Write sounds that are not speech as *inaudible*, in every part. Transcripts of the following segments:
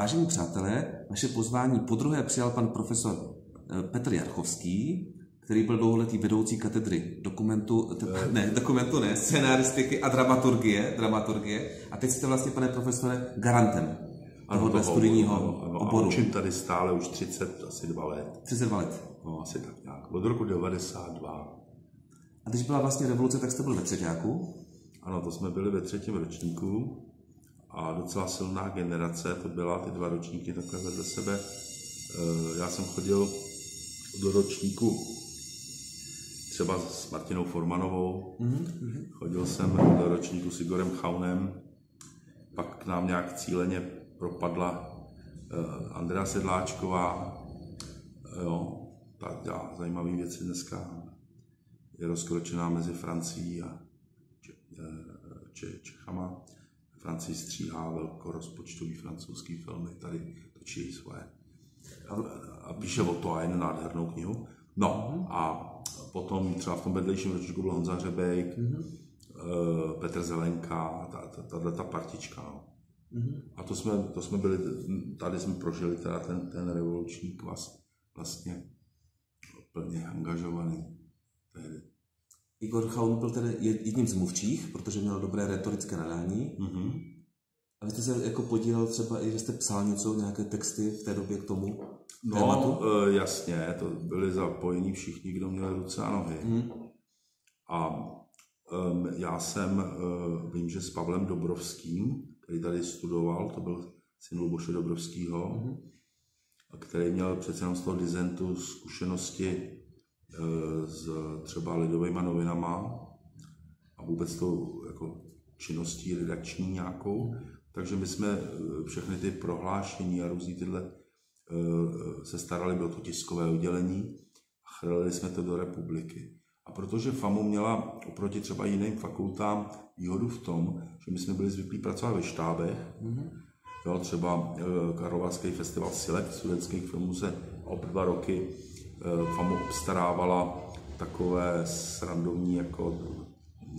Vážení přátelé, vaše pozvání po druhé přijal pan profesor eh, Petr Jarchovský, který byl dlouholetý vedoucí katedry dokumentu, Eh. ne, dokumentu ne, scénaristiky a dramaturgie, dramaturgie. A teď jste vlastně, pane profesore, garantem tohohle toho studijního oboru, ano, A oboru. učím tady stále už 30, asi dva let. 32 let. No, asi tak nějak. Od roku 92. A když byla vlastně revoluce, tak jste byl ve třetíku. Ano, to jsme byli ve třetím ročníku a docela silná generace, to byla ty dva ročníky takhle vedle sebe. Eh, Já jsem chodil do ročníku třeba s Martinou Formanovou, chodil jsem do ročníku s Igorem Chaunem, pak k nám nějak cíleně propadla eh, Andrea Sedláčková, jo, ta dělá zajímavé věci dneska, je rozkročená mezi Francií a Če- eh, Če- Čechama. Francii stříhá velkorozpočtový francouzský filmy, tady točí svoje. A, a píše o to a jen nádhernou knihu. No a potom třeba v tom vedlejším ročníku byl Honza Řebejk, eh, Petr Zelenka, ta, ta, tahle ta partička. No. A to jsme, to jsme byli, tady jsme prožili teda ten, ten revoluční kvas vlastně plně angažovaný. tehdy. Igor Chaun byl tedy jed- jedním z mluvčích, protože měl dobré retorické nadání. Mhm. A vy jste se jako podílel třeba i, že jste psal něco, nějaké texty v té době k tomu tématu? No, e, jasně, to byli zapojení všichni, kdo měl ruce a nohy. Mhm. A um, já jsem, uh, vím, že s Pavlem Dobrovským, který tady studoval, to byl syn Luboše Dobrovského, Mhm. který měl přece jenom z toho dizentu zkušenosti s třeba lidovými novinama a vůbec tou jako činností redakční nějakou. Takže my jsme eh, všechny ty prohlášení a různý tyhle eh, se starali, bylo to tiskové oddělení a chrlili jsme to do republiky. A protože FAMu měla oproti třeba jiným fakultám výhodu v tom, že my jsme byli zvyklí pracovat ve štábech, jo, třeba eh, Karlovarský festival Select studentských filmů se ob dva roky eh, FAMu obstarávala takové srandovní jako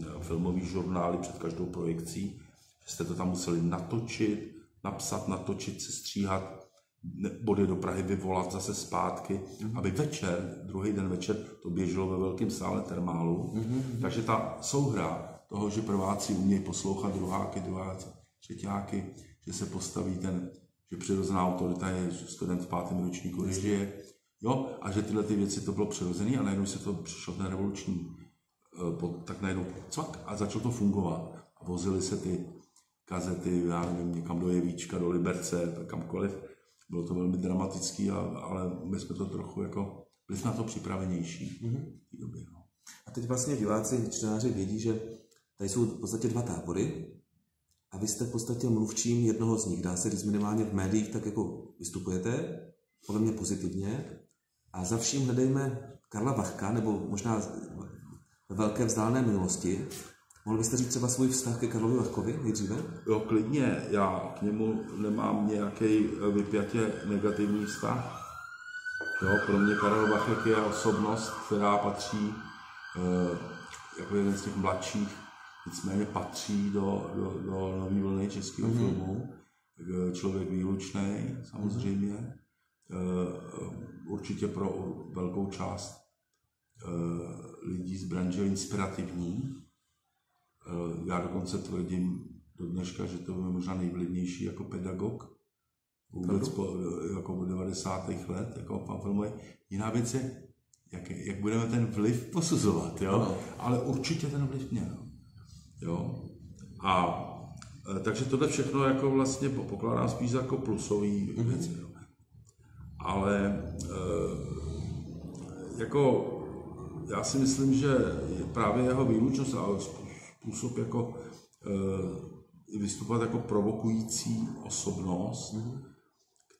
eh, filmový žurnály před každou projekcí, že jste to tam museli natočit, napsat, natočit, se stříhat, ne- body do Prahy vyvolat zase zpátky, aby večer, druhý den večer, to běželo ve velkém sále termálu. Takže ta souhra toho, že prváci umějí poslouchat druháky, druháci, třetíáky, že se postaví ten, že přirozená autorita je student v pátém ročníku režie, jo, a že tyhle ty věci to bylo přirozené a najednou se to přišlo ten revoluční, eh, pod- tak najednou cvak a začalo to fungovat. A vozily se ty kazety, já nevím, někam do Jevíčka, do Liberce, tak kamkoliv. Bylo to velmi dramatický, a, ale my jsme to trochu jako, byli jsme na to připravenější v té době. No. A teď vlastně diváci, čtenáři vědí, že tady jsou v podstatě dva tábory a vy jste v podstatě mluvčím jednoho z nich. Dá se říct minimálně v médiích, tak jako vystupujete, podle mě pozitivně. A za vším hledejme Karla Vachka, nebo možná ve velké vzdálené minulosti. Mohl byste říct třeba svůj vztah ke Karlovi Vachkovi nejdříve? Jo, klidně, já k němu nemám nějaký vypjatě negativní vztah. Jo, pro mě Karel Vachek je osobnost, která patří eh, jako jeden z těch mladších, nicméně patří do, do, do nový vlny českého mm-hmm. filmu. Eh, Člověk výlučný, samozřejmě. Eh, Určitě pro velkou část eh, lidí z branže inspirativní. Eh, Já dokonce tvrdím do dneška, že to byl možná nejvlivnější jako pedagog vůbec po, jako v 90. let, jako pan filmový. Jiná věc je, jak, jak budeme ten vliv posuzovat, jo? Ano. ale určitě ten vliv měl. Jo? A takže tohle všechno jako vlastně po- pokládám spíš jako plusový věci. Jo? Ale e, jako já si myslím, že je právě jeho výlučnost a způsob jako e, vystupovat jako provokující osobnost,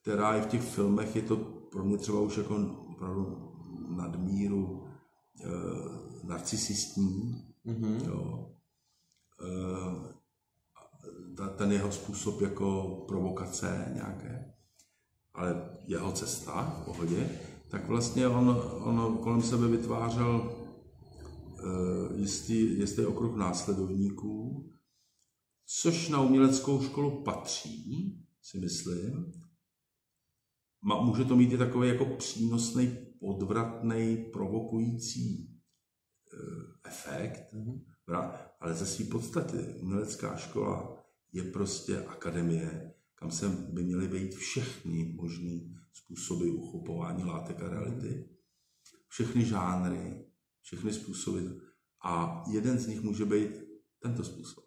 která je v těch filmech, je to pro mě třeba už jako opravdu nadmíru e, narcisistní. Mm-hmm. Jo. E, ta, ten jeho způsob jako provokace nějaké, ale jeho cesta v pohodě, tak vlastně on, on kolem sebe vytvářel e, jistý, jistý okruh následovníků, což na uměleckou školu patří, si myslím, může to mít i takový jako přínosný, podvratný, provokující eh, efekt, mm-hmm. ale ze své podstaty umělecká škola je prostě akademie, kam se by měly vejít všechny možné způsoby uchopování látek a reality, všechny žánry, všechny způsoby. A jeden z nich může být tento způsob.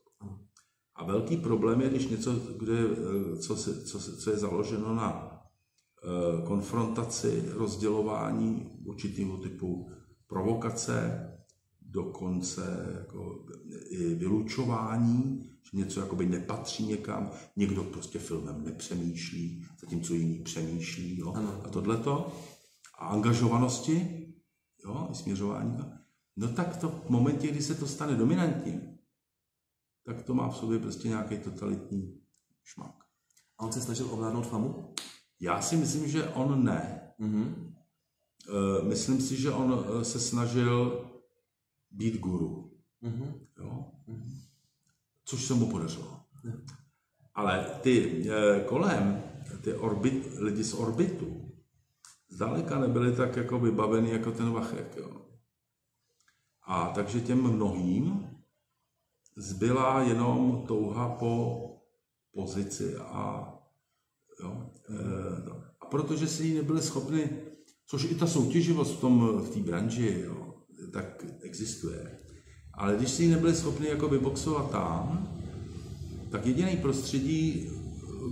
A velký problém je, když něco, kde, eh, co, se, co, se, co je založeno na eh, konfrontaci, rozdělování určitého typu provokace, dokonce jako i vylučování, že něco jakoby nepatří někam, někdo prostě filmem nepřemýšlí, zatímco jiný přemýšlí. Jo? A tohleto. A angažovanosti, jo, i směřování. No tak to v momentě, kdy se to stane dominantním, tak to má v sobě prostě nějaký totalitní šmak. A on se snažil ovládnout famu? Já si myslím, že on ne. Mm-hmm. Myslím si, že on eh, se snažil být guru. Mm-hmm. Jo? Mm-hmm. Což se mu podařilo. Ale ty eh, kolem, ty orbit, lidi z orbitu, zdaleka nebyli tak jako vybaveni jako ten Vachek. Jo? A takže těm mnohým zbyla jenom touha po pozici a, jo, e, a protože si ji nebyli schopni, což i ta soutěživost v tom, v té branži, jo, tak existuje. Ale když si nebyli schopni jako vyboxovat tam, tak jediný prostředí,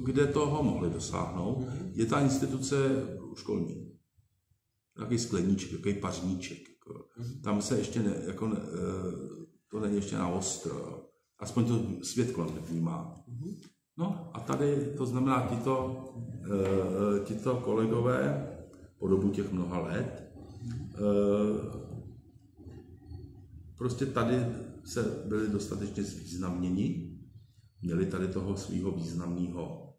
kde toho mohli dosáhnout, je ta instituce školní. Takový skleníček, takový pařníček. Jako. Tam se ještě ne, jako ne, eh, to není ještě na ostro. Aspoň to svět kolem nevnímá. No a tady, to znamená, tito, uh, tito kolegové po dobu těch mnoha let, uh, prostě tady se byli dostatečně zvýznamněni, měli tady toho svého významného,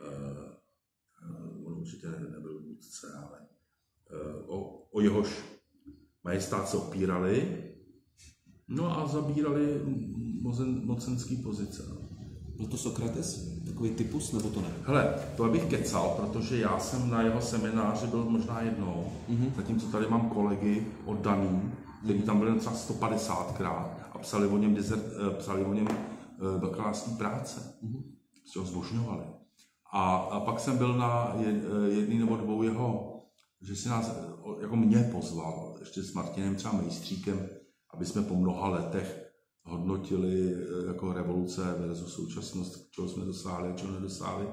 uh, on určitě nebyl vůdce, ale uh, o, o jehož majestát se opírali, No a zabírali mozen, mocenský pozice. No. Byl to Sokrates? Takový typus, nebo to ne? Hele, to bych kecal, protože já jsem na jeho semináři byl možná jednou, mm-hmm. zatímco tady mám kolegy oddaný, kteří tam byli třeba 150krát a psali o něm, desert, eh, psali o něm eh, bakalářské práce. Mm-hmm. Si ho zbožňovali. A, a pak jsem byl na eh, jedný nebo dvou jeho, že si nás, jako mě pozval, ještě s Martinem třeba Mejstříkem, aby jsme po mnoha letech hodnotili jako revoluce versus současnost, čeho jsme dosáhli a čeho nedosáhli.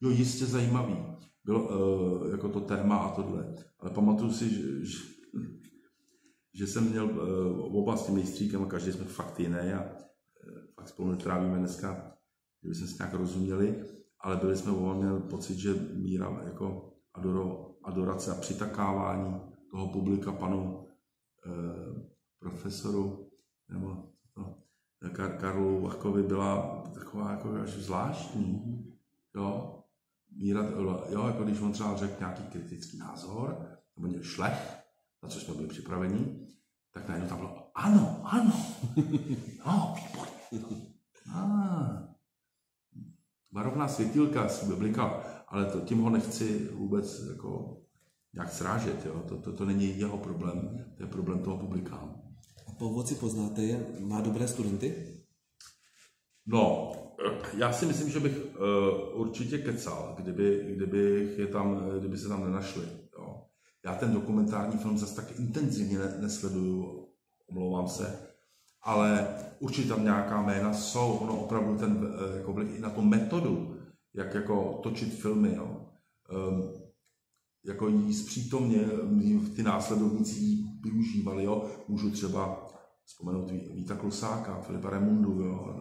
Jo, jistě zajímavý. Bylo uh, jako to téma a tohle. Ale pamatuju si, že, že, že jsem měl uh, oba s tím mejstříkem a každý jsme fakt jiný a uh, fakt spolu netrávíme dneska, že bychom si nějak rozuměli, ale byli jsme oba měli pocit, že míra jako adoro, adorace a přitakávání toho publika panu uh, profesoru nebo no, Karlu Vachkovi byla taková jako až zvláštní. Jo? Míra, jo, jako když on třeba řekl nějaký kritický názor, nebo šlech, na co jsme byli připraveni, tak najednou tam bylo ano, ano, no, výborně. Ah. Barovná světilka si blikal, ale to, tím ho nechci vůbec jako nějak srážet. Jo? To, to, to není jeho problém, to je problém toho publika po ovoci poznáte je? Má dobré studenty? No, já si myslím, že bych uh, určitě kecal, kdyby, kdybych je tam, kdyby se tam nenašli. Já ten dokumentární film zase tak intenzivně ne, nesleduju, omlouvám se, ale určitě tam nějaká jména jsou, ono opravdu ten uh, jako vliv i na tu metodu, jak jako točit filmy, jo. Um, jako jí zpřítomně, ty následovníci jí využívali, jo. Můžu třeba vzpomenout Víta Klusáka, Filipa Remundu, jo,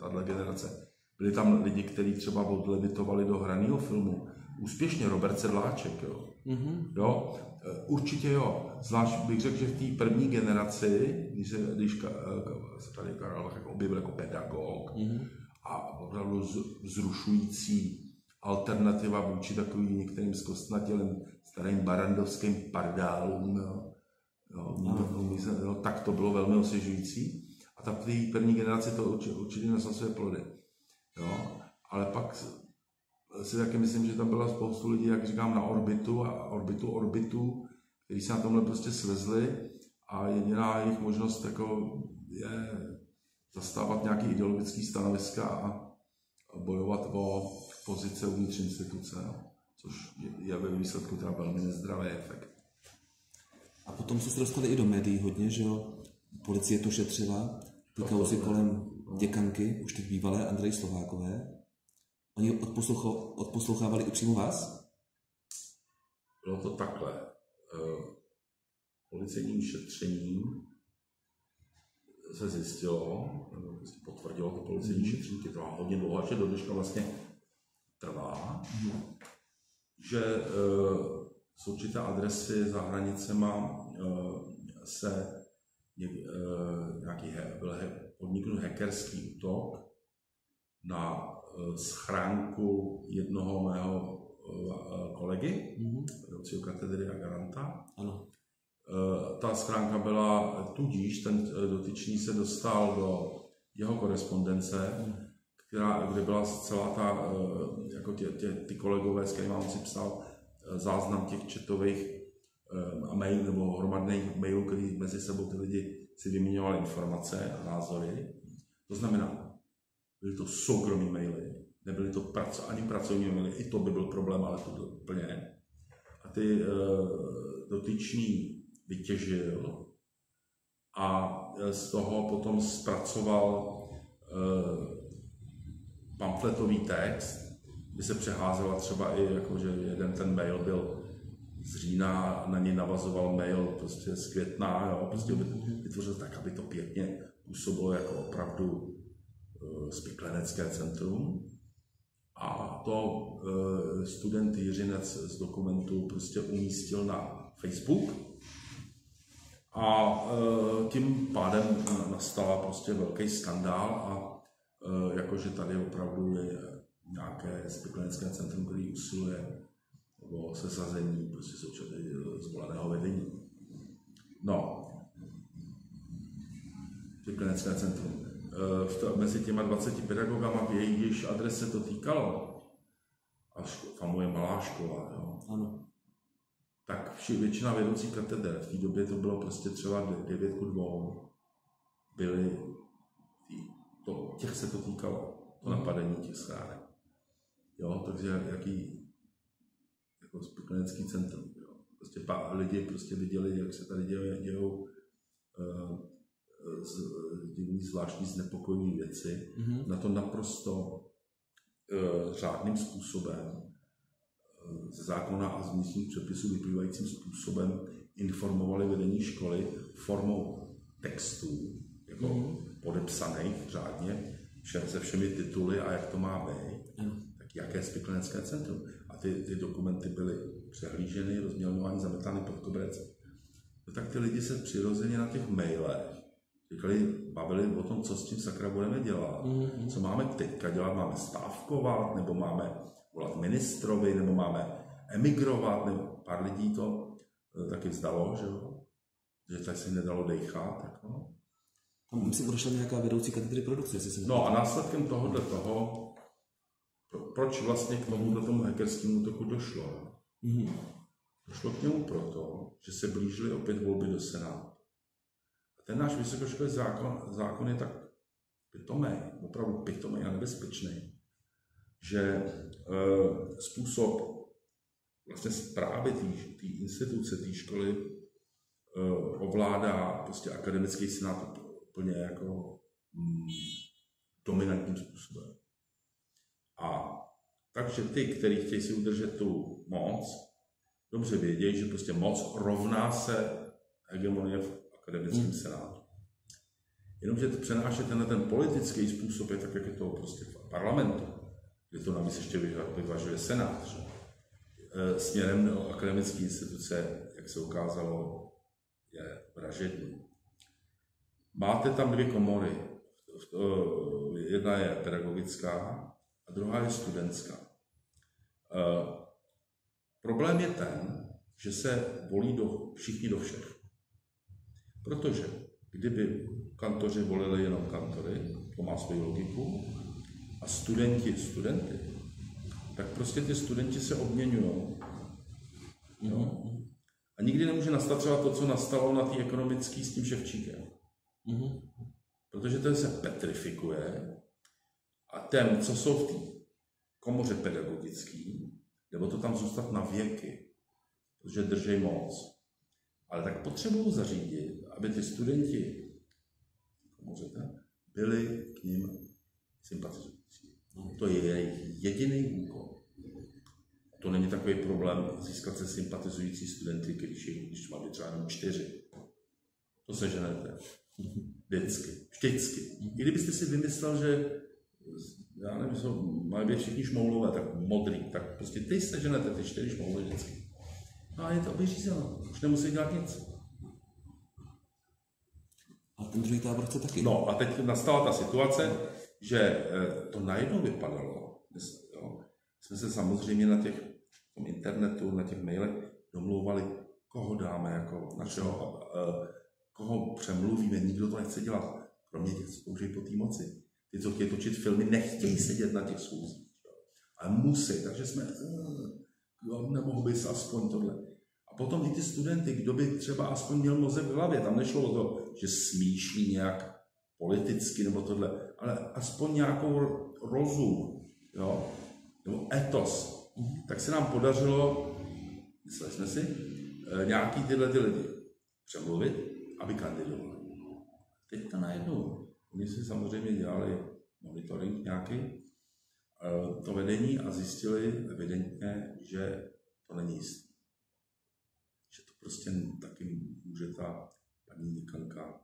tato generace. Byli tam lidi, kteří třeba odlevitovali do hraného filmu. Úspěšně Robert Sedláček, jo. Mm-hmm. jo. E, určitě jo. Zvlášť bych řekl, že v té první generaci, když se, když se tady Karel jako objevil jako pedagog mm-hmm. a opravdu vzrušující alternativa vůči takovým některým zkostnatělým starým barandovským pardálům, jo Jo, jo, tak to bylo velmi osvěžující. A ta první generace to určitě nesla své plody. Jo. Ale pak si taky myslím, že tam byla spoustu lidí, jak říkám, na orbitu a orbitu orbitu, kteří se na tomhle prostě svezli a jediná jejich možnost jako je zastávat nějaký ideologický stanoviska a bojovat o pozice uvnitř instituce, no. což je ve výsledku teda velmi nezdravý efekt. A potom se dostali i do médií hodně, že jo? Policie to šetřila, ty kauzy kolem děkanky, už teď bývalé Andrej Slovákové. Oni odposlouchávali i přímo vás? Bylo to takhle. Eh, policejním šetřením se zjistilo, nebo prostě potvrdilo to policejní mm. šetření, to trvá hodně dlouho, až do dneška vlastně trvá, mm. že e, z určité adresy za hranicema e, se ně, e, nějaký he, byl he, podniknut hackerský útok na schránku jednoho mého e, kolegy, mm-hmm. vedoucího katedry a garanta. Ano. Eh, ta schránka byla, tudíž ten eh, dotyčný se dostal do jeho korespondence, která, kde byla celá ta, eh, jako tě, tě, ty kolegové, s kterými on si psal záznam těch četových a mail nebo hromadných mailů, který mezi sebou ty lidi si vyměňovali informace a názory. To znamená, byly to soukromí maily, nebyly to prac, ani pracovní maily, i to by byl problém, ale to úplně. A ty uh, dotyční vytěžil a e, z toho potom zpracoval e, pamfletový text, kdy se přeházela třeba i, jako, že jeden ten mail byl z října, na něj navazoval mail prostě z května, jo, prostě vytvořil tak, aby to pěkně působilo jako opravdu spiklenecké centrum. A to uh, student Jiřinec z dokumentu prostě umístil na Facebook a e, tím pádem nastala prostě velký skandál a jakože tady opravdu je nějaké spiklenecké centrum, který usiluje o sesazení prostě současně zvoleného vedení. No, spiklenecké centrum. E, v to, mezi těma 20 pedagogama v jejich adrese to týkalo, až famuje malá škola, jo. Ano tak vši, většina vedoucích katedr, v té době to bylo prostě třeba 9 ku 2, byli, to, těch se to týkalo, to mhm. napadení těch schránek. Jo, takže jaký jako spiklenecký centrum. Jo. Prostě pá, lidi prostě viděli, jak se tady dějou, dějou uh, z, divný, zvláštní znepokojení věci. Mm-hmm. Na to naprosto uh, řádným způsobem ze zákona a z místních předpisů vyplývajícím způsobem informovali vedení školy formou textů, jako mm. podepsaných řádně, všem se všemi tituly a jak to má být, mm. tak jaké spiklenecké centrum. A ty, ty dokumenty byly přehlíženy, rozmělňovány, zametány pod koberec. No tak ty lidi se přirozeně na těch mailech říkali, bavili o tom, co s tím sakra budeme dělat, mm. co máme teďka dělat, máme stávkovat, nebo máme volat ministrovi, nebo máme emigrovat, nebo pár lidí to eh, taky vzdalo, že jo? Že tady se nedalo dechat, tak no. Tam si odešla nějaká vedoucí katedry produkce, jestli se No a následkem tohohle toho, pro, proč vlastně k tomu, tomu hackerskému toku došlo? Mm-hmm. Došlo k němu proto, že se blížily opět volby do Senátu. Ten náš vysokoškolský zákon, zákon je tak pitomý, opravdu pitomý a nebezpečný, že e, způsob vlastně zprávy té instituce, té školy e, ovládá prostě akademický senát úplně jako mm, dominantním způsobem. A takže ty, kteří chtějí si udržet tu moc, dobře vědějí, že prostě moc rovná se hegemonie v akademickém hmm. senátu. Jenomže přenášet tenhle ten politický způsob je tak, jak je to prostě v parlamentu kde to navíc ještě vyvažuje Senát, že? E, směrem do akademické instituce, jak se ukázalo, je vražedný. Máte tam dvě komory. Jedna je pedagogická a druhá je studentská. E, problém je ten, že se volí do, všichni do všech. Protože kdyby kantoři volili jenom kantory, to má svoji logiku, a studenti studenty, tak prostě ty studenti se obměňují. Jo? A nikdy nemůže nastat třeba to, co nastalo na té ekonomické s tím Ševčíkem. Mhm. Protože to se petrifikuje a těm, co jsou v té komoře pedagogický, nebo to tam zůstat na věky, protože drží moc. Ale tak potřebují zařídit, aby ty studenti v komoře tak, byli k ním sympatizující. To je jejich jediný úkol. To není takový problém získat se sympatizující studenty, když, je, když máte třeba jenom čtyři. To se ženete. *laughs* Vždycky. Vždycky. I kdybyste si vymyslel, že já nevím, jsou, mají být všichni šmoulové, tak modrý, tak prostě ty se ženete, ty čtyři šmoulové vždycky. No a je to vyřízeno. Už nemusí dělat nic. A ten druhý tábor chce taky. No a teď nastala ta situace, že eh, to najednou vypadalo. Jo, jsme se samozřejmě na těch tom internetu, na těch mailech domlouvali, koho dáme jako našeho, eh, koho přemluvíme, nikdo to nechce dělat. Kromě těch, co touží po té moci. Ty, co chtějí točit filmy, nechtějí sedět na těch schůzích. Ale musí, takže jsme, uh, jo, nemohl bys aspoň tohle. Potom i ty studenty, kdo by třeba aspoň měl mozek v hlavě, tam nešlo o to, že smýšlí nějak politicky nebo tohle, ale aspoň nějakou rozum, jo, nebo etos, tak se nám podařilo, mysleli jsme si, eh, nějaký tyhle ty lidi přemluvit, aby kandidovali. Teď to najednou. Oni si samozřejmě dělali monitoring nějaký, eh, to vedení a zjistili evidentně, že to není jistý. To prostě taky může ta paní děkanka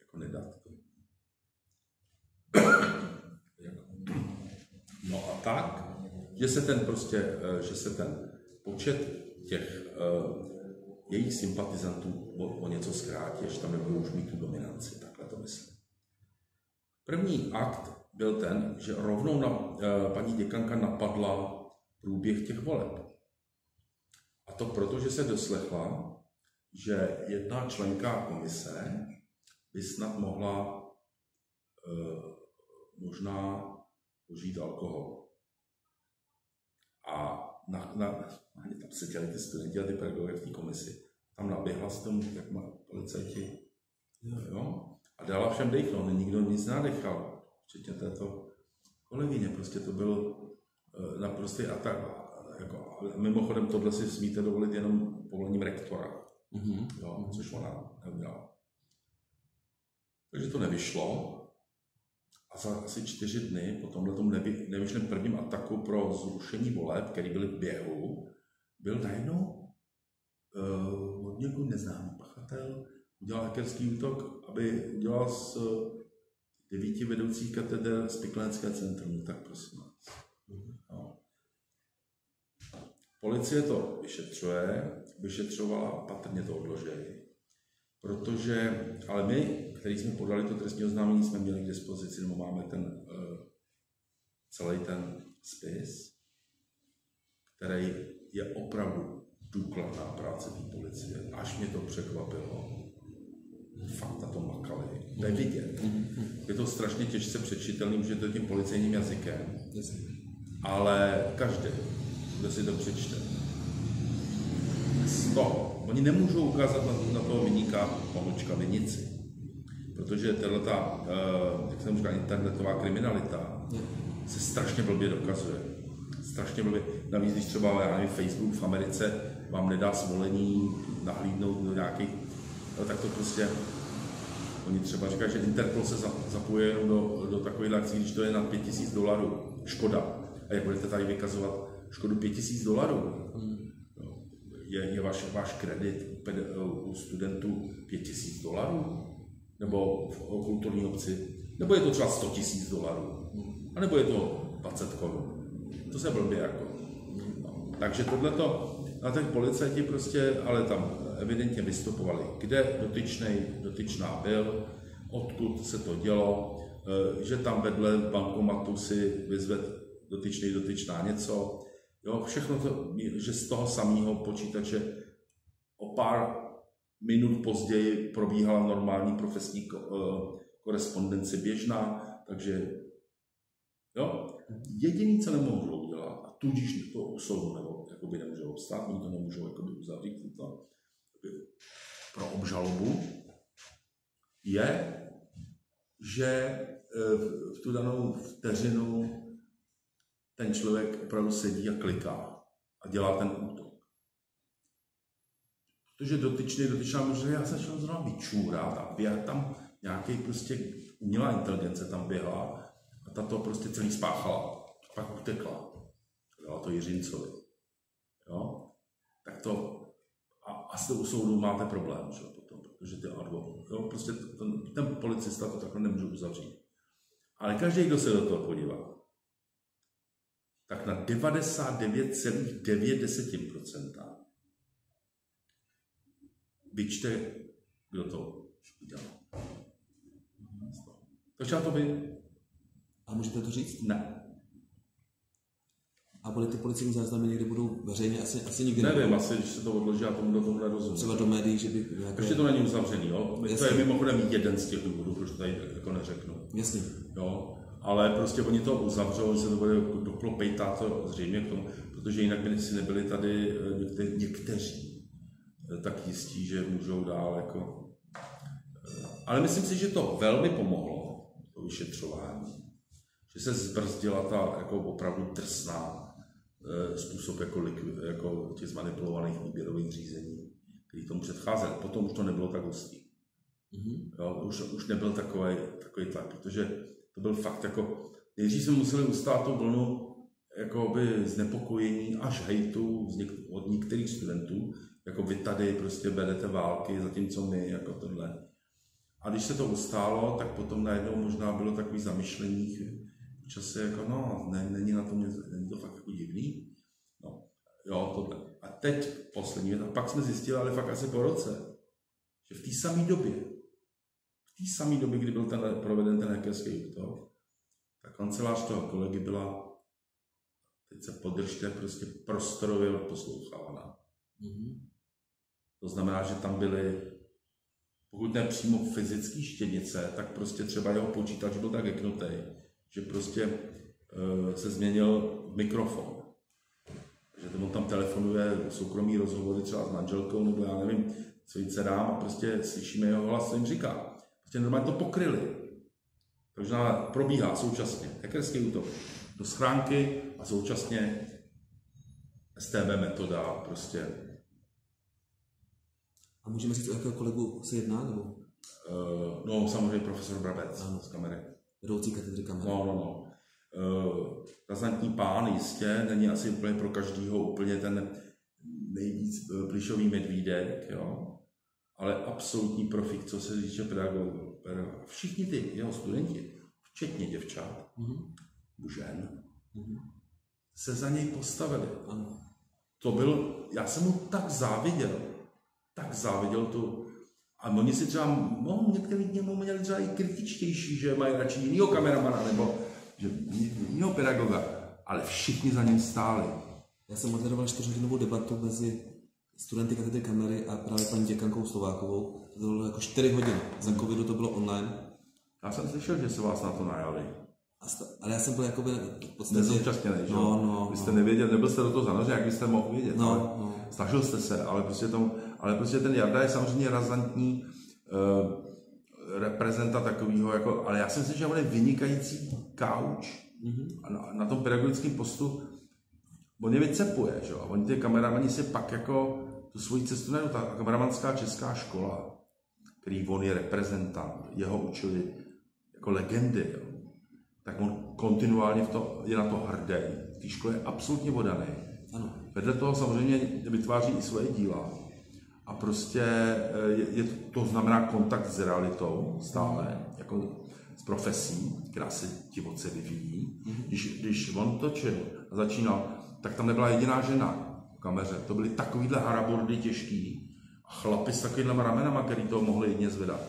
jako nedat. No a tak, že se ten prostě, eh, že se ten počet těch uh, jejich sympatizantů o, o něco zkrátí, že tam nebudou už mít tu dominanci, takhle to myslím. První akt byl ten, že rovnou na, uh, paní děkanka napadla průběh těch voleb. A to proto, že se doslechla, že jedna členka komise by snad mohla uh, možná užít alkohol. A na, na, tam seděli ty studenti a ty pedagogové v té komisi. Tam naběhla s tom, jak má policajti. Jo? A dala všem dechnout, nikdo nic nadechal. Včetně této kolegyně. Prostě to byl uh, naprostý atak. Jako, mimochodem tohle si smíte dovolit jenom povolením rektora. Mm-hmm. Jo, což ona neudělala. Takže to nevyšlo. A za asi čtyři dny po tomhle nevy, nevyšlém prvním ataku pro zrušení voleb, který byly v běhu, byl najednou uh, od někud neznámý pachatel, udělal hackerský útok, aby udělal z devíti vedoucích katedr spiklenské centrum. Tak prosím vás. No. Policie to vyšetřuje, vyšetřovala a patrně to odloží. Protože, ale my, který jsme podali to trestní oznámení, jsme měli k dispozici, nebo máme ten uh, celý ten spis, který je opravdu důkladná práce té policie. Až mě to překvapilo. Fakt na to makali. To je vidět. Je to strašně těžce přečitelný, že to je tím policejním jazykem. Ale každý, kdo si to přečte, z toho Oni nemůžou ukázat na, na toho vyníka pomlčka vinici. Protože tato, uh, jak jsem říkal, internetová kriminalita se strašně blbě dokazuje. Strašně blbě. Navíc, když třeba, já nevím, Facebook v Americe vám nedá svolení nahlídnout do nějakých, no, tak to prostě Oni třeba říkají, že Interpol se zapojí do, do takových akcí, když to je na 5000 dolarů. Škoda. A jak budete tady vykazovat škodu 5000 dolarů? Hmm je, je váš, váš kredit u studentů 5000 dolarů? Nebo v kulturní obci? Nebo je to třeba 100 000 dolarů? A nebo je to 20 korun? To se blbě jako. No. Takže tohleto, na těch policajti prostě, ale tam evidentně vystupovali, kde dotyčnej, dotyčná byl, odkud se to dělo, eh, že tam vedle bankomatu si vyzve dotyčný, dotyčná něco, Jo, všechno to, že z toho samého počítače o pár minut později probíhala normální profesní eh, korespondence běžná, takže jo, jediný, co nemohou udělat, tudíž to u soudu nebo jakoby nemůže obstát, oni to nemůžou jakoby uzavřít to, pro obžalobu, je, že e, v tu danou vteřinu ten člověk opravdu sedí a kliká a dělá ten útok. Protože dotyčný, dotyčná může já se šel zrovna vyčůrat a běhat tam nějaký prostě umělá inteligence tam běhla a ta to prostě celý spáchala. A pak utekla. Dala to Jiřincovi. Jo? Tak to a, a s tou soudu máte problém, že? potom, protože ty advo, jo? prostě ten, ten policista to takhle nemůže uzavřít. Ale každý, kdo se do toho podívá, tak na 99,9% vyčte, kdo to udělal. To chtěla to by? A můžete to říct? Ne. A bude ty policijní záznamy někdy budou veřejně? Asi, asi nikdy Nevím, nebudou. asi když se to odloží, já tomu do tomu nerozumím. Třeba do médií, že by nějaké... Ještě to není uzavřený, jo? Jasně. To je mimochodem jeden z těch důvodů, proč to tady jako neřeknu. Jasně. Jo? Ale prostě oni to uzavřou, se to bude doklopejtat to zřejmě k tomu, protože jinak by si nebyli tady eh, někteří, někteří eh, tak jistí, že můžou dál jako... Eh, ale myslím si, že to velmi pomohlo, to vyšetřování, že se zbrzdila ta jako opravdu drsná způsob jako, jako těch zmanipulovaných výběrových řízení, který tomu předcházely. Potom už to nebylo tak hustý. Mm-hmm. Jo, už, už nebyl takový, takový tlak, protože to byl fakt jako, nejdřív jsme museli ustát tu vlnu jakoby znepokojení až hejtu od některých studentů, jako vy tady prostě vedete války, zatímco my jako tohle. A když se to ustálo, tak potom najednou možná bylo takový zamyšlení v čase jako no, ne, není na tom, není to fakt jako divný. No, jo, tohle. A teď poslední, a pak jsme zjistili, ale fakt asi po roce, že v té samé době té samé době, kdy byl ten, proveden ten hackerský útok, ta kancelář toho kolegy byla, teď se podržte, prostě prostorově poslouchávaná. Mm-hmm. To znamená, že tam byly, pokud ne přímo fyzický štěnice, tak prostě třeba jeho počítač byl tak geknutý, že prostě uh, se změnil mikrofon. Že on tam telefonuje soukromý rozhovory třeba s manželkou, nebo já nevím, co jí dám a prostě slyšíme jeho hlas, co jim říká. Prostě normálně to pokryli. Takže probíhá současně hackerský útok do schránky a současně STB metoda prostě. A můžeme říct, o jakého kolegu se jedná? Nebo? Uh, no, samozřejmě profesor Brabec ano. z kamery. Vedoucí katedry kamery. No, no, no. Uh, razantní pán jistě, není asi úplně pro každýho úplně ten nejvíc eh, plišový medvídek, jo ale absolutní profik, co se týče pedagogů. Všichni ty jeho studenti, včetně děvčat, mm-hmm. žen, mm-hmm. se za něj postavili. Ano. To byl, já jsem mu tak záviděl, tak záviděl tu. A oni si třeba, no, někteří němu měli třeba i kritičtější, že mají radši jinýho kameramana nebo že jinýho pedagoga, ale všichni za ním stáli. Já jsem moderoval čtyřhodinovou debatu mezi studenty katedry kamery a právě paní děkankou Slovákovou. To bylo jako 4 hodiny. Za covidu to bylo online. Já jsem slyšel, že se vás na to najali. Ale já jsem byl jakoby v podstatě... Nezúčastněný, že? No, no, Vy jste no. nevěděl, nebyl jste do toho zanořen, jak byste mohl vědět. No, ale no. Snažil jste se, ale prostě, tom, ale prostě ten Jarda je samozřejmě razantní uh, reprezenta takového, jako, ale já jsem si, že on je vynikající couch mm-hmm. na, na tom pedagogickém postu on je vycepuje, že? a oni ty kameramani si pak jako tu svoji cestu najdou. Ta kameramanská česká škola, který on je reprezentant, jeho učili jako legendy, jo? tak on kontinuálně v to, je na to hrdý. V té škole je absolutně vodaný. Ano. Vedle toho samozřejmě vytváří i svoje díla. A prostě eh, je, je, to znamená kontakt s realitou stále, jako s profesí, která se divoce vyvíjí. Mm-hmm. Když, když on točil a začínal, tak tam nebyla jediná žena v kameře. To byly takovýhle harabordy těžký a chlapi s takovýhle ramenama, který to mohli jedně zvedat.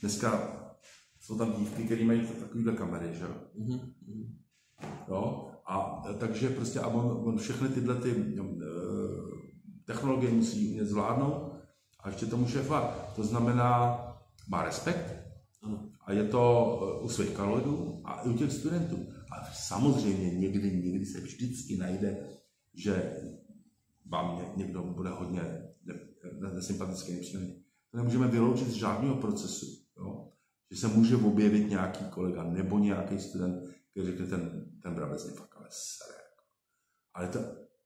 Dneska jsou tam dívky, které mají takovýhle kamery, že mm-hmm. jo? A takže prostě a on, on všechny tyhle ty, uh, technologie musí umět zvládnout a ještě tomu šéfovat. To znamená, má respekt a je to eh, u svých kolegů a i u těch studentů. A samozřejmě někdy, někdy se vždycky najde že vám někdo bude hodně nesympatický, nepříjemný. To nemůžeme vyloučit z žádného procesu. Jo? Že se může objevit nějaký kolega nebo nějaký student, který řekne, ten, ten brabec je fakt ale sere. Ale, to,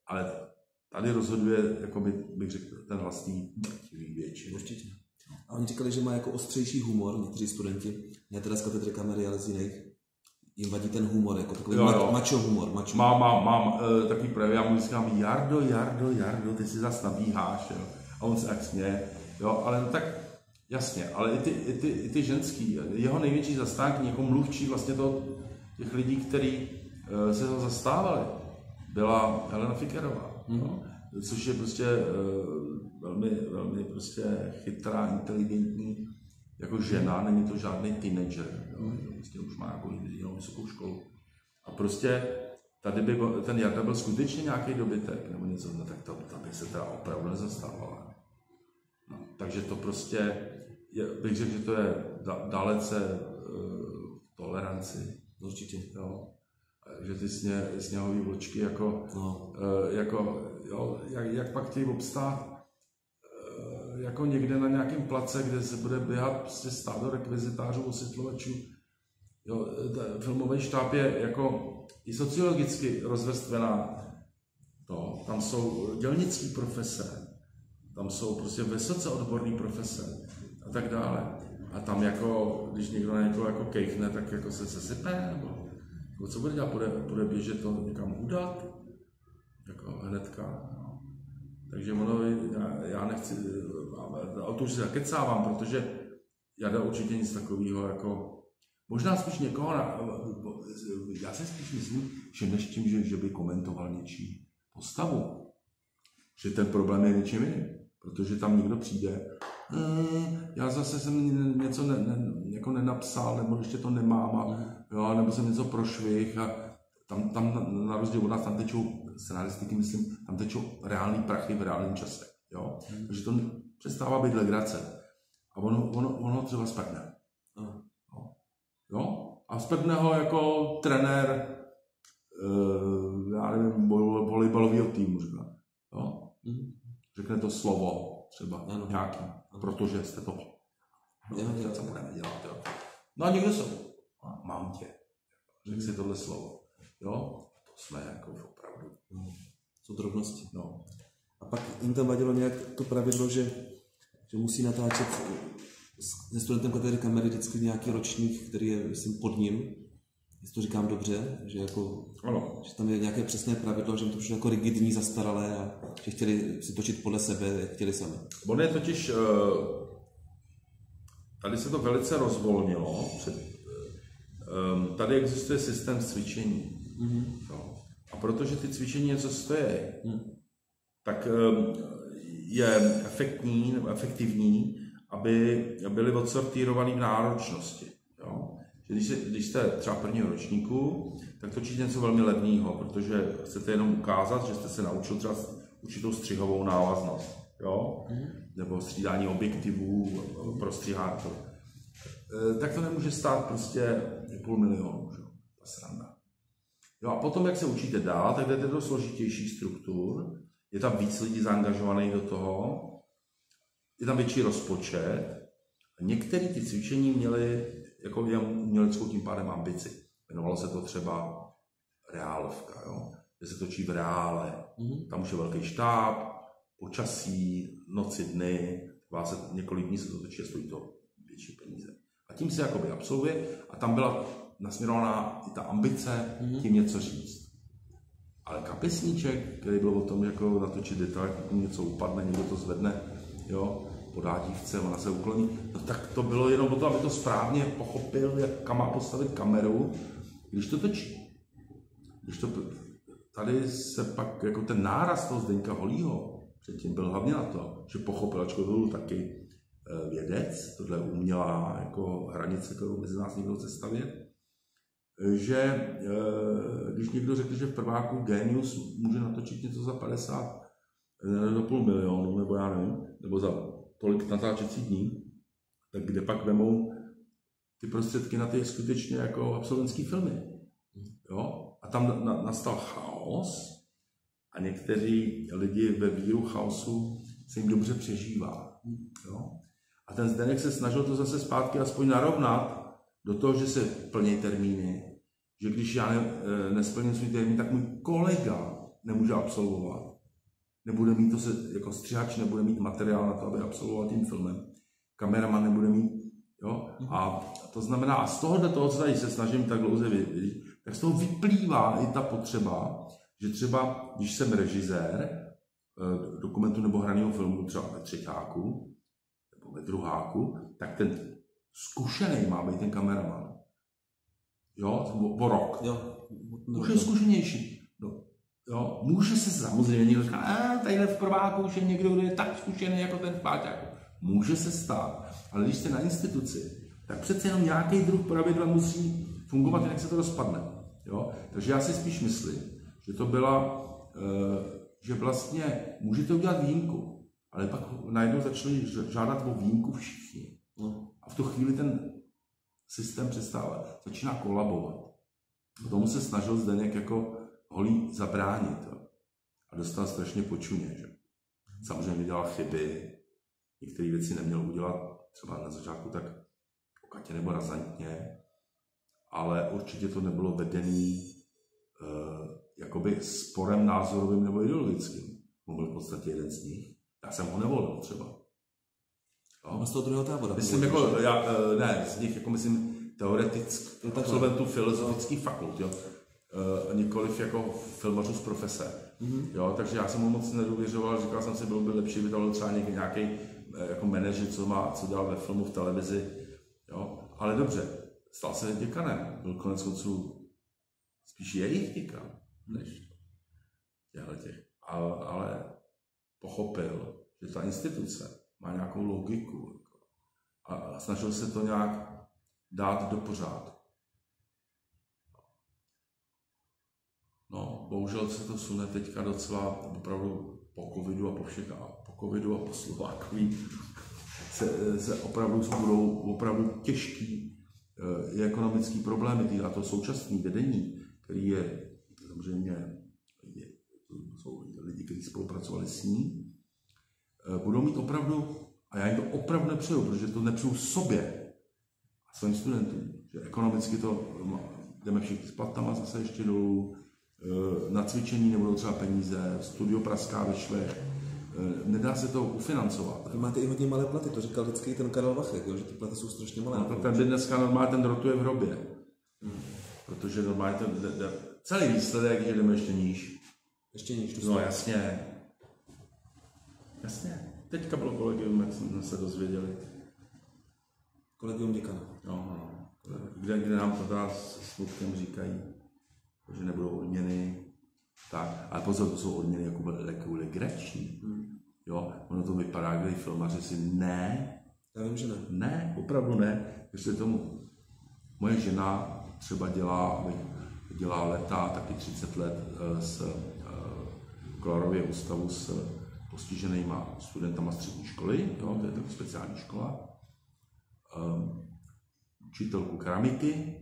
ale tady rozhoduje, jako by, bych řekl, ten hlasný většin. Určitě. A oni říkali, že má jako ostřejší humor, někteří studenti, ne teda z katedry kamery, ale z jiných, jim vadí ten humor, jako takový jo, jo. macho humor. Macho. Mám, mám, mám uh, takový projev, já mu říkám, Jardo, Jardo, Jardo, ty si zase nabíháš, jo. A on se tak směje, jo, ale no tak jasně, ale i ty, i ty, i ty ženský, jeho největší zastánky, jako mluvčí vlastně to, těch lidí, kteří uh, se ho zastávali, byla Helena Fikerová, mm-hmm. jo, což je prostě uh, velmi, velmi prostě chytrá, inteligentní, jako žena, není to žádný teenager, jo, mm. prostě už má jako jinou vysokou školu. A prostě tady by ten Jarda byl skutečně nějaký dobytek nebo něco, no, tak to, to by se teda opravdu nezastávala. No, takže to prostě, je, bych řekl, že to je da, dalece uh, toleranci. Určitě. Jo. Že ty sně, sněhové vločky jako, no. uh, jako jo, jak, jak pak chtějí obstát jako někde na nějakém place, kde se bude běhat prostě stádo rekvizitářů, osvětlovačů. Jo, filmový štáb je jako i sociologicky rozvrstvená. To, tam jsou dělnické profese, tam jsou prostě vysoce odborné profese a tak dále. A tam jako, když někdo na někoho jako kejchne, tak jako se sesype, nebo, nebo co bude dělat, bude, bude běžet to někam udat, jako hnedka. Takže ono, já, já nechci, o to už se zakecávám, protože já určitě nic takového jako Možná spíš někoho, na, já si spíš myslím, že než tím, že, že by komentoval něčí postavu, že ten problém je něčím jiným. Protože tam někdo přijde, ehm, já zase jsem něco ne, ne, jako nenapsal, nebo ještě to nemám, a, jo, nebo jsem něco prošvih a tam, tam na, na rozdíl od nás tam tečou scenaristiky, myslím, tam tečou reální prachy v reálném čase. Jo? Hmm. Takže to přestává být legrace. A ono, ono, ono třeba spadne. Jo? A z jako trenér uh, já nevím, volejbalového týmu říká. Jo? Mm. Řekne to slovo třeba ano. nějaký, ano. protože jste to no, jo, jo, co budeme dělat. Jo? No a někdo jsou. Mám tě. Řekl si tohle slovo. Jo? Jsme jako opravdu. No. Jsou drobnosti. No. A pak jim tam vadilo nějak to pravidlo, že, že musí natáčet se studentem katedry kamery vždycky nějaký ročník, který je, myslím, pod ním, jestli to říkám dobře, že, jako, ano. že tam je nějaké přesné pravidlo, že to už jako rigidní, zastaralé a že chtěli si točit podle sebe, jak chtěli sami. On je totiž, eh, tady se to velice rozvolnilo, před, eh, tady existuje systém cvičení. Mm-hmm. No. A protože ty cvičení něco stojí, mm. tak eh, je efektní nebo efektivní aby byly odsortírované v náročnosti. Jo? Že když, se, když jste třeba prvního ročníku, tak točíte něco velmi levného, protože chcete jenom ukázat, že jste se naučil třeba určitou střihovou návaznost. Jo? Mm. Nebo střídání objektivů pro střihátor. E, tak to nemůže stát prostě půl milionu. Že? Ta sranda. Jo, a potom, jak se učíte dál, tak jdete do složitějších struktur, je tam víc lidí zaangažovaných do toho, je tam větší rozpočet. Některé ty cvičení měly jako uměleckou tím pádem ambici. Jmenovalo se to třeba reálovka, jo? kde se točí v reále. Mm-hmm. Tam už je velký štáb, počasí, noci, dny, vás se několik dní se to točí a stojí to větší peníze. A tím se jakoby absolvuje a tam byla nasměrovaná i ta ambice mm-hmm. tím něco říct. Ale kapesníček, který byl o tom, jako natočit detail, jak něco upadne, někdo to zvedne, jo, podá dívce, ona se ukloní. No tak to bylo jenom o to, aby to správně pochopil, jak kam má postavit kameru, když to točí. Když to, tady se pak jako ten náraz toho Zdeňka Holího předtím byl hlavně na to, že pochopil, ačkoliv byl taky eh, vědec, tohle umělá jako hranice, kterou mezi nás někdo chce stavět, že eh, když někdo řekl, že v prváku Genius může natočit něco za 50 do půl milionu, nebo já nevím, nebo za tolik natáčecích dní, tak kde pak vemou ty prostředky na ty skutečně jako absolventské filmy. Jo? A tam na, nastal chaos a někteří lidi ve víru chaosu se jim dobře přežívá. Jo? A ten Zdenek se snažil to zase zpátky aspoň narovnat do toho, že se plní termíny, že když já ne, e, nesplním svůj termín, tak můj kolega nemůže absolvovat. Nebude mít to se, jako střihač, nebude mít materiál na to, aby absolvoval tím filmem. Kameraman nebude mít, jo. A to znamená, a z tohohle toho, co tady se snažím tak dlouze vidět, tak z toho vyplývá i ta potřeba, že třeba, když jsem režisér e, dokumentu nebo hraného filmu, třeba ve třetíku, nebo ve druháku, tak ten zkušený má být ten kameraman. Jo, o, o rok. Jo, Už je zkušenější. No, jo, může se samozřejmě někdo říkat, a tadyhle v prváku už je někdo, kdo je tak zkušený jako ten v páťáku. Může se stát, ale když jste na instituci, tak přece jenom nějaký druh pravidla musí fungovat, jinak se to rozpadne. Jo? Takže já si spíš myslím, že to byla, eh, že vlastně můžete udělat výjimku, ale pak najednou začali žádat o výjimku všichni. No. A v tu chvíli ten systém přestává, začíná kolabovat. K tomu se snažil Zdeněk jako holí zabránit. jo. A dostal strašně počuně. Že? Samozřejmě dělal chyby, některé věci neměl udělat třeba na začátku tak okatě nebo razantně, ale určitě to nebylo vedený eh, jakoby sporem názorovým nebo ideologickým. On byl v podstatě jeden z nich. Já jsem ho nevolil třeba. A z toho druhého tábora. Myslím, jako, já, eh, ne, z nich, jako myslím, teoretick, Jo, takhle. absolventů filozofických fakult, jo. Uh, nikoliv jako filmařů z profese. Mm-hmm. Jo, takže já jsem mu moc nedůvěřoval, říkal jsem si, bylo by lepší, by to byl třeba někdy nějaký eh, jako manažer, co má, co dělal ve filmu, v televizi. Jo. Ale dobře, stal se děkanem, byl konec konců spíš jejich děkan, než těch. Ale, ale pochopil, že ta instituce má nějakou logiku jako, a, snažil se to nějak dát do pořádku. No, bohužel se to sune teďka docela opravdu po covidu a po všech, a po covidu a po Slovákovi se, se opravdu budou opravdu těžký i ekonomický problémy, a to současné vedení, který je samozřejmě, je, jsou lidi, kteří spolupracovali s ní, eh, budou mít opravdu, a já jim to opravdu nepřeju, protože to nepřeju sobě a svým studentům, že ekonomicky to jdeme všichni s platama zase ještě dolů, eh, na cvičení nebudou třeba peníze, studio Praská ve Švech, eh, nedá se to ufinancovat. Vy máte i hodně malé platy, to říkal vždycky ten Karel Vachek, jo, že ty platy jsou strašně malé. No, tak ten dneska normálně ten rotuje v hrobě. Protože normálně ten, celý výsledek, že jdeme ještě níž. Ještě níž. No jasně. Jasně. Teďka bylo kolegium, jak jsme se dozvěděli. Kolegium děkana. No, no. Kde, kde nám to teda s smutkem říkají, že nebudou odměny. Tak, ale pozor, to jsou odměny jako, jako legrační. Jo, ono to vypadá, když filmaři si ne, Já vím, že ne. ne, opravdu ne. Věřte tomu, moje žena třeba dělá, dělá leta, taky 30 let eh, s eh, Kolarově ústavu s postiženýma studentama střední školy, jo, to je taková speciální škola. Um, učitelku keramiky,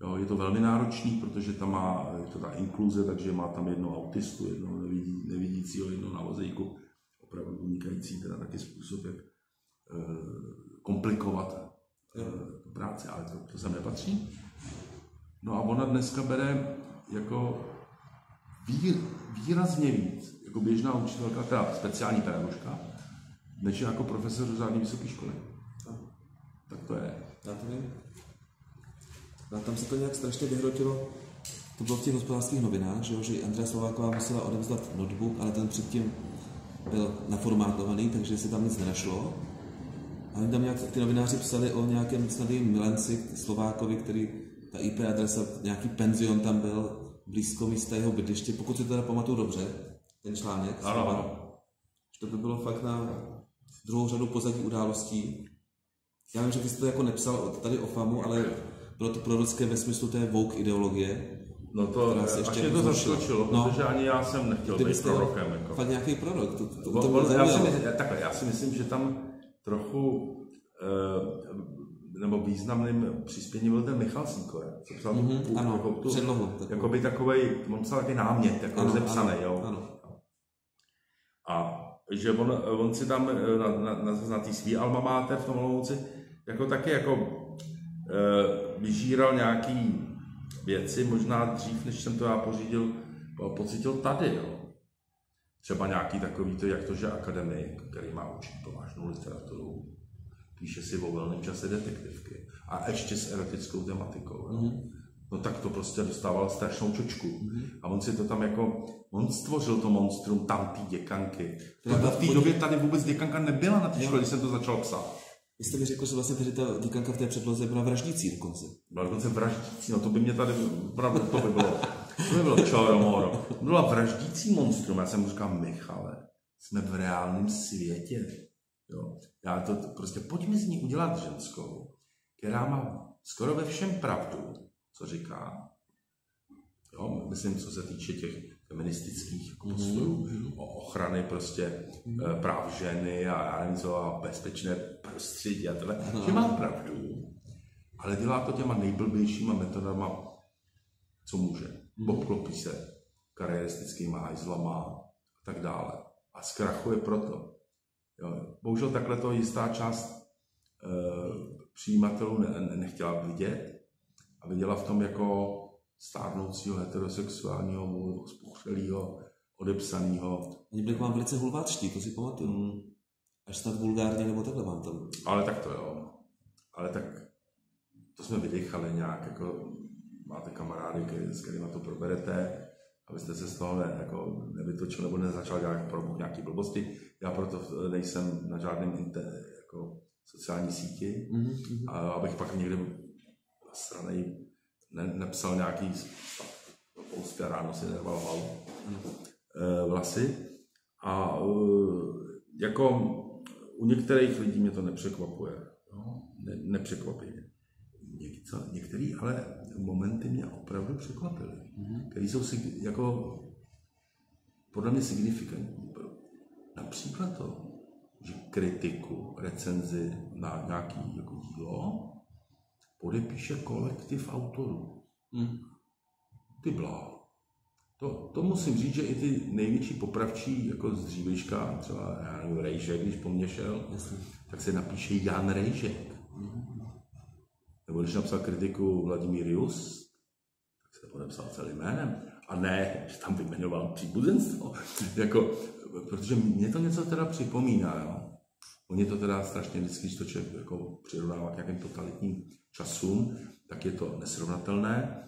jo, je to velmi náročný, protože tam má, je to ta inkluze, takže má tam jedno autistu, jedno nevidí, nevidícího, jedno na vozejku, opravdu unikající teda taky způsob, jak eh, komplikovat tu práci, ale to, to sem nepatří. No a ona dneska bere jako výr, výrazně víc, jako běžná učitelka, teda speciální pedagožka, než jako profesor řádné vysoké školy. Tak to je. Já to vím. A tam se to nějak strašně vyhrotilo. To bylo v těch hospodářských novinách, že, jo, že Andrea Slováková musela odevzdat notebook, ale ten předtím byl naformátovaný, takže se tam nic nenašlo. A oni tam nějak, ty novináři psali o nějakém snad jejím milenci Slovákovi, který ta IP adresa, nějaký penzion tam byl blízko místa jeho bydliště, pokud si to teda pamatuju dobře, ten článek. Ano, ano. Že to by bylo fakt na druhou řadu pozadí událostí. Já vím, že vy jste to jako nepsal tady o FAMu, ale bylo to prorocké ve smyslu té woke ideologie. No to, Která se až ještě mě to zhoršila. zaskočilo, No. protože ani já jsem nechtěl být prorokem. Jako. fakt nějaký prorok, to, to, to, to bylo já, si, takhle, já si myslím, že tam trochu, eh, nebo významným přispěním byl ten Michal Sikora, co psal Mhm, tu, ano, jako tu, předlohu. takovou. jako by takovej, on psal taky námět, jako Ano, rozepsaný, ano, jo. ano. A že on, on si tam eh, na, na, na, na té svý alma mater v tom Olomouci jako taky jako e, vyžíral nějaký věci, možná dřív, než jsem to já pořídil, po- pocitil tady, jo. Třeba nějaký takový to, jak to, že akademik, který má učit povážnou literaturu, píše si o volném čase detektivky a ještě s erotickou tematikou. Mhm. No tak to prostě dostával strašnou čočku. A on si to tam jako, on stvořil to monstrum tam té děkanky. To v té době tady vůbec děkanka nebyla na té škole, když jsem to začal psát. Vy jste mi řekl, že vlastně tady ta díkanka v té předloze byla vraždící dokonce. Byla dokonce vraždící, no to by mě tady, opravdu to by bylo, to by bylo čoro moro. Byla vraždící monstrum, já jsem mu říkal, Michale, jsme v reálném světě. Jo. Já to, to prostě, pojďme z ní udělat ženskou, která má skoro ve všem pravdu, co říká. Jo, myslím, co se týče těch feministických jako postojů, o ochrany prostě eh, práv ženy a já co, a bezpečné prostředí a tohle, že má pravdu, ale dělá to těma nejblbějšíma metodama, co může. Obklopí se kariéristickýma hajzlama a tak dále. A zkrachuje proto. Jo. Bohužel takhle to jistá část e, přijímatelů ne, ne, nechtěla vidět a viděla v tom jako stárnoucího heterosexuálního, spuchlého, odepsaného. Oni byli k vám velice hulváčtí, to si pamatuju. Mm, Až snad vulgárně nebo takhle vám tam. ale tak to jo. Ale tak to jsme vydechali nějak, jako máte kamarády, který, s kterými to proberete, abyste se z toho ne, jako nevytočil nebo nezačal dělat pro nějaké blbosti. Já proto nejsem na žádném jako sociální síti, Mhm. a abych pak někde stranej ne, nepsal nějaký polské ráno si nerval hlavu eh, vlasy. A eh, jako u některých lidí mě to nepřekvapuje. Jo? Ne, nepřekvapí mě. Některý ale momenty mě opravdu překvapily, které jsou si jako podle mě signifikantní. Například to, že kritiku, recenzi na nějaký jako dílo podepíše kolektiv autorů. Mhm. Ty bláho. To, to musím říct, že i ty největší popravčí, jako z dřívějška, třeba já nevím, Rejžek, když po mně šel, Jasně. tak se napíše Jan Rejžek. Nebo když napsal kritiku Vladimír Jus, tak se podepsal celým jménem. A ne, že tam vyjmenoval příbuzenstvo. *laughs* jako, protože mě to něco teda připomíná. Jo? Oni to teda strašně vždycky, když to člověk jako přirovnává k nějakým totalitním časům, tak je to nesrovnatelné.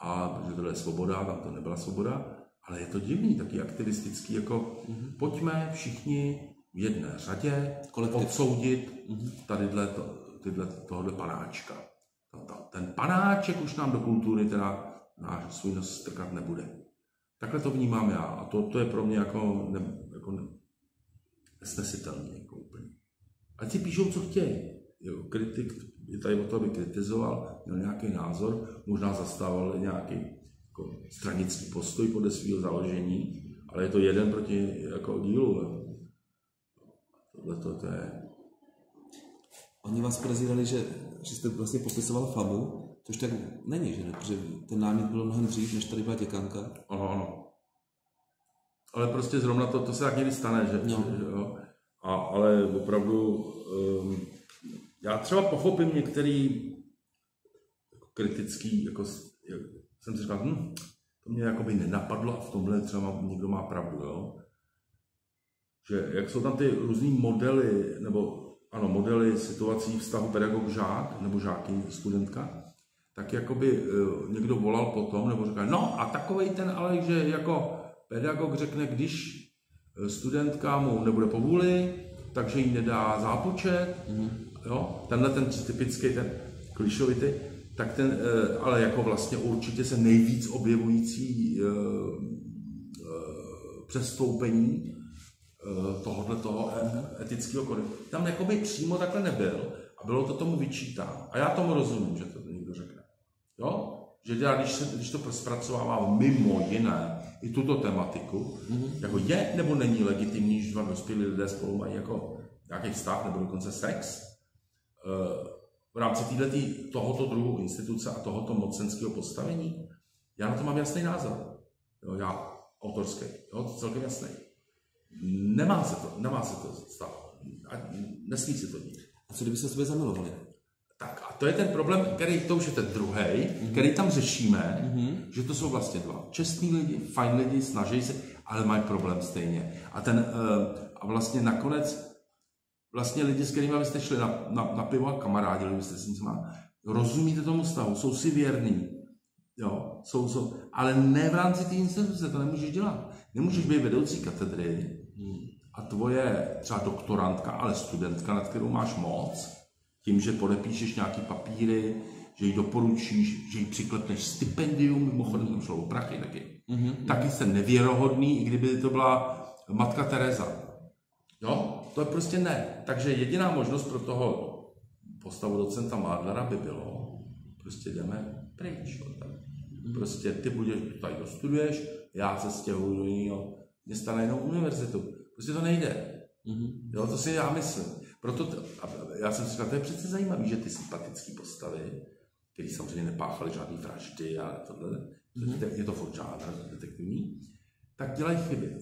A protože tohle je svoboda, tam to nebyla svoboda, ale je to divný, taky aktivistický, jako pojďme všichni v jedné řadě Kolektiv. odsoudit tadyhle to, tyhle, tohohle panáčka. Ten panáček už nám do kultury teda náš svůj nos strkat nebude. Takhle to vnímám já a to, to je pro mě jako, ne, jako ne, nesnesitelný jako. Ať si píšou, co chtějí. Jo, kritik je tady o to, aby kritizoval, měl nějaký názor, možná zastával nějaký jako stranický postoj podle svého založení, ale je to jeden proti jako dílu. Tohle to, je... Oni vás prezírali, že, že jste vlastně popisoval famu, což tak není, že ne? Protože ten námět byl mnohem dřív, než tady byla děkanka. Ano, ano. Ale prostě zrovna to, to se tak někdy stane, že, No. že jo. A, ale opravdu um, já třeba pochopím některý jako kritický, jako, jak jsem si říkal, hm, to mě jakoby nenapadlo a v tomhle třeba někdo má pravdu, jo. Že jak jsou tam ty různý modely, nebo ano, modely situací vztahu pedagog-žák, nebo žáky, studentka, tak jakoby eh, někdo volal potom, nebo říkal, no a takovej ten ale, že jako pedagog řekne, když studentka mu nebude po vůli, takže jí nedá zápočet, jo, tenhle ten typický, ten klišovitý, tak ten, eh, ale jako vlastně určitě se nejvíc objevující eh, eh, přestoupení tohohle toho etického kodexu. Tam jakoby přímo takhle nebyl a bylo to tomu vyčítáno. A já tomu rozumím, že to někdo řekne. Jo? Že já, když, se, když to zpracovává mimo jiné i tuto tematiku, mm-hmm. jako je nebo není legitimní, že dva dospělí lidé spolu mají jako nějaký vztah nebo dokonce sex, eh, v rámci týhletý, tohoto druhu instituce a tohoto mocenského postavení, já na to mám jasný názor. Jo, já autorský, jo, to celkem jasný. Nemá se to, nemá se to stát. A nesmí se to dít. A co kdyby se sebe zamilovali? Tak a to je ten problém, který to už je ten druhý, mm-hmm. který tam řešíme, mm-hmm. že to jsou vlastně dva čestní lidi, fajn lidi, snaží se, ale mají problém stejně. A ten, uh, a vlastně nakonec, vlastně lidi, s kterými byste šli na, na, na pivo a kamarádili byste s nimi, rozumíte tomu stavu, jsou si věrní, jo, jsou, jsou, ale ne v rámci té instituce, to nemůžeš dělat. Nemůžeš být vedoucí katedry a tvoje třeba doktorantka, ale studentka, nad kterou máš moc, tím, že podepíšeš nějaký papíry, že ji doporučíš, že jí přiklepneš stipendium, mimochodem tam šlo o prachy taky. Mm-hmm. Taky jste nevěrohodný, i kdyby to byla matka Teresa. Jo, to je prostě ne. Takže jediná možnost pro toho postavu docenta Mádlera by bylo, prostě jdeme pryč. Prostě ty budeš, tady dostuduješ, já se stěhuju do jiného města na jinou univerzitu. Prostě to nejde. Mm-hmm. Jo, to si já myslím. Proto to, já jsem si říkal, to je přece zajímavé, že ty sympatické postavy, které samozřejmě nepáchaly žádné vraždy a tohle, mm-hmm. je to furt žádná detektivní, tak dělají chyby.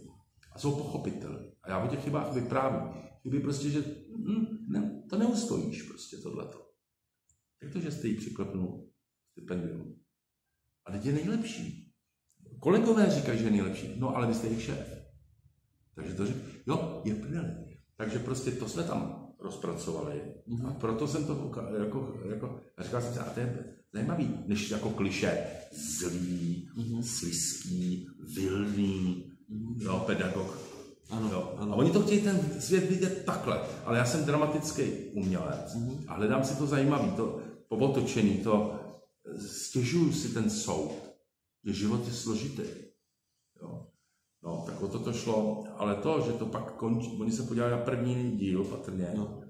A jsou pochopitelné. A já o těch chybách vyprávím. Chyby prostě, že hm, ne, to neustojíš prostě tohleto. Jak to, že jste jí přiklepnul stipendium? A teď je nejlepší. Kolegové říkají, že je nejlepší. No, ale vy jste jejich šéf. Takže to říká, jo, je prdele. Takže prostě to jsme tam rozpracovali. Mm-hmm. A proto jsem to jako, jako a říkal jsem si, a to je zajímavý, než jako kliše zlý, mm-hmm. sliský, vilný, mm-hmm. jo, pedagog. Ano, jo. ano. A oni to chtějí ten svět vidět takhle, ale já jsem dramatický umělec mm-hmm. a hledám si to zajímavý, to povotočený, to stěžuju si ten soud, že život je složitý. Jo. No, tak o to to šlo, ale to, že to pak končí, oni se podívali na první díl patrně, no.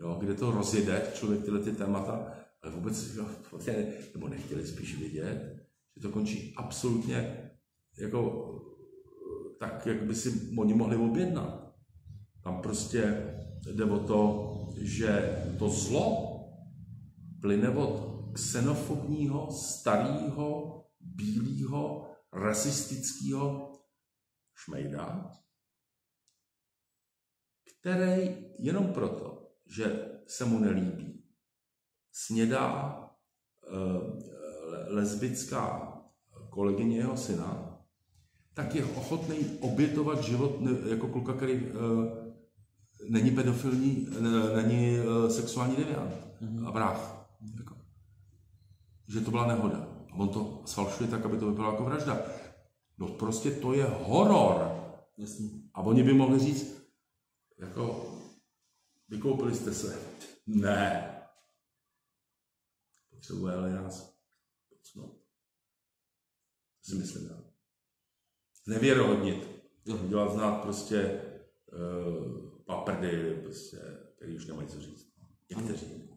jo, kde to rozjede člověk tyhle ty témata, ale vůbec, jo, vlastně, nebo nechtěli spíš vidět, že to končí absolutně jako tak, jak by si oni mohli objednat. Tam prostě jde o to, že to zlo plyne od xenofobního, starého, bílého, rasistického šmejda, který jenom proto, že se mu nelíbí, snědá uh, lesbická kolegyně jeho syna, tak je ochotný obětovat život jako kluka, který uh, není pedofilní, ne, není uh, sexuální deviant mm-hmm. a vrah. Jako, že to byla nehoda. A on to sfalšuje tak, aby to vypadalo jako vražda. No prostě to je horor. Jasný. A oni by mohli říct, jako, vykoupili jste se. Ne. Potřebuje ale nás pocnout. To si myslím, já. Nevěrohodnit. Dělat znát prostě uh, paprdy, prostě, který už nemají co říct. Někteří.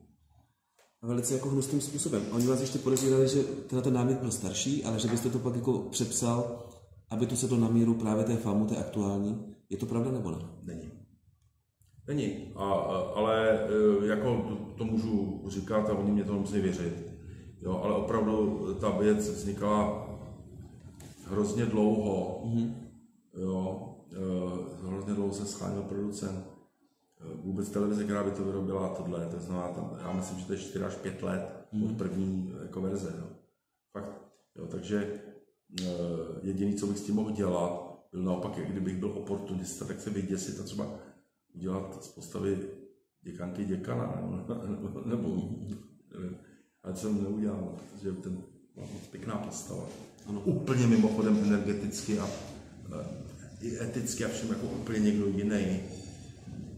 A velice jako hnusným způsobem. Oni vás ještě podezírali, že teda ten námět byl starší, ale že byste to pak jako přepsal aby to se to na míru právě té famu, té aktuální. Je to pravda nebo ne? Není. Není, a, a, ale e, jako to, to můžu říkat a oni mě to musí věřit. Jo, ale opravdu ta věc vznikala hrozně dlouho. Mm-hmm. Jo, e, hrozně dlouho se scháněl producent. E, vůbec televize, která by to vyrobila, tohle, to znamená, tam, já myslím, že to je 4 až 5 let mm-hmm. od první jako verze. Jo. Fakt. Jo, takže jediný, co bych s tím mohl dělat, byl naopak, kdybych byl oportunista, tak se vyděsit a třeba udělat z postavy děkanky děkana, nebo, *laughs* nebo nevím. Ale co jsem neudělal, protože ten moc pěkná postava. Ano. Úplně mimochodem energeticky a eh, i eticky a všem jako úplně někdo jiný,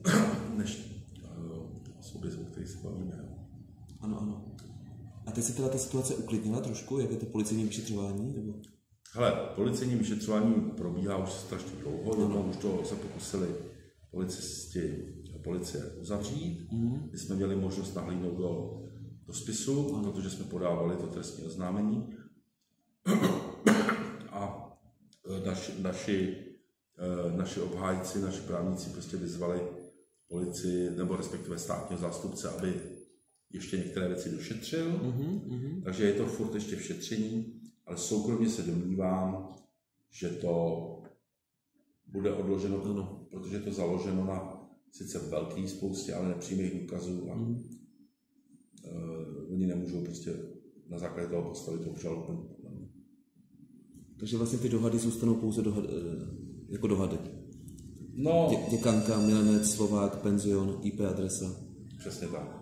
*clears throat* než uh, osoby, o kterých se bavíme. Ano, ano. A teď se teda ta situace uklidnila trošku, jak je to policejní vyšetřování? Nebo? Hele, policejní vyšetřování probíhá už strašně dlouho, no. už to se pokusili policisti policie uzavřít. Mm. My jsme měli možnost nahlídnout do, do spisu, no. protože jsme podávali to trestní oznámení. A e, naši, naši, e, naši obhájci, naši právníci prostě vyzvali policii, nebo respektive státního zástupce, aby ještě některé věci došetřil, Mhm, takže je to furt ještě v šetření, ale soukromně se domnívám, že to bude odloženo, Ano. protože je to založeno na sice velký spoustě, ale nepřímých důkazů a Mhm. uh, oni nemůžou prostě na základě toho postavit obžalobu. Takže vlastně ty dohady zůstanou pouze dohady, jako dohady. No, Dě, děkanka, milenec, Slovák, penzion, IP adresa. přesně tak.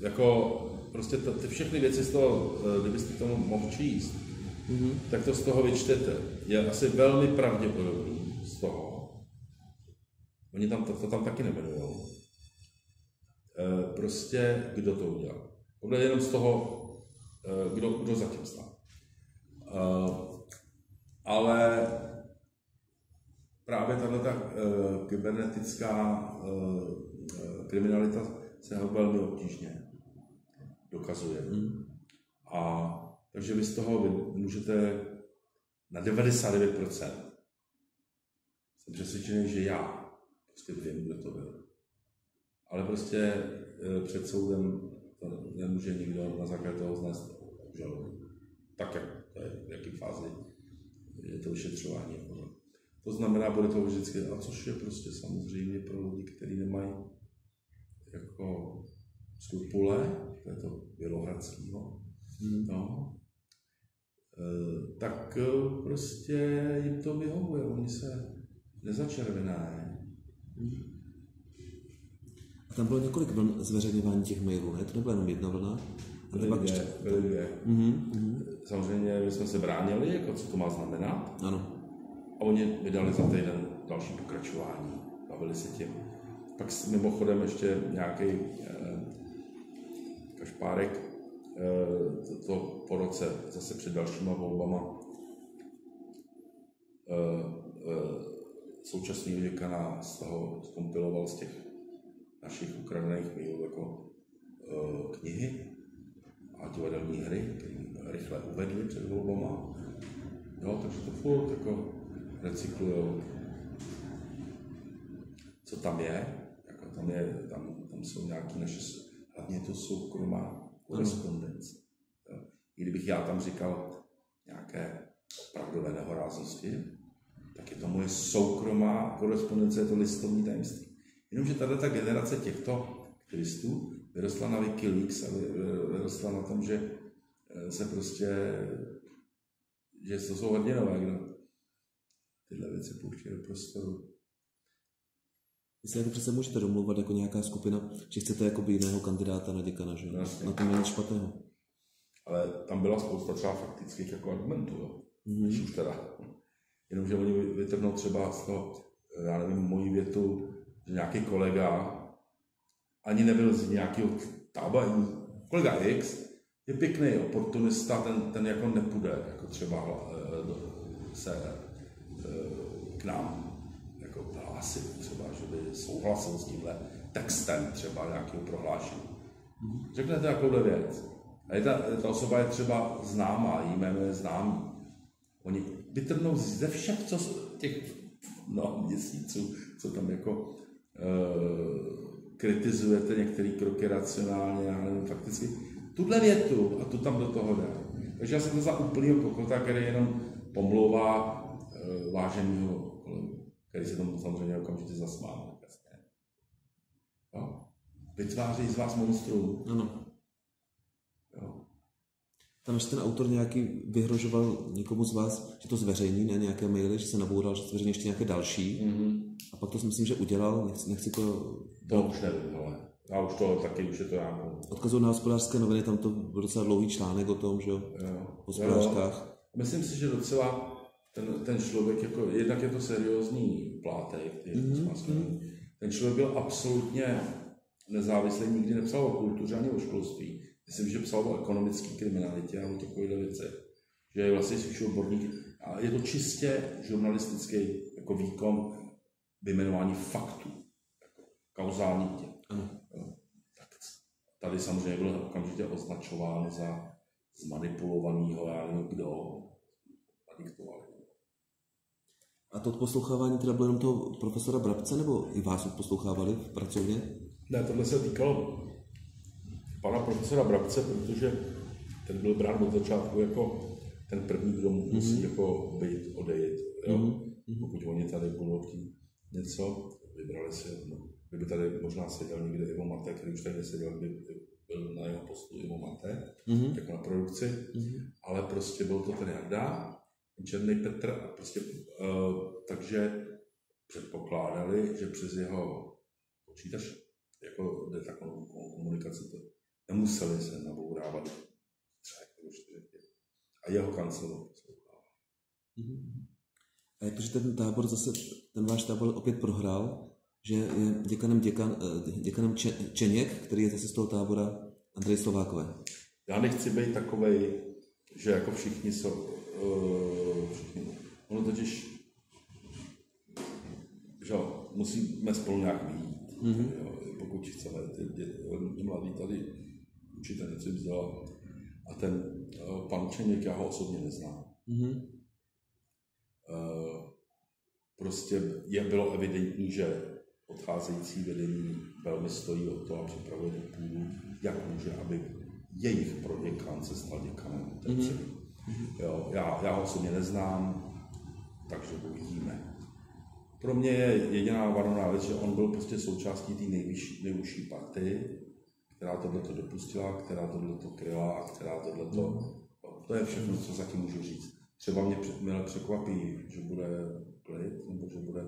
Jako prostě to, ty všechny věci z toho, eh, kdybyste tomu mohl číst, Mhm. tak to z toho vyčtete. Je asi velmi pravděpodobný z toho. Oni tam to, to tam taky nemenujou. E, prostě kdo to udělal. Je jenom z toho, e, kdo, kdo zatím stál. E, ale právě tahle ta e, kybernetická e, e, kriminalita se ho velmi obtížně dokazuje. A takže vy z toho můžete na 99% jsem přesvědčený, že já prostě vím, kdo to byl. Ale prostě e, před soudem to nemůže nikdo na základě toho znést žalobu. Tak, jak to je, v jaký fázi je to vyšetřování. To znamená, bude to vždycky, a což je prostě samozřejmě pro lidi, kteří nemají jako skrupule, to je to Bělohradskýho, no, e, tak e, prostě jim to vyhovuje, oni se nezačervenají. A tam bylo několik vln zveřejňování těch mailů, ne? To nebyla jenom jedna vlna. A Byly dvě, ještě... byly dvě. Mhm, mhm. Samozřejmě my jsme se bránili, jako co to má znamenat, Ano. a oni mi dali za týden další pokračování, bavili se tím. Pak mimochodem ještě nějaký eh, kašpárek, eh, to, to po roce, zase před dalšíma volbama, eh, eh, současný děkana z toho zkompiloval z těch našich ukradených mailů jako eh, knihy a divadelní hry, které rychle uvedli před volbama. Jo, takže to furt jako recyklujou. Co tam je? Jako tam, je tam, tam jsou nějaké naše, hlavně to soukromá korespondence. I kdybych já tam říkal nějaké opravdové nehoráznosti, tak je to moje soukromá korespondence, je to listovní tajemství. Jenomže tato ta generace těchto aktivistů vyrostla na Wikileaks a vy- vy- vyrostla na tom, že eh, se prostě, že to jsou hrdinové, kdo tyhle věci pouští do prostoru. Vy se jako přece můžete domlouvat jako nějaká skupina, že chcete jakoby jiného kandidáta na děkana, že? Jasně. Na tom není špatného. Ale tam byla spousta třeba faktických jako argumentů, jo. Když už teda. Jenomže oni vytrhnou třeba z toho, já nevím, moji větu, že nějaký kolega ani nebyl z nějakého tábora, kolega X je pěkný oportunista, ten, ten jako nepůjde, jako třeba eh, do, se eh, k nám jako hlásit, třeba, že by souhlasil s tímhle textem třeba nějakého prohlášení. Řeknete takovouhle věc. A je ta, ta osoba je třeba známá, jí jméno je známý. Oni vytrhnou ze všech co, z těch no, měsíců, co tam jako e, kritizujete některé kroky racionálně, já nevím, fakticky, tuhle větu a tu tam do toho dá. Takže já jsem to za úplnýho kokota, který jenom pomlouvá e, váženýho kolegu, který se tomu samozřejmě okamžitě zasmál. Jo? Vytváří z vás monstrum. Ano. Jo. Tam ještě ten autor nějaký vyhrožoval někomu z vás, že to zveřejní, ne nějaké maily, že se naboural, že zveřejní ještě nějaké další. Mm-hmm. A pak to si myslím, že udělal, nechci, nechci to... To už nevím, ale já už to taky, už je to nějakou... Odkazuju na hospodářské noviny, tam to byl docela dlouhý článek o tom, že jo, Jo. v hospodářkách. Myslím si, že docela ten, ten člověk, jako, jednak je to seriózní plátek, který mm-hmm. Ten člověk byl absolutně nezávislý, nikdy nepsal o kultuře ani o školství. Myslím, že psal o ekonomické kriminalitě a o takovýchhle věcech. Že je vlastně spíš odborník. A je to čistě žurnalistický jako výkon vyjmenování faktů. Jako kauzální tě. Ano. Tak tady samozřejmě byl okamžitě označován za zmanipulovaného, já nevím kdo, nadiktovali. A to odposlouchávání teda bylo jenom toho profesora Brabce, nebo i vás odposlouchávali v pracovně? Ne, tohle se týkalo pana profesora Brabce, protože ten byl brán od začátku jako ten první, kdo musí mm-hmm. jako být, odejít. Jo? Mm-hmm. Pokud oni tady budou chtít něco, vybrali si, no, kdyby tady možná seděl někde Ivo Mate, který už tady neseděl, by byl na jeho postu Ivo Mate, mm-hmm. jako na produkci, mm-hmm. ale prostě byl to ten Jarda, Černý Petr a prostě, uh, takže předpokládali, že přes jeho počítač jako jde takovou komunikaci, to nemuseli se nabourávat třeba nebo čtyři a jeho kancel mm-hmm. A jak to, že ten tábor zase, ten váš tábor opět prohrál, že je děkanem, děkan, eh, děkanem Čeněk, který je zase z toho tábora Andrej Slovákové. Já nechci být takovej, že jako všichni jsou, ono totiž, že musíme spolu nějak být, mm-hmm. jo, pokud chceme ty, ty, ty mladí tady učit a něco vzdělat. A ten uh, pan Čeněk, já ho osobně neznám. Mm-hmm. Uh, prostě je, bylo evidentní, že odcházející vedení velmi stojí o to a připravuje tu půdu, jak může, aby jejich proděkan se stal děkanem. Mm-hmm. Jo, já, já ho osobně neznám, takže uvidíme. Pro mě je jediná varovná věc, že on byl prostě součástí té nejvyšší, nejvyšší party, která tohle to dopustila, která tohle to kryla a která tohle to... To je všechno, co zatím můžu říct. Třeba mě milé překvapí, že bude klid, nebo že bude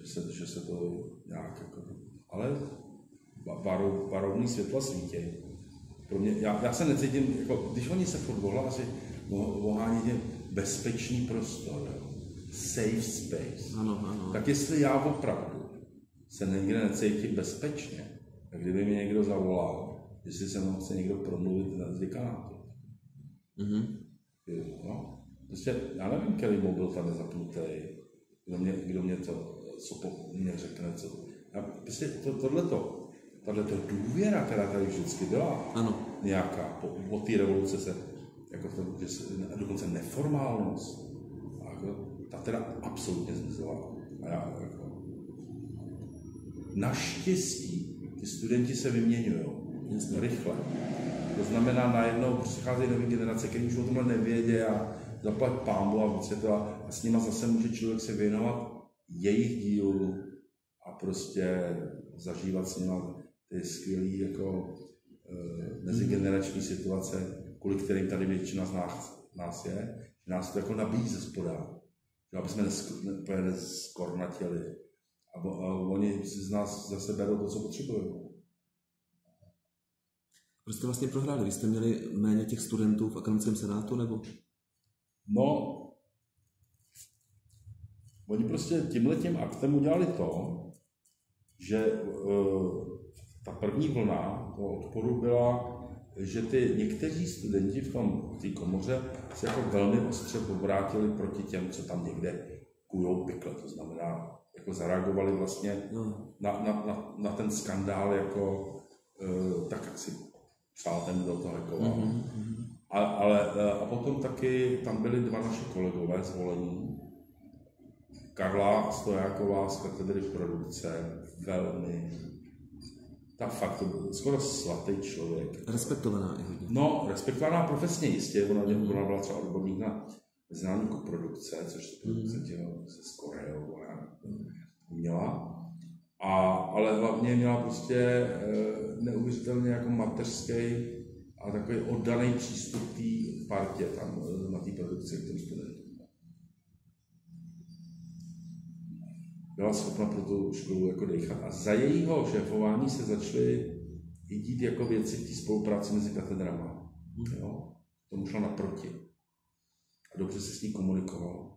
že se, že se to nějak jako, ale varovný světla svítí. Pro mě, já, já se necítím, jako, když oni se furt asi ohání tě bezpečný prostor, safe space, ano, ano. tak jestli já opravdu se někde necítím bezpečně, tak kdyby mě někdo zavolal, jestli se mnou chce někdo promluvit na děkanátu. Mm-hmm. No, prostě já nevím, který mobil tam je zapnutý, kdo mě, kdo mě to co po mně řekne, co... A prostě to, tohleto, tato důvěra, která tady vždycky byla, ano. nějaká, po, od té revoluce se, jako to, že se, dokonce neformálnost, jako, ta teda absolutně zmizela. A já, jako, naštěstí ty studenti se vyměňují rychle. To znamená, najednou přicházejí nové generace, které už o tomhle nevědí a zaplať pámbu a to a, a s nima zase může člověk se věnovat jejich dílů a prostě zažívat s nimi ty skvělé jako e, mezigenerační situace, kvůli kterým tady většina z nás, nás je, že nás to jako nabíjí ze spoda, že aby jsme neskornatěli. A, a oni si z nás zase berou to, co potřebují. Proč jste vlastně prohráli? Vy jste měli méně těch studentů v akademickém senátu, nebo? No, Oni prostě tímhle tím aktem udělali to, že uh, ta první vlna toho odporu byla, že ty někteří studenti v tom v té komoře se jako velmi ostře obrátili proti těm, co tam někde kůjou pikle. To znamená, jako zareagovali vlastně no. na, na, na, na ten skandál jako uh, tak, jak si přál ten, do toho jako. Mm-hmm. A, ale, a potom taky tam byli dva naši kolegové zvolení, Karla Stojáková z katedry produkce, velmi, ta fakt, to byl skoro svatý člověk. Respektovaná i hodně. No, respektovaná profesně jistě, ona, mm. ona byla třeba odborník na mezinárodní koprodukce, což se produkce mm. dělala se s Koreou, ona měla. A, ale hlavně měla prostě e, neuvěřitelně jako mateřský a takový oddaný přístup té partě tam eh, na té produkci k těm byla schopna pro tu školu jako dechat. A za jejího šéfování se začaly dít jako věci v té spolupráci mezi katedrama. Jo? Tomu šla naproti. A dobře se s ní komunikoval.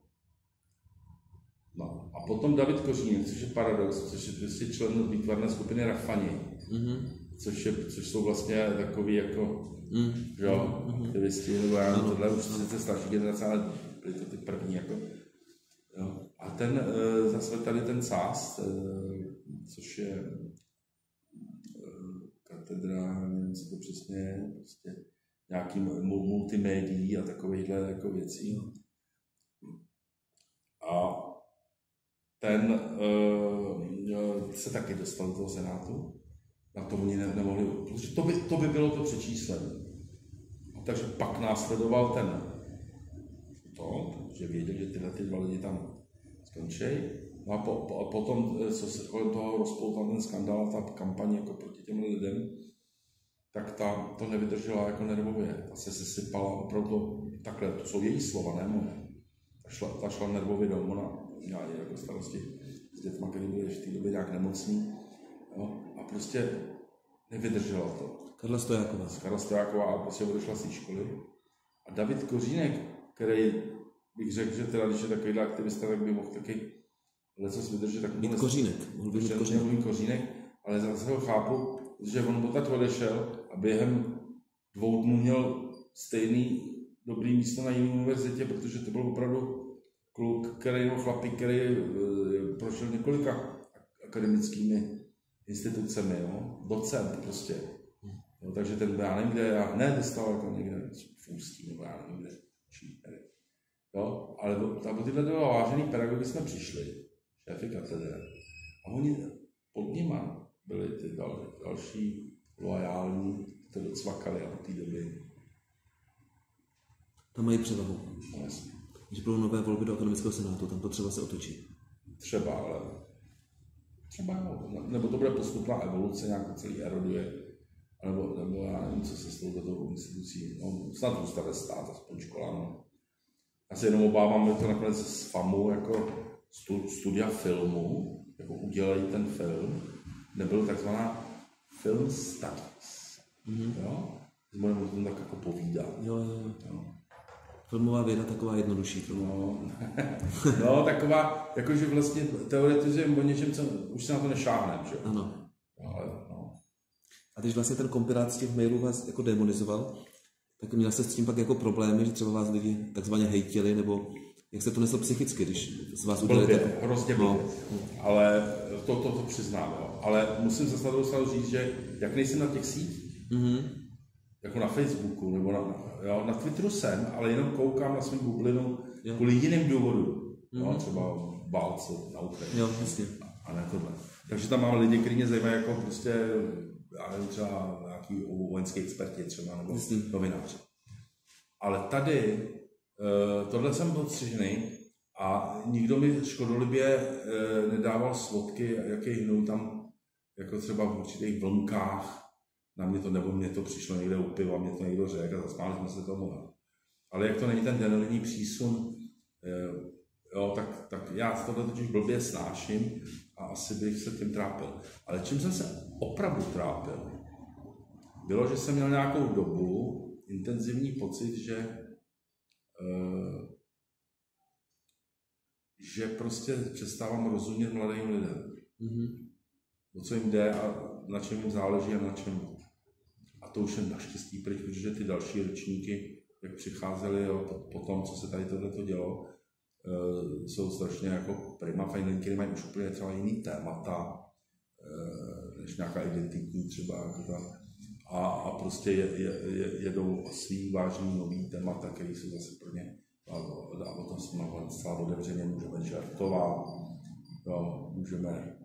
No. A potom David Kořínek, což je paradox, což je prostě člen výtvarné skupiny Rafani, mm-hmm. což, je, což jsou vlastně takový jako, mm. že jo, mm-hmm. nebo já tohle už sice starší generace, ale byly to ty první jako Jo. A ten e, zase tady ten CAS, e, což je e, katedra, nevím, co to přesně je, prostě nějaký multimédií a takovýchhle jako věcí. A ten se taky dostal do toho senátu. na to oni ne, nemohli, protože to by, to by bylo to přečíslení. Takže pak následoval ten to, že věděl, že tyhle ty dva lidi tam skončí. No a po, po, potom, eh, co se kolem toho rozpoutal ten skandál, ta kampaně jako proti těm lidem, tak ta to nevydržela jako nervově. Ta se sesypala opravdu takhle, to jsou její slova, ne moje. Ta šla, ta šla nervově domů, ona měla jako starosti s dětma, který byli v té době nějak nemocní. Jo? A prostě nevydržela to. Karla Stojáková. Karla Stojáková a prostě odešla z té školy. A David Kořínek, který bych řekl, že teda, když je takovýhle aktivista, tak by mohl taky leco vydržet. Tak Mít kořínek. Mohl by mít kořínek. kořínek. Ale zase ho chápu, že on tak odešel a během dvou dnů měl stejný dobrý místo na jiné univerzitě, protože to byl opravdu kluk, který, no chlapík, který e, prošel několika akademickými institucemi, jo? docent prostě. Jo, takže ten, já nevím, kde, já ne, dostal jako někde v Ústí, nebo já nevím, kde, či, Jo, ale tam tyhle dva vážený pedagogy jsme přišli, šéfy katedry, a oni pod nima byli ty dal, další loajální, to docvakali a od té doby. Tam mají převahu. No, jasně. Když budou nové volby do akademického senátu, tam to třeba se otočí. Třeba, ale třeba jo. Nebo to bude postupná evoluce, nějak celý eroduje. Nebo, nebo já nevím, co se s touto institucí, no, snad zůstane stát, aspoň škola, no. Já se jenom obávám, že to nakonec z FAMu jako studia filmu, jako udělají ten film, nebyl takzvaná film studies. Mm-hmm. Jo? Budeme o tom tak jako povídat. Jo, jo, jo. Filmová věda taková jednodušší. No, no, taková, jakože vlastně teoretizujeme o něčem, co už se na to nešáhne, že? Ano. Ale, no. A když vlastně ten kompilát z těch mailů vás jako demonizoval, tak měl jste s tím pak jako problémy, že třeba vás lidi takzvaně hejtili, nebo jak se to neslo psychicky, když z vás udělali tak... hrozně blbě. Ale to, to, to přiznám, jo. Ale musím se snad říct, že jak nejsem na těch sítích, Mm-hmm. jako na Facebooku nebo na, jo, na Twitteru jsem, ale jenom koukám na svou bublinu Jo. kvůli jiným důvodům. Mhm. Jo, třeba válce na Ukrajině. Jo, jasně. A ne tohle. Takže tam mám lidi, kteří mě zajímají jako prostě, já nevím, třeba nějaký vojenský experti třeba, nebo Jasně. novináři. Ale tady, eh, tohle jsem byl střižený a nikdo mi škodolibě eh, nedával svodky, jaký hnůj tam, jako třeba v určitých vlnkách, na mě to, nebo mě to přišlo někde u piva, mě to někdo řekl a zasmáli jsme se tomu. Ale jak to není ten dennodenní přísun, eh, jo, tak, tak já tohle totiž blbě snáším a asi bych se tím trápil. Ale čím jsem se opravdu trápil, bylo, že jsem měl nějakou dobu intenzivní pocit, že eh, že prostě přestávám rozumět mladým lidem. Mm-hmm. O co jim jde a na čem jim záleží a na čem. A to už je naštěstí pryč, protože ty další ročníky, jak přicházely po, po tom, co se tady tohle dělo, eh, jsou strašně jako prima fajn, které mají už úplně třeba jiný témata, eh, než nějaká identitní třeba. Jako ta, a, a prostě je, je, je, jedou svý vážný nový témata, které jsou zase pro ně. A, a o tom jsme mohli zcela otevřeně, můžeme žartovat, jo, můžeme,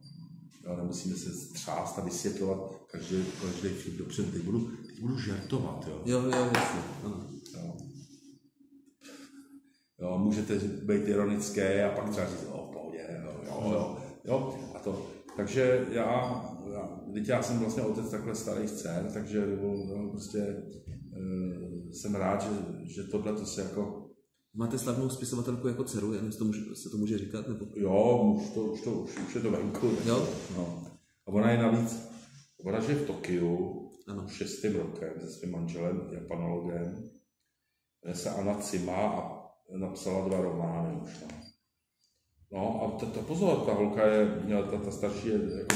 jo, nemusíme se střást a vysvětlovat každý, každý vtip dopředu. Teď budu, teď budu žartovat, jo. Jo, jo, jasně. Ano. Jo. Jo, můžete být ironické a pak třeba říct, o, pohodě, jo, jo, jo, jo, a to. Takže já, já, teď já jsem vlastně otec takhle starých dcer, takže no, prostě e, jsem rád, že, že tohle to se jako, Máte slavnou spisovatelku jako dceru, já nevím, jestli to může, se to může říkat, nebo... jo, už, to, už, to, už, už je to venku. Jo? No. A ona je navíc, ona žije v Tokiu, Ano. šestým rokem se svým manželem, japanologem. Jmenuje se Anna Cima a napsala dva romány už. No, no a to, to pozor, ta holka je, ta, ta starší je jako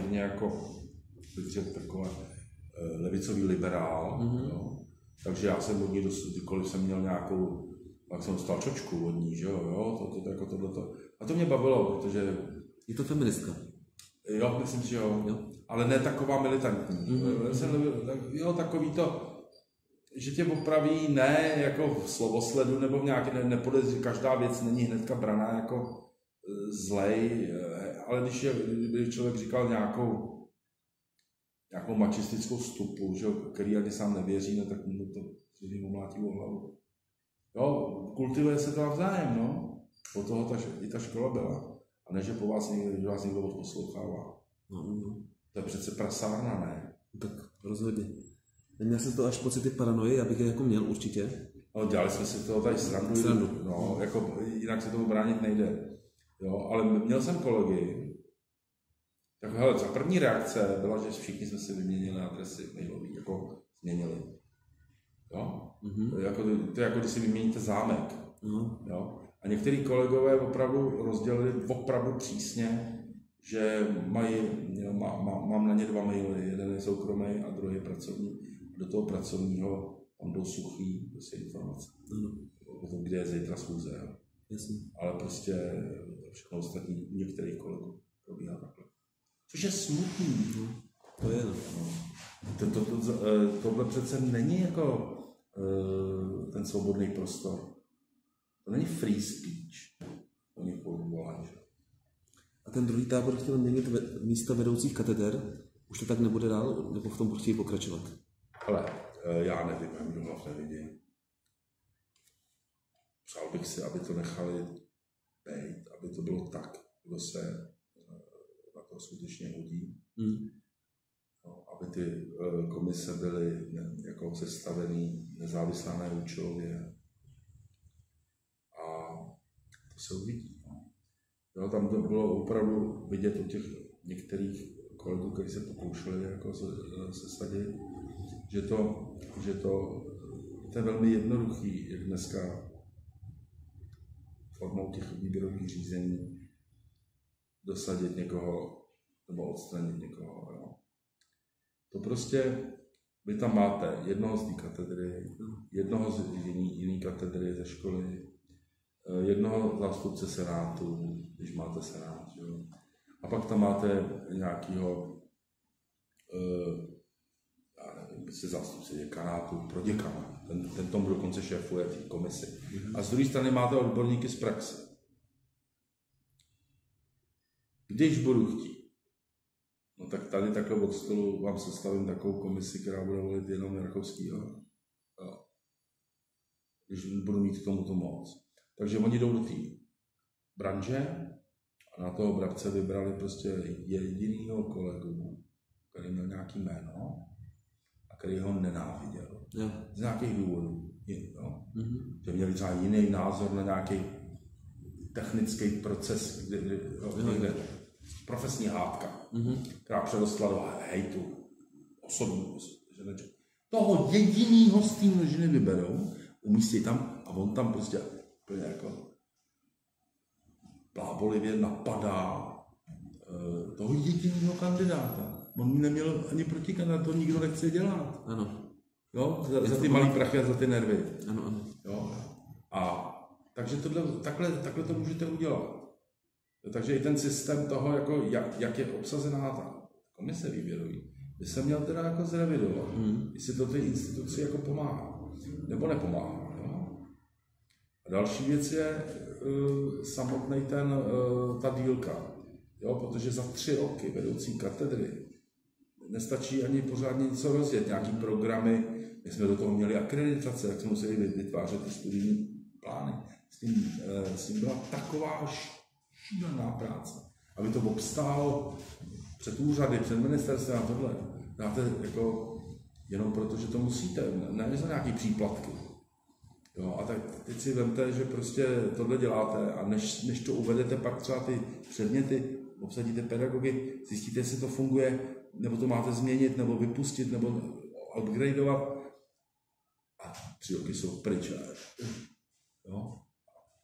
mírně jako, bych řekl, takové eh, levicový liberál. Mhm. Mm-hmm. Jo. Takže já jsem od ní dost, kdykoliv jsem měl nějakou, tak jsem dostal čočku od ní, že jo, jo to, to, jako tohleto. A to mě bavilo, protože Je to feministka. Jo, myslím, že jo. Jo. Ale ne taková militantní. Mhm. Mm-hmm. Tak, jo, takový to, že tě opraví ne jako v slovosledu nebo v nějaké ne, nepodezří, každá věc není hnedka braná jako e, zlej, ale když, je, když člověk říkal nějakou nějakou mačistickou stupu, že, který ani sám nevěří, no, tak mu to si omlátí o hlavu. Jo, kultivuje se to navzájem, no. O toho ta, i ta škola byla. A ne, že po vás někdo, že vás někdo odposlouchává. No, no. To je přece prasárna, ne? Tak rozhodně. Neměl jsem to až pocity paranoje, já bych je jako měl určitě. No, dělali jsme si toho tady srandu. Srandu. No, jako, jinak se tomu bránit nejde. Jo, ale měl jsem kolegy, tak hele, ta první reakce byla, že všichni jsme si vyměnili adresy mailový, jako změnili. Jo? Mhm. Jako, to je jako když si vyměníte zámek. No, Jo? A některý kolegové opravdu rozdělili opravdu přísně, že mají, jo, má, má, mám na ně dva maily, jeden je soukromý a druhý je pracovní. Do toho pracovního tam jdou suchý prostě informace ano, o tom, kde je zítra schůze. Jasně. Ale prostě všechno ostatní u některých kolegů probíhá takhle. Což je smutný. No, to je, no. To, to, to, to, eh, tohle přece není jako eh, ten svobodný prostor. To není free speech. Oni volají, že? A ten druhý tábor chtěl měnit ve, místa vedoucích kateder. Už to tak nebude dál, nebo v tom chtějí pokračovat? Ale eh, já nevím, já kdo hlav nevidí. Přál bych si, aby to nechali být, aby to bylo tak, kdo se eh, na to skutečně hodí. Hmm. No, aby ty eh, komise byly ne, jako sestavený nezávislá na účelově. A to se uvidí. No. Jo, tam to bylo opravdu vidět u těch některých kolegů, kteří se pokoušeli jako se, se sadit, že to, že to, to je velmi jednoduchý, jak dneska formou těch výběrových řízení dosadit někoho nebo odstranit někoho. Jo. To prostě, vy tam máte jednoho z té katedry, jednoho z jiný katedry ze školy, eh, jednoho zástupce senátu, když máte senát, jo. A pak tam máte nějakého, eh, jestli zástupce děkanátu, pro děkana. Ten, ten tomu dokonce šéfuje té komisi. A z druhé strany máte odborníky z praxe. Když budu chtít, No tak tady takhle od stolu vám sestavím takovou komisi, která bude volit jenom Jarchovskýho. Jo. Když budu mít k tomu to moc. Takže oni jdou do té branže a na toho bravce vybrali prostě jedinýho kolegu, který měl nějaký jméno který ho nenáviděl. Jo. Z nějakých důvodů. Jo. Mhm. Že měli třeba jiný názor na nějaký technický proces, kdy, kdy, jo, někde profesní hádka Mhm. která přerostla do hejtu, osobní. Toho jedinýho z té množiny vyberou, umístí tam a on tam prostě úplně jako blábolivě napadá eh, toho jediného kandidáta. On neměl ani protikandidát, to nikdo nechce dělat. Ano, Jo? Za, za ty malý prachy a za ty nervy. ano, ano. Jo? A takže tohle, takhle, takhle to můžete udělat. Takže i ten systém toho, jako jak, jak je obsazená ta komise výběrový, by se měl teda jako zrevidovat. Hmm. Jestli to ty instituci jako pomáhá. Nebo nepomáhá. Jo? A další věc je uh, samotný ten, uh, ta dílka. Jo? Protože za tři roky vedoucí katedry nestačí ani pořádně něco rozjet, nějaký programy, my jsme do toho měli akreditace, jak jsme museli vytvářet ty studijní plány. S tím, eh, s tím byla taková šílená práce. Aby to obstálo před úřady, před ministerstvem a tohle. Dáte jako jenom proto, že to musíte, ne za nějaký příplatky. Jo, a tak teď si vemte, že prostě tohle děláte a než, než to uvedete pak třeba ty předměty, obsadíte pedagogy, zjistíte, jestli to funguje, nebo to máte změnit, nebo vypustit, nebo upgradeovat. A tři roky jsou pryč. Jo?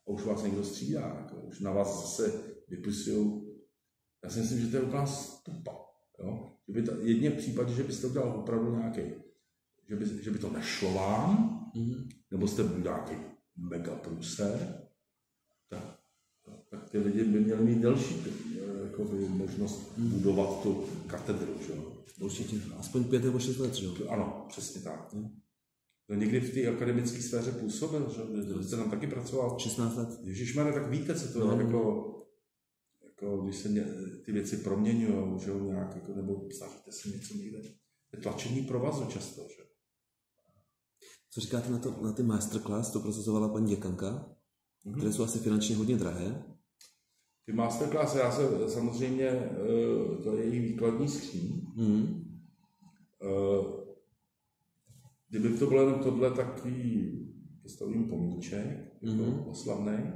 A už vás někdo střídá, jako, už na vás zase vypisují. Já si myslím, že to je úplná stupa. Jo? Že by to, jedně v případě, že byste to udělal opravdu nějaký, že by, že by to nešlo vám, Mhm. nebo jste byl nějaký mega průser, tak ty lidi by měli mít delší eh, jako by možnost budovat tu katedru. Že? Určitě. Aspoň pět nebo šest let, že? Ano, přesně tak. No, někdy v té akademické sféře působil, že jste tam taky pracoval. 16 let. Ježíš tak víte, co to No. je jako, jako když se ně, ty věci proměňují, že nějak, jako, nebo snažíte si něco někde. Je tlačení provazu často, že? Co říkáte na, to, na ty masterclass, to prosazovala paní děkanka, mm-hmm. které jsou asi finančně hodně drahé? Ty masterclass, já se samozřejmě, eh, to je její výkladní skříň. Mm-hmm. Kdyby to bylo jenom tohle, takový postavím pomníček, mm-hmm. oslavný.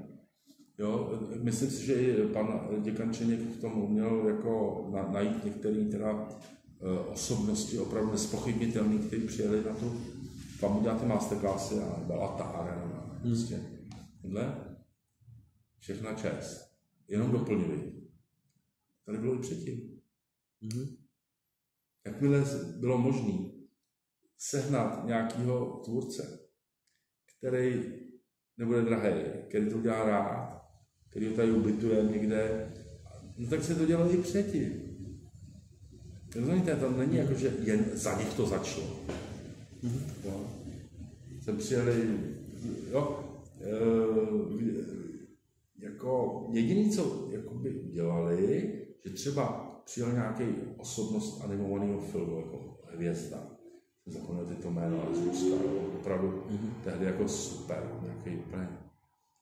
Jo, myslím si, že pan děkan Čeněk v tom uměl jako na, najít některé teda eh, osobnosti opravdu nespochybnitelné, které přijeli na tu tam udělat ty masterclassy a byla ta arena. Hmm. Prostě. Tohle všechna čest. Jenom doplňuji. Tady bylo i předtím. Mm-hmm. Jakmile bylo možné sehnat nějakého tvůrce, který nebude drahý, který to udělá rád, který ho tady ubytuje někde, no tak se to dělalo i předtím. Rozumíte, to není jako, že jen za nich to začalo. Mm-hmm. Jo. Jsem přijeli, jo, e, jako jediný, co jakoby udělali, že třeba přijel nějaký osobnost animovaného filmu, jako hvězda, zapomněl ty to jméno, ale z Ruska, opravdu mm-hmm. tehdy jako super, nějaký úplně.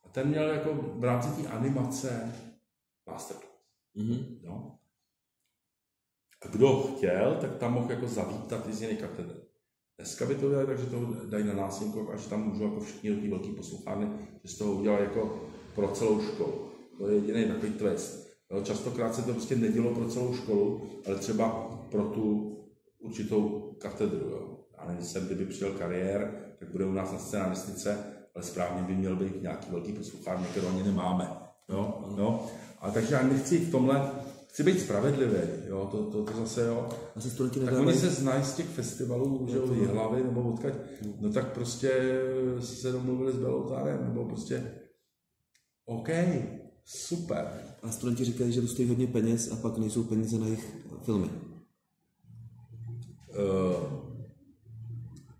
A ten měl jako v rámci té animace masterclass. Mm-hmm. No. A kdo chtěl, tak tam mohl jako zavítat i z jiné katedry. Dneska by to dělali takže to dají na násilníkov, až tam můžou jako všichni do té velké posluchárny, že z toho udělají jako pro celou školu. To je jediný takový twist. No, častokrát se to prostě nedělo pro celou školu, ale třeba pro tu určitou katedru. Jo. Já nevím, jsem, kdyby přijel kariér, tak bude u nás na scénaristice, ale správně by měl být nějaký velký posluchárny, kterou ani nemáme. Jo? No. A takže já nechci v tomhle, chci být spravedlivý, jo, to, to, to zase, jo. Asi studenti tak oni se znají z těch festivalů, že jo, hlavy, nebo odkaď, no tak prostě se domluvili s Beloutárem, nebo prostě, OK, super. A studenti říkají, že to stojí hodně peněz a pak nejsou peníze na jejich filmy. Uh,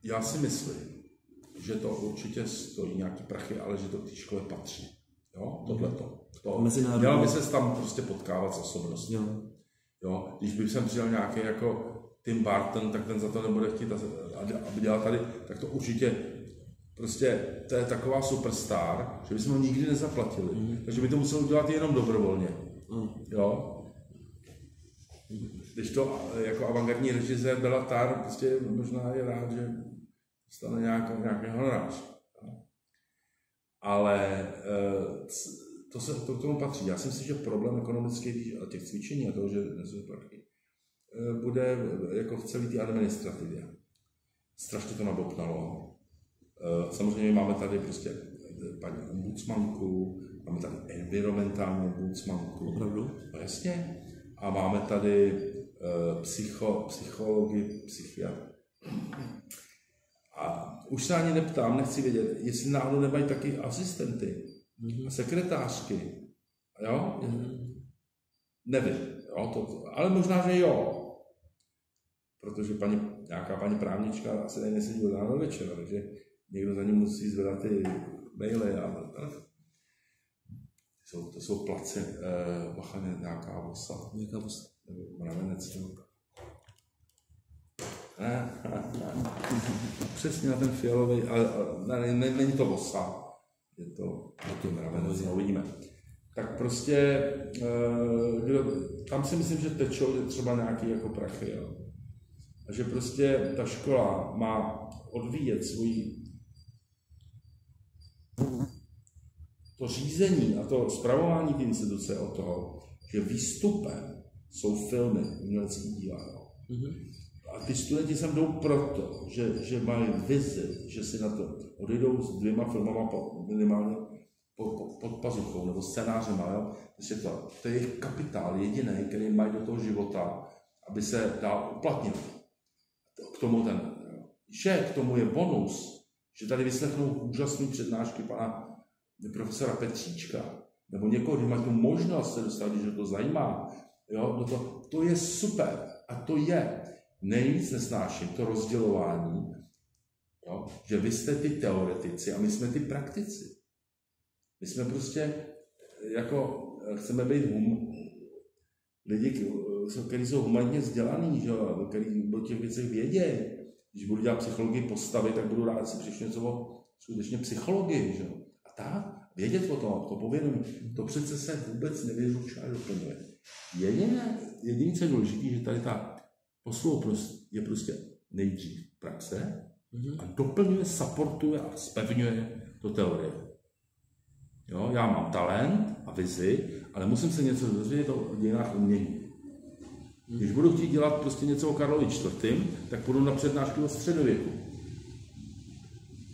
já si myslím, že to určitě stojí nějaký prachy, ale že to k té škole patří. Jo, tohle to. to. Měla by se tam prostě potkávat s osobností. Jo. jo. Když by sem přijel nějaký jako Tim Barton, tak ten za to nebude chtít, aby dělal tady, tak to určitě prostě to je taková superstar, že bychom ho nikdy nezaplatili. Mm. Takže by to musel udělat jenom dobrovolně. Mm. Jo? Když to jako avantgardní režisér byla Tar, prostě možná je rád, že stane nějaký, nějaký honorář. Ale eh, to, se, to k tomu patří. Já si myslím, že problém ekonomických těch cvičení a toho, že nezve prachy, eh, bude jako v celé té administrativě. Strašně to nabopnalo. Eh, samozřejmě máme tady prostě paní ombudsmanku, máme tady environmentální ombudsmanku. Opravdu? No jasně. A máme tady psycho, psychologi, psychiatry. A už se ani neptám, nechci vědět, jestli náhodou nemají taky asistenty mm-hmm. a sekretářky. Jo? Mm-hmm. Nevím, jo, to, ale možná, že jo. Protože paní, nějaká paní právnička asi tady nesedí od rána do večera, takže někdo za ní musí zvedat ty maily a tak. Jsou, to jsou place, eh, bacha, nějaká vosa. Nějaká vosa. Nebo mravenec. *laughs* Přesně na ten fialový, ale, ale ne, není to vosa, je to, je to mravenec, no, uvidíme. Tak prostě, eh, kdo, tam si myslím, že tečou třeba nějaký jako prachy, jo. A že prostě ta škola má odvíjet svůj to řízení a to zpravování té instituce od toho, že výstupem jsou filmy, umělecký díla. Mm-hmm. A ty studenti sem jdou proto, že, že mají vizi, že si na to odejdou s dvěma filmama po, minimálně po, po, pod pazuchou nebo scénářem, jo? Prostě to, to je jejich kapitál jediný, který mají do toho života, aby se dál uplatnil. K tomu ten, že k tomu je bonus, že tady vyslechnou úžasné přednášky pana profesora Petříčka, nebo někoho, kdo má tu možnost se dostat, když to zajímá, jo, no to, to je super. A to je nejvíc nesnáším to rozdělování, jo? že vy jste ty teoretici a my jsme ty praktici. My jsme prostě, jako chceme být hum, lidi, kteří jsou humanitně vzdělaný, že který o těch věcech vědějí. Když budu dělat psychologii postavy, tak budu rád si přečtu něco o skutečně psychologii, že. A tak, vědět o tom, to povědomí, to přece se vůbec nevyručuje a doplňuje. Jediné, jediné, co je důležité, že tady ta posloupnost je prostě nejdřív praxe a doplňuje, supportuje a spevňuje to teorie. Jo, já mám talent a vizi, ale musím se něco dozvědět o dějinách umění. Když budu chtít dělat prostě něco o Karlovi IV., tak půjdu na přednášku o středověku.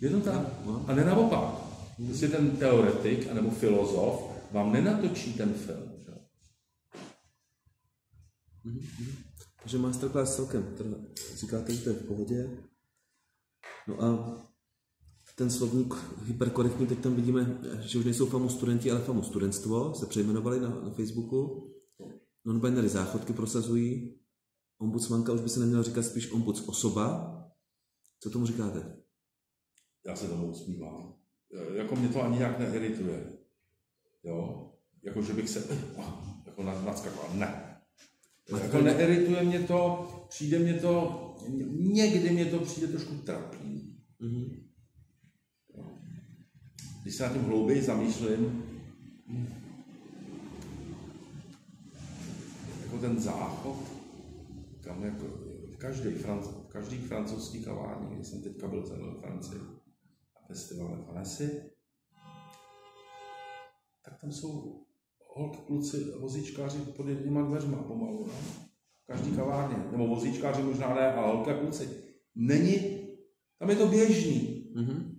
Je to tak? A ne naopak. Prostě ten teoretik anebo filozof vám nenatočí ten film. Že? Takže masterclass celkem, teda říkáte, že to je v pohodě. No a ten slovník hyperkorektní, teď tam vidíme, že už nejsou FAMU studenti, ale FAMU studentstvo, se přejmenovali na, na Facebooku. Non-binary záchodky prosazují. Ombudsmanka už by se neměla říkat spíš ombuds osoba. Co tomu říkáte? Já se tomu usmívám. E, Jako mě to ani nějak neirituje. Jo? Jako, že bych se *coughs* jako na- nadskakoval. Ne. Jako neirituje mě to, přijde mě to, někdy mě to přijde trošku trapný. Mhm. Když se na tím hlouběji zamýšlím, jako ten záchod, kam jako v každý, franc, každý francouzský kavárně, když jsem teďka byl ve Francii, na festivalu Fanessy, tak tam jsou holky, kluci, vozíčkáři pod jedněma dveřma pomalu, no. Každý kavárně, nebo vozíčkáři možná ne, ale holky a kluci. Není, tam je to běžný. Mhm.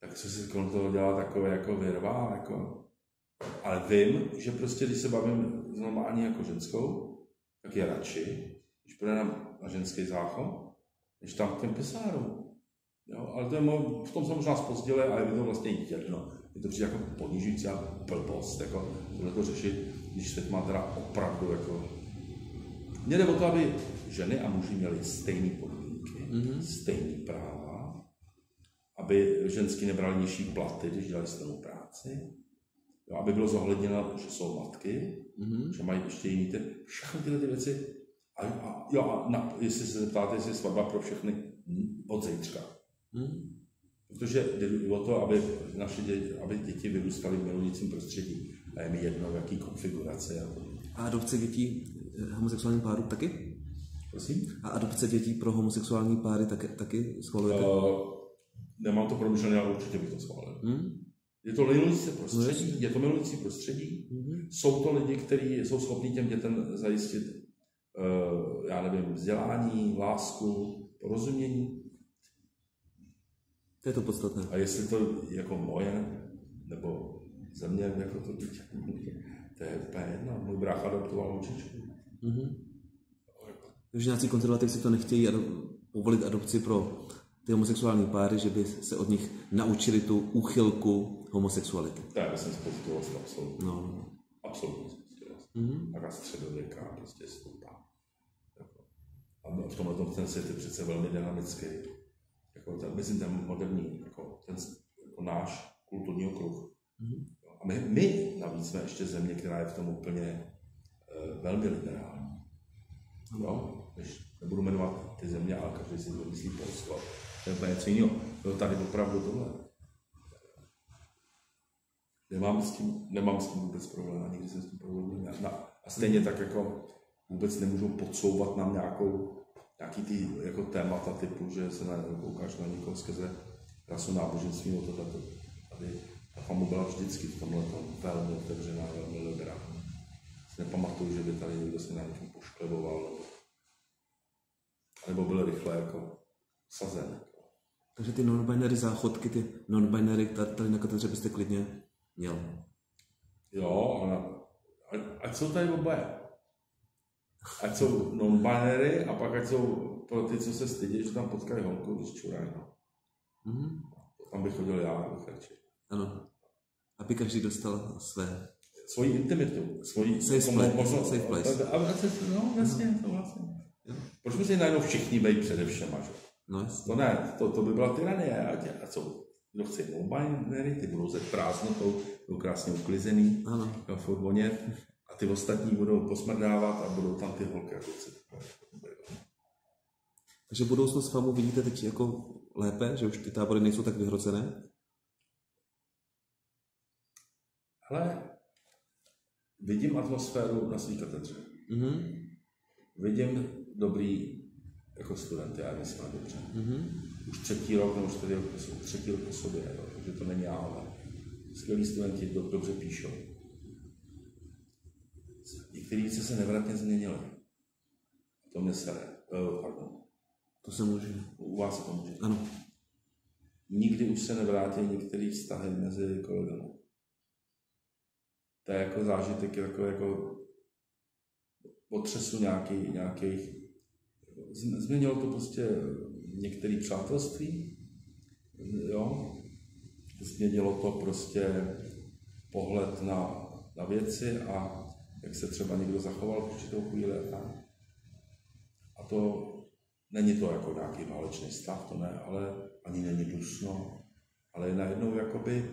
tak co si kolem toho dělá takové jako virvá, jako. Ale vím, že prostě, když se bavím s normální jako ženskou, tak je radši, když půjde na, na ženský záchod, než tam k těm pisárům. Jo, ale to je mo, v tom se možná spozdili a je mi to vlastně jedno. Je to přijde jako ponižující a blbost, jako tohle to řešit, když svět má teda opravdu jako... Mně jde o to, aby ženy a muži měli stejné podmínky, mm-hmm. stejné práva, aby ženský nebrali nižší platy, když dělají stejnou práci, jo, aby bylo zohledněno, že jsou matky, mm-hmm. že mají ještě jiný ty, všechny tyhle ty věci. A, a, jo, a na, jestli se zeptáte, jestli je svatba pro všechny, hm, od zítřka. Mhm. Protože jde o to, aby naše děti, aby děti vyrůstaly v milujícím prostředí. A je mi jedno, v jaký konfiguraci. A to. A adopce dětí eh, homosexuálním párům taky? Prosím? A adopce dětí pro homosexuální páry taky, taky schvalujete? Uh, nemám to promyšlené, ale určitě bych to schválil. Hmm? Je to milující prostředí, je to milující prostředí. Jsou to lidi, kteří jsou schopni těm dětem zajistit, uh, já nevím, vzdělání, lásku, porozumění. To je to podstatné. A jestli to jako moje, nebo země jako to dítě, to je úplně jedno. Můj brácha adoptoval holčičku. Takže nějací konzervativci to nechtějí ado- povolit adopci pro ty homosexuální páry, že by se od nich naučili tu úchylku homosexuality. To je, myslím, spozitivost absolutní. No, no. Absolutní spozitivost. Mm-hmm. Taká středověká prostě stopa. Jako. A v tomhle tom ten svět je přece velmi dynamický. Jako ten, myslím, ten moderní, jako, ten, jako náš kulturní okruh. Mm-hmm. A my, my navíc jsme ještě země, která je v tom úplně uh, velmi liberální. Jo? Když nebudu jmenovat ty země, ale každý si to myslí Polsko. To je něco jiného. Jo, tady opravdu tohle. Nemám s tím, nemám s tím vůbec problém, a nikdy jsem s tím problém a stejně tak jako vůbec nemůžu podsouvat nám nějakou, nějaký ty jako témata typu, že se na, koukáš na někoho skrze rasu náboženství, no tohle. Tady ta fama byla vždycky v tomhle tom velmi otevřená, velmi liberální. Si nepamatuju, že by tady někdo se na něčem poškleboval, nebo, nebo byl rychle jako sazen. Takže ty non-binary záchodky, ty non-binary tady, tady na katedře byste klidně měl. Jo, ona, ať, ať jsou tady oboje. Ať jsou non-binary a pak ať jsou pro ty, co se stydí, že tam potkají holku, když čurají. No. Mhm. Tam bych chodil já, bych radši. Ano. Aby každý dostal své. Svoji intimitu, svoji Safe jako place, možnost- safe place. A, a, no, jasně, to vlastně. Proč by si najednou všichni být přede všema, že? No jasně. To ne, to, to by byla tyranie. A, tě, a co? Kdo chce non-binary, ty budou se prázdnotou, budou krásně uklizený, Ano. furt vonět. A ty ostatní budou posmrdávat a budou tam ty holky jako Takže budoucnost FAMu vidíte teď jako lépe, že už ty tábory nejsou tak vyhrocené? Ale vidím atmosféru na své katedře. Mm-hmm. Vidím dobrý jako student, já myslím dobře. Mm-hmm. Už třetí rok, nebo čtyři rok, třetí rok po sobě, jo, takže to není ale skvělí studenti do, dobře píšou. Některý věci se nevratně změnily. To mě sere. Uh, pardon. To se může. U vás se to může. Ano. Nikdy už se nevrátí některé vztahy mezi kolegami. To je jako zážitek, jako, jako otřesu nějaký, nějakých, změnilo to prostě některé přátelství, jo, změnilo to prostě pohled na, na věci a jak se třeba někdo zachoval v určitou chvíli a tak. A to není to jako nějaký válečný stav, to ne, ale ani není dusno, ale najednou jakoby,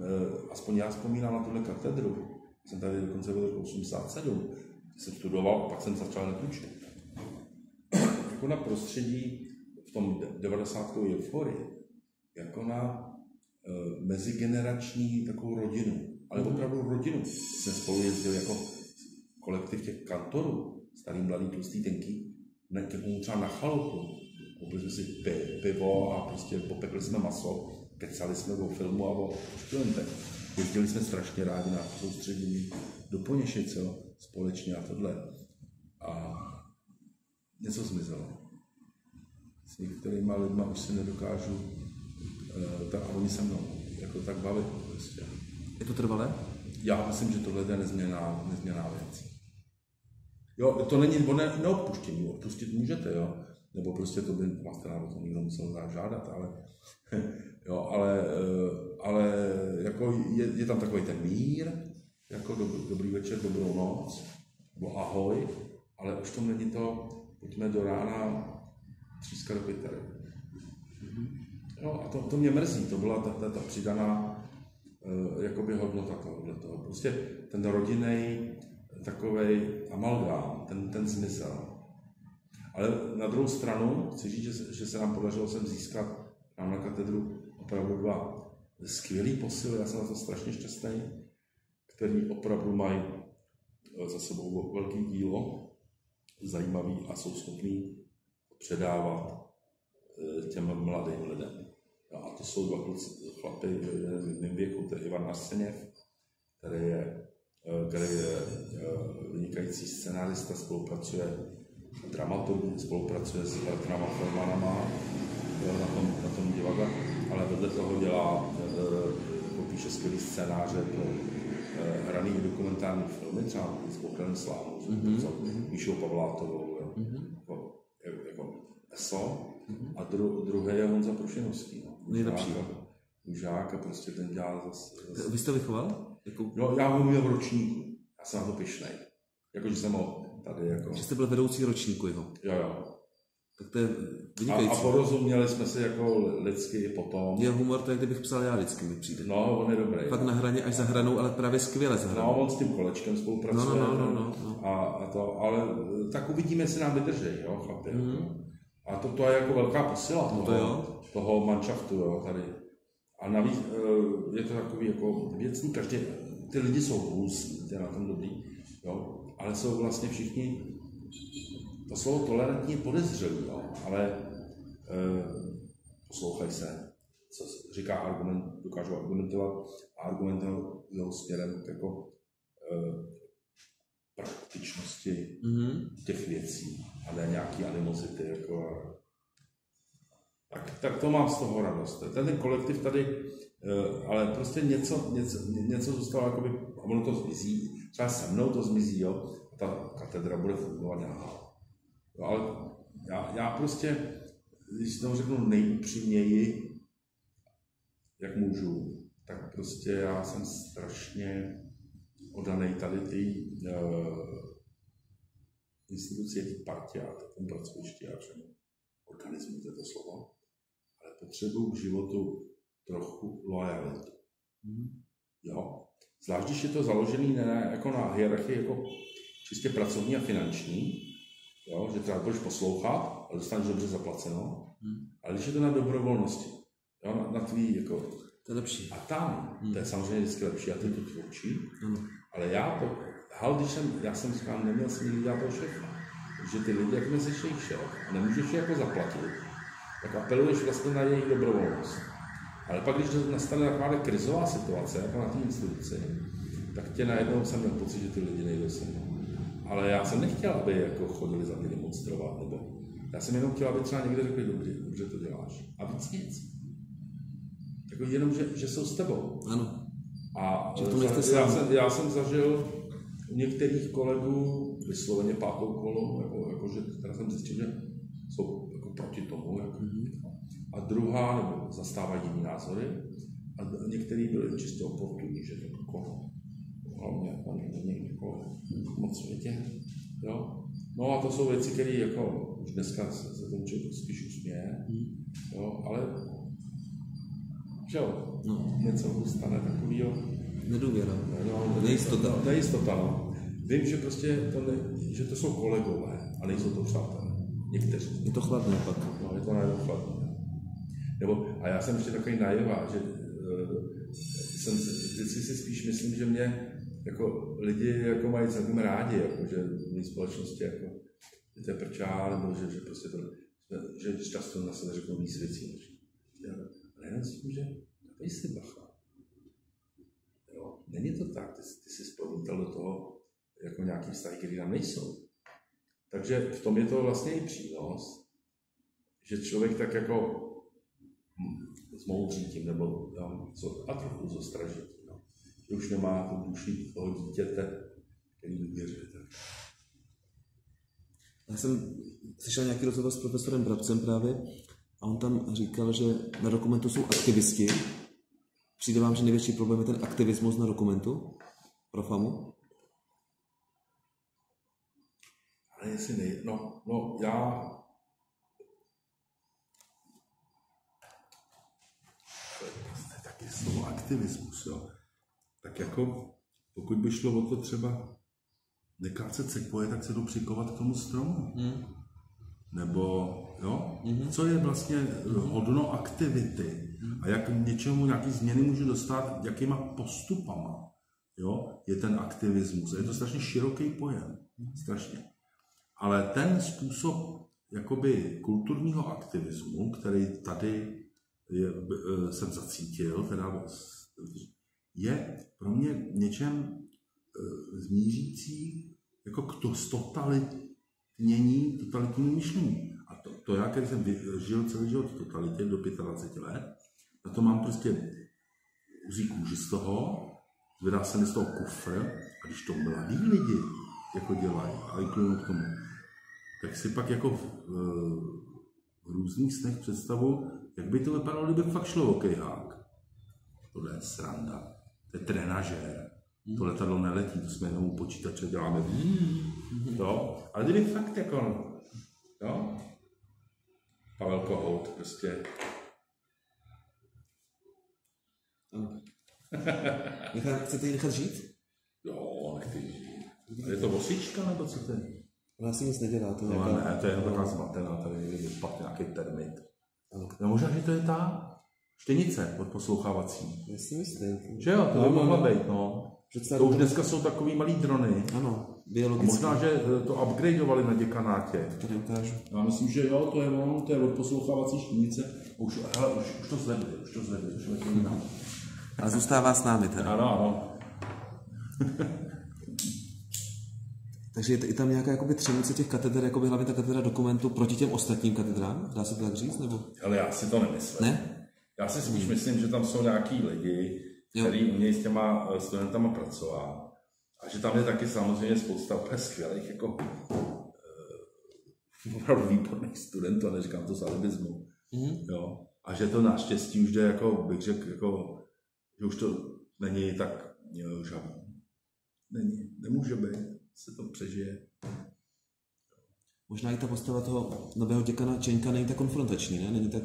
eh, aspoň já vzpomínám na tuhle katedru, jsem tady dokonce byl roku 87, jsem studoval pak jsem začal netučit. Jako na prostředí v tom 90. euforii, jako na e, mezigenerační takovou rodinu, ale mm. opravdu rodinu. Jsme spolu jezdili jako kolektiv těch kantorů, starý, mladý, tlustý, tenký, ne, třeba na chalupu. Koupili jsme si pivo a prostě popekli jsme maso, kecali jsme o filmu a o špilentech. Jezdili jsme strašně rádi na soustředění do Poněšice společně a tohle. A něco zmizelo. S některýma lidma už si nedokážu, uh, tak, a oni se mnou, jako tak bavit prostě. Je to trvalé? Já myslím, že tohle je nezměná, nezměná věc. Jo, to není ne, neodpuštění, odpustit můžete, jo. Nebo prostě to by vás teda to někdo musel zažádat, ale, *laughs* jo, ale, eh, ale jako je, je, tam takový ten mír, jako dobrý, dobrý večer, dobrou noc, nebo ahoj, ale už to není to, pojďme do rána třískat do kytary. Jo, a to, to mě mrzí, to byla ta, ta, ta přidaná uh, jakoby hodnota tohohle toho. Prostě ten rodinný takový amalgám, ten, ten zmizel. Ale na druhou stranu chci říct, že, že se nám podařilo sem získat nám na katedru opravdu dva skvělý posily, já jsem na to strašně šťastný, který opravdu mají eh, za sebou velký dílo, zajímavý a jsou schopní předávat eh, těm mladým lidem. A to jsou dva chlapy v mém věku, to je Ivan Arseněv, který je Eh, který je eh, vynikající scenárista, spolupracuje dramaturg, spolupracuje s Bertrama Feldmanama na tom, na tom divadle, ale vedle toho dělá, eh, píše skvělý scénáře pro hraný dokumentární filmy, třeba s Pokrem slávu, mm-hmm. Míšou Pavlátovou, mm-hmm. jako, jako ESO, mm-hmm. a dru, druhý je Honza Prušinovský. No. Nejlepší. Žák a prostě ten dělá zase. Zas... Vy jste vychoval? Jako... No, já ho měl v ročníku. Já jsem na to pišnej. Jako, že jsem ho tady jako... Že jste byl vedoucí ročníku jeho. Jo, jo. Tak to je vynikající. A, a porozuměli jsme si jako lidsky potom. Měl humor, to je, kdybych psal já vždycky mi přijde. No, on je dobrý. Fakt na hraně až za hranou, ale právě skvěle za hranou. No, on s tím kolečkem spolupracuje. No, no, no, no, no. A, a to, ale tak uvidíme, jestli nám vydrží, jo, chlapi. Mm. A to, to je jako velká posila toho, no to jo. toho manšaftu, jo, tady. A navíc eh, je to takový jako věcný, každý, ty lidi jsou různí, ty na tom dobrý, jo, ale jsou vlastně všichni, to slovo tolerantní je podezřelý, jo, ale e, poslouchaj se, co říká argument, dokážu argumentovat a argumentují směrem k jako e, praktičnosti mm-hmm. těch věcí a ne nějaký animozity, jako tak, tak to mám z toho radost. Ten, ten kolektiv tady, eh, ale prostě něco, něco, něco zůstalo, jakoby, a ono to zmizí, třeba se mnou to zmizí, jo, a ta katedra bude fungovat dál. Ale já, já prostě, když to řeknu nejupřímněji, jak můžu, tak prostě já jsem strašně odaný tady ty uh, instituci, ty partě a tomu pracovišti a všem organismu, to je to slovo potřebuju k životu trochu lojalitu. Mm. Jo? Zvlášť, když je to založený ne, jako na hierarchii jako čistě pracovní a finanční, jo, že třeba budeš poslouchat a dostaneš dobře zaplaceno, hmm. ale když je to na dobrovolnosti, jo, na, na tvý jako... To je lepší. A tam, hmm. to je samozřejmě vždycky lepší, a ty to tvůrčí, hmm. ale já to, hal, když jsem, já jsem říkal, neměl jsem nikdy dělat toho šéfa, že ty lidi, jak jsi šéf a nemůžeš je jako zaplatit, tak apeluješ vlastně na jejich dobrovolnost. Ale pak, když nastane taková krizová situace, jako na té instituci, tak tě najednou jsem měl pocit, že ty lidi nejdou se mnou. Ale já jsem nechtěl, aby jako chodili za mě demonstrovat, nebo já jsem jenom chtěl, aby třeba někde řekli, dobře, dobře to děláš. A víc nic. Jako jenom, že, že jsou s tebou. Ano. A že to za, já, jsem, já jsem zažil u některých kolegů vysloveně pátou kolo, jako, jako že teda jsem zjistil, že jsou jako proti tomu. Jako. A druhá, nebo zastávají jiný názory. A některý byli čistě oportunní, že to jako hlavně jako není jako moc světě. Jo? No a to jsou věci, které jako už dneska se, se tomu člověk spíš usměje, mm. jo, ale že jo, no. něco stane takového. Nedůvěra. No, nejistota. Nejistota, no. Vím, že prostě to, ne, že to jsou kolegové a nejsou to přátelé. Někteří. Je to chladné pak. No, je to najednou chladné. Nebo, a já jsem ještě takový naivá, že uh, jsem, vždycky si spíš myslím, že mě jako lidi jako mají celkem rádi, jako, že v společnosti jako, že to je prčá, nebo že, že prostě to, že často na sebe řeknou víc věcí. Ale já myslím, že dej si bacha. Jo, není to tak, ty, ty jsi spolutel do toho jako nějaký vztahy, které tam nejsou. Takže v tom je to vlastně i přínos, že člověk tak jako hm, zmoudří tím, nebo tam, co, a trochu zostraží že už nemá tu duši toho dítěte, který důvěřujete. Já jsem slyšel nějaký rozhovor s profesorem Brabcem právě a on tam říkal, že na dokumentu jsou aktivisti. Přijde vám, že největší problém je ten aktivismus na dokumentu pro FAMu? Ale jestli nej... No, no, já... To je taky slovo aktivismus, jo tak jako pokud by šlo o to třeba nekácet sekoje, tak se to přikovat k tomu stromu. Hmm. Nebo, jo, hmm. co je vlastně hmm. hodno aktivity hmm. a jak něčemu, nějaký změny můžu dostat, jakýma postupama, jo, je ten aktivismus. Je to strašně široký pojem, hmm. strašně. Ale ten způsob jakoby kulturního aktivismu, který tady je, e, jsem zacítil, teda je pro mě něčem e, zmířící jako k to stotalitnění, totalitní myšlení. A to, to já, který jsem žil celý život v totalitě do 25 let, na to mám prostě uzí kůži z toho, zvedá se mi z toho kufr a když to mladí lidi jako dělají a inklinují k tomu, tak si pak jako v, v různých snech představu, jak by to vypadalo, kdyby fakt šlo o kejhák. Tohle je sranda je trenažér. To letadlo neletí, to jsme jenom u počítače děláme. To, ale kdyby fakt jako, jo, Pavel Kohout prostě. *laughs* Nechá, chcete ji nechat žít? Jo, nechci žít. Je to vosička nebo co to je? Ona si nic nedělá. To no, nějaká... ne, to je jenom taková zmatená, tady někdy vypadne nějaký termit. No možná, že to je ta, Štěnice poslouchávací. Já si myslím. Že jo, to by mohla být, no. To už dneska jsou takový malý drony. Ano, biologické. Možná, že eh, to upgradeovali na děkanátě. To ukážu. Já myslím, že jo, to je ono, to je odposlouchávací štěnice. Už, hele, už, už to zvedli, už to zvedli, už to jinam. A zůstává s námi teda. Ano, ano. *laughs* Takže je tam nějaká jakoby třenice těch kateder, jakoby hlavně ta katedra dokumentu proti těm ostatním katedrám? Dá se to tak říct? Nebo? Ale já si to nemyslím. Ne? Já si spíš myslím, že tam jsou nějaký lidi, kteří umějí s těma eh, studentama pracovat. A že tam je taky samozřejmě spousta úplně skvělých, jako uh, *laughs* opravdu výborných studentů, a neříkám to z alibismu. Mm-hmm. Jo. A že to naštěstí už jde, jako bych řekl, jako, že už to není tak žavý. Není, nemůže být, se to přežije. Možná i ta postava toho nového děkana Čeňka není tak konfrontační, ne? Není tak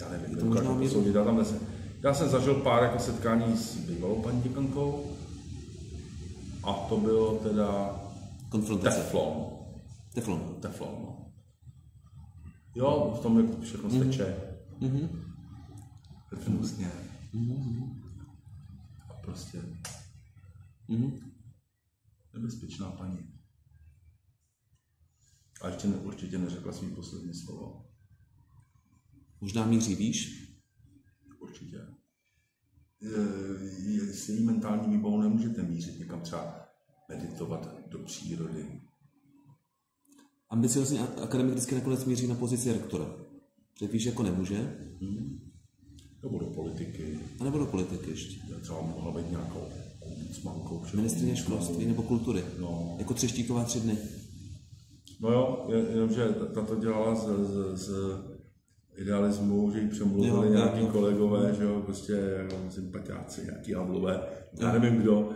já nevím, to možná jako, jsou tam Já jsem zažil pár jako setkání s bývalou paní děkankou A to bylo teda Konfrontace. teflon. Teflon. Teflon, no. Jo, v tom, jak to všechno steče. Mhm. Ten úsměv. A prostě Mhm. nebezpečná paní. A ještě ne, určitě neřekla svým poslední slovo. Možná míří výš. Určitě. Je- je- S její mentální výbavou nemůžete mířit někam třeba meditovat do přírody. Ambiciozní a- akademik vždycky nakonec míří na pozici rektora. Že víš, jako nemůže, Nebo do politiky. a nebo do politiky ještě. Já třeba mohla být nějakou ombudsmankou. Ministrině školství nebo kultury. No. Jako třeštíková tři dny. No jo, je- jenomže ta- ta to dělala z, z, z idealismu, že ji přemluvili Jo, nějaký jo. kolegové, že jo, prostě jako sympatiáci, nějaký havlové, já nevím kdo.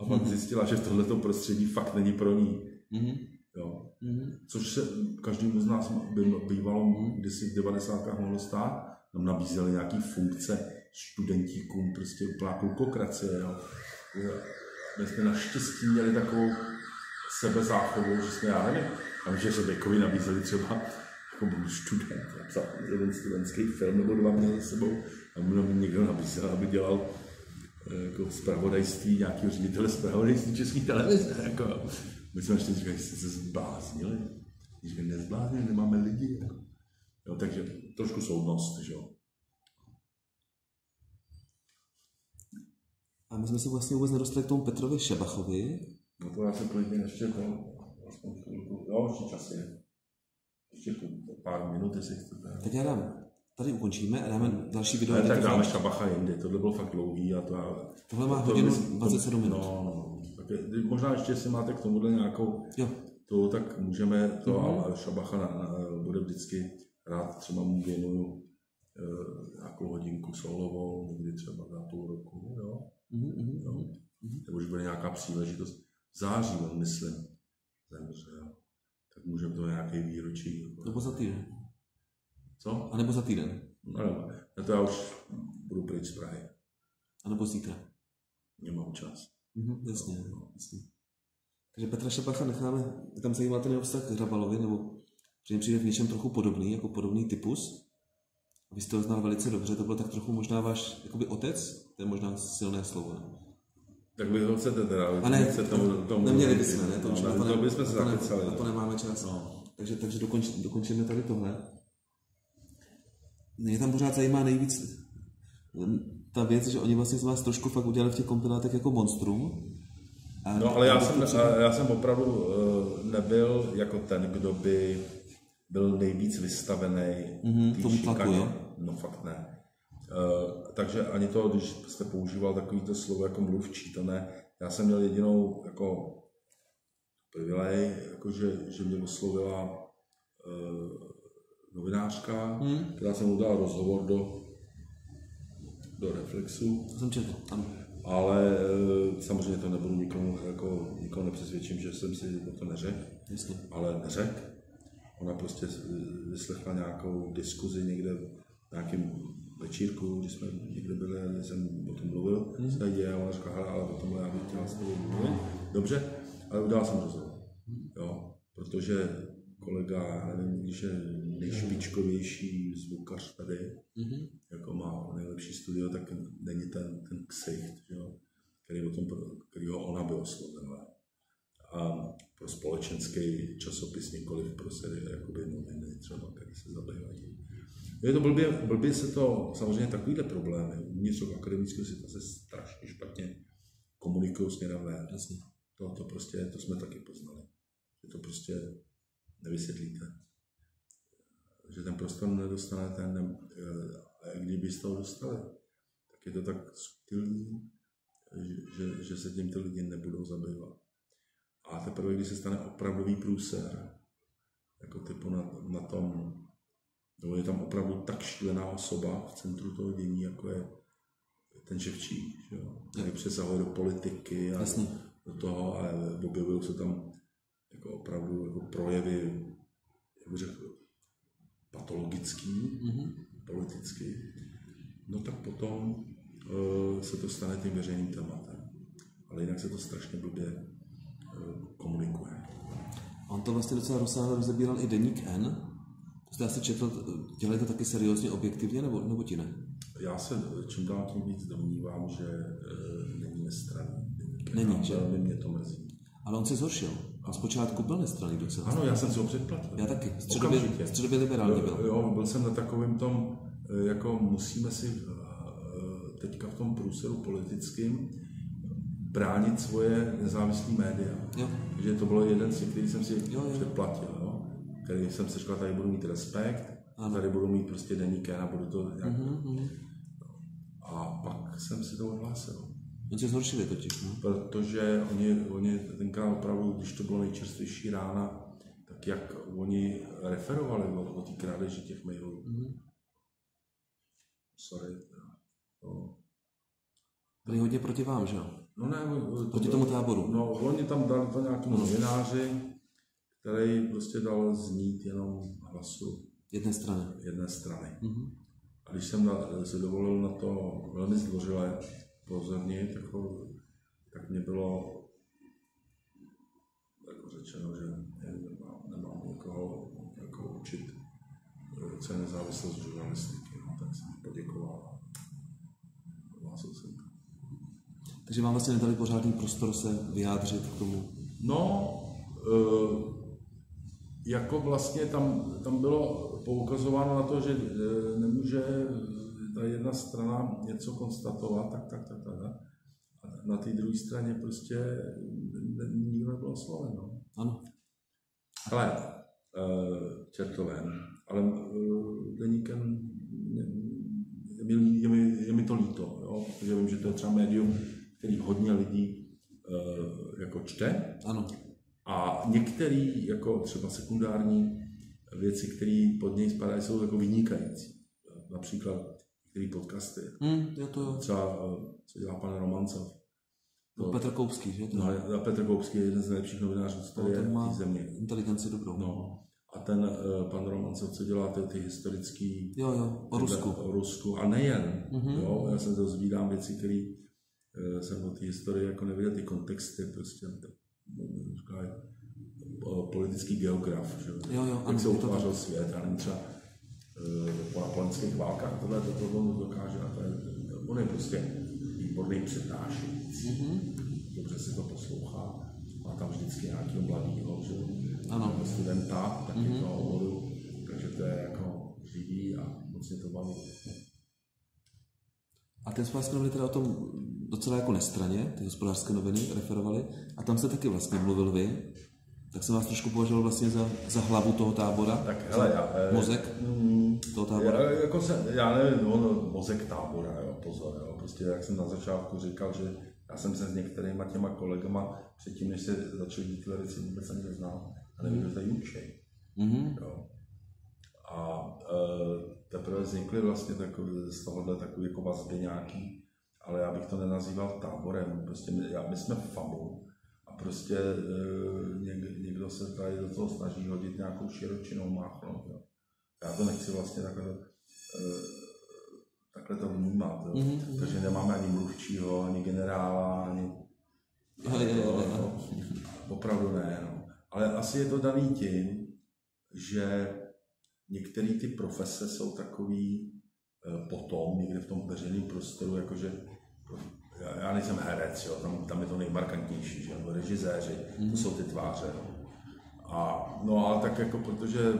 A pak zjistila, že v tomto prostředí fakt není pro ní. Mhm. Jo. Mhm. Což se každému z nás by bývalo kdysi v 90. mohlo stát. Nám nabízeli nějaký funkce studentíkům, prostě úplná klukokracie. Jo. My jsme naštěstí měli takovou sebezáchovu, že jsme, já nevím, a že Řeběkovi nabízeli třeba jako budu student, napsal jeden studentský film nebo dva měl za sebou a mu mi někdo nabízel, aby dělal eh, jako zpravodajství nějakého ředitele zpravodajství české televize. Jako. My jsme ještě říkali, jste se zbláznili. Říkali, nezbláznili, nemáme lidi. Jako. Jo, takže trošku soudnost, že jo. A my jsme se vlastně vůbec nedostali k tomu Petrovi Šabachovi. No to já jsem klidně ještě to, aspoň chvilku, jo, ještě čas je. Ještě pár minut, jestli chcete. Tak já dám, tady ukončíme a dáme další video. Ne, tak dáme Šabacha jindy, tohle bylo fakt dlouhý a to já... Tohle má hodinu bys- 27 minut. No, no, tak je, možná ještě, jestli máte k tomuhle nějakou, Jo, to, tak můžeme to, mm-hmm. a Šabacha na, na, bude vždycky rád, třeba mu věnuju e, nějakou hodinku solovou, někdy třeba za půl roku, jo. Mhm, mhm, jo. mhm. Nebo když bude nějaká příležitost, v září, on myslím, zemřel, tak můžeme to nějaký výročí. jako- nebo za týden. Co? A nebo za týden. No, no, na to já už budu pryč z Prahy. A nebo zítra. Nemám čas. Mhm, jasně, jasně. Takže Petra Šabacha necháme, tam zajímá ten jeho vztah k Hrabalovi, nebo že jim přijde v něčem trochu podobný, jako podobný typus. A vy jste ho znal velice dobře, to byl tak trochu možná váš jakoby otec, to je možná silné slovo. Ne? Tak vy ho chcete teda, A ne, chcete tomu, tomu neměli bychom, ne? To, no, už ne, na to, to ne, bychom se na to, ne, na to nemáme čas. No. Takže, takže dokonč, dokončíme tady tohle. Mě tam pořád zajímá nejvíc ta věc, že oni vlastně z vás trošku fakt udělali v těch kompilátech jako monstrum. A No, ale já a jsem, dokonce- já jsem opravdu eh, nebyl jako ten, kdo by byl nejvíc vystavený Mhm, té tomu tlaku, jo? No fakt ne. Eh, takže ani to, když jste používal takovýto slovo jako mluvčí, to ne. Já jsem měl jedinou jako privilej, jako že, že mě oslovila eh, novinářka, Hmm. která jsem mu dala rozhovor do, do Reflexu. To jsem četl, ano. Ale e, samozřejmě to nebudu nikomu, jako, nikoho nepřesvědčím, že jsem si o to neřekl, Jasně. ale neřekl. Ona prostě vyslechla nějakou diskuzi někde v nějakém večírku, když jsme někde byli, a jsem o tom mluvil, hmm. se děje, a ona řekla, hele, ale o tomhle já bych chtěla s tebou mluvit. Dobře, ale udělal jsem rozhovor. Jo, protože kolega, nevím, když je nejšpičkovější zvukař tady, Mhm. jako má nejlepší studio, tak není ten, ten ksicht, jo, který, o tom, který ho ona by oslovila. A pro společenský časopis, nikoli pro série, jakoby noviny třeba, které se zabývají. Je to blbě, blbě se to, samozřejmě takovýhle problémy, uvnitř akademického světa se strašně špatně komunikují směrem ven. Jasně. To, to prostě, to jsme taky poznali. Že to prostě nevysvětlíte. Že ten prostor nedostanete, ne, a kdybyste ho dostali, tak je to tak subtilní, že, že se tím ty lidi nebudou zabývat. A teprve, když se stane opravdový průser, jako typu na, na tom, nebo je tam opravdu tak šílená osoba v centru toho dění, jako je ten Ševčík, že jo? který přesahuje do politiky a Jasně. do toho a objevují se tam jako opravdu jako projevy, jak bych řekl, patologický, Mhm. politický, no tak potom uh, se to stane tím veřejným tématem. Ale jinak se to strašně blbě eh, komunikuje. On to vlastně docela rozsáhle rozebíral i deník N. Jste asi četl, dělají to taky seriózně, objektivně, nebo, nebo ti ne? Já se čím dál tím víc domnívám, že e, není nestranný. Není, že? Velmi mě to mrzí. Ale on se zhoršil. A zpočátku byl nestranný docela. Ano, já jsem si ho předplatil. Já taky. Středově, Okamžitě. středově liberální byl. Jo, jo, byl jsem na takovém tom, eh, jako musíme si eh, teďka v tom průseru politickým bránit svoje nezávislé média. Jo. Takže to bylo jeden z těch, který jsem si Jo, jo. předplatil. Který jsem si říkal, tady budu mít respekt, Ano. tady budu mít prostě deník a budu to nějak... Mhm. A pak jsem si to odhlásil. On se zhoršili totiž, no. Protože oni, oni tenkrát opravdu, když to bylo nejčerstvější rána, tak jak oni referovali o, o té krádeži těch mailů. Mhm. Sorry. No, Byli hodně proti vám, že jo? no ne, o- Proti to- tomu táboru. No, oni tam dali to nějakému novináři, který prostě dal znít jenom hlasu Jedné strany. jedné strany. Mhm. A když jsem se dovolil na to velmi zdvořile pozornit, jako, tak mě bylo jako řečeno, že nemám, nemám nikoho jako učit, co je nezávislost žurnalistiky. No, tak jsem poděkoval a hlásil jsem to. Takže vám vlastně nedali pořádný prostor se vyjádřit k tomu. No, eh, jako vlastně tam, tam bylo poukazováno na to, že eh, nemůže ta jedna strana něco konstatovat, tak, tak, tak, tak. tak. A na té druhé straně prostě nikdo nebyl osloven. No. Ano. Ale uh, čertoven, ale deníkem je, je, mi- je, mi, je mi to líto, jo? protože vím, že to je třeba médium, který hodně lidí uh, jako čte, Ano. A některé jako třeba sekundární věci, které pod něj spadají, jsou jako vynikající. Například některé podcasty. Hm, jo, to jo. Třeba, eh, co dělá pan Romancov. No, Petr Koupský, že? To No, a Petr Koupský je jeden z nejlepších novinářů, co tady No, je v má té země. inteligenci dobrou. No. A ten uh, pan Romancov, co dělá ty, ty historický Jo, jo, o Rusku. O Rusku. A nejen. Mhm. Jo, já se dozvídám věci, které uh, jsem o té historii jako neviděl, ty kontexty, prostě to, říká, o, politický geograf, že? Jo, jo, jak ano, se je to utvářel svět, já nevím, třeba uh, po napoleonských válkách, tohle to, to on dokáže, a to je, on je prostě výborný přednášející. Mhm. Dobře si to poslouchá, má tam vždycky nějakého mladého, že? Ano. studenta, taky mm-hmm. toho oboru, takže to je jako živý a moc mě to baví. A ty hospodářské noviny teda o tom docela jako nestraně, ty hospodářské noviny referovaly, a tam se taky vlastně mluvil vy, tak jsem vás trošku považoval vlastně za, za hlavu toho tábora, Tak hele, já, eh, mozek mm, toho tábora. já, jako se, já nevím, on, mozek tábora, jo, pozor, jo, prostě jak jsem na začátku říkal, že já jsem se s některýma těma kolegama předtím, než se začali dít levici, vůbec ani neznal a nevím, kdo tady učí. Mhm. Jo. A e, teprve vznikly vlastně takový, z tohohle takový jako vazby nějaký, ale já bych to nenazýval táborem, prostě my, já, my jsme FAMu a prostě e, něk, někdo se tady do toho snaží hodit nějakou širočinou máchnout. Jo. Já to nechci vlastně takhle, e, takhle to vnímat, jo. Mhm, takže nemáme ani mluvčího, ani generála, ani Jo, jo, jo, jo. Opravdu ne, no. Ale asi je to daný tím, že některé ty profese jsou takový eh, potom někde v tom veřejném prostoru, jakože já, já nejsem herec, jo, tam, tam je to nejmarkantnější, že jo, režiséři, to jsou ty tváře. No. A, no a tak jako, protože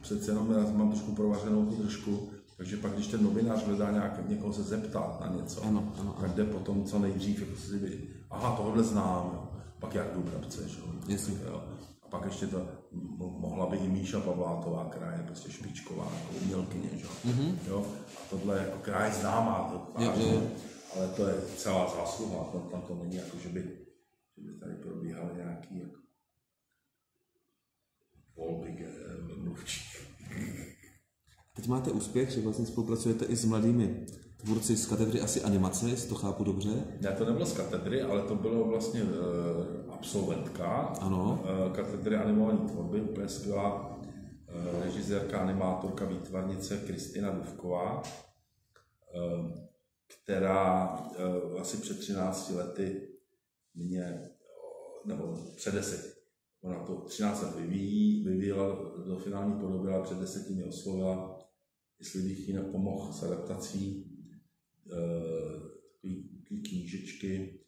přece jenom já mám trošku provařenou tu držku, takže pak, když ten novinář hledá nějak, někoho se zeptat na něco, Ano, ano, tak jde potom co nejdřív, jako si vy, aha, tohle znám, jo. pak jak jdu Brabce, že jo. A pak ještě to mohla by i Míša Pavlátová, která je prostě špičková, jako umělkyně, že. Mm-hmm. jo. A tohle jako, která je známá, to, Jo, jo, jo. ale to je celá zásluha, tam, tam to není jako, že by, že by tady probíhaly nějaký jako volby eh, mluvčích. Teď máte úspěch, že vlastně spolupracujete i s mladými tvůrci z katedry asi animace, jestli to chápu dobře. Ne, to nebylo z katedry, ale to bylo vlastně uh, absolventka Ano. uh, katedry animované tvorby, úplně skvělá uh, režisérka, animátorka, výtvarnice Kristina Duvková, uh, která uh, asi před 13 lety mě, nebo před deseti. Ona to 13 let vyvíjí, vyvíjela do finální podoby, ale před deseti mě oslovila, jestli bych jí nepomohl s adaptací e, knížečky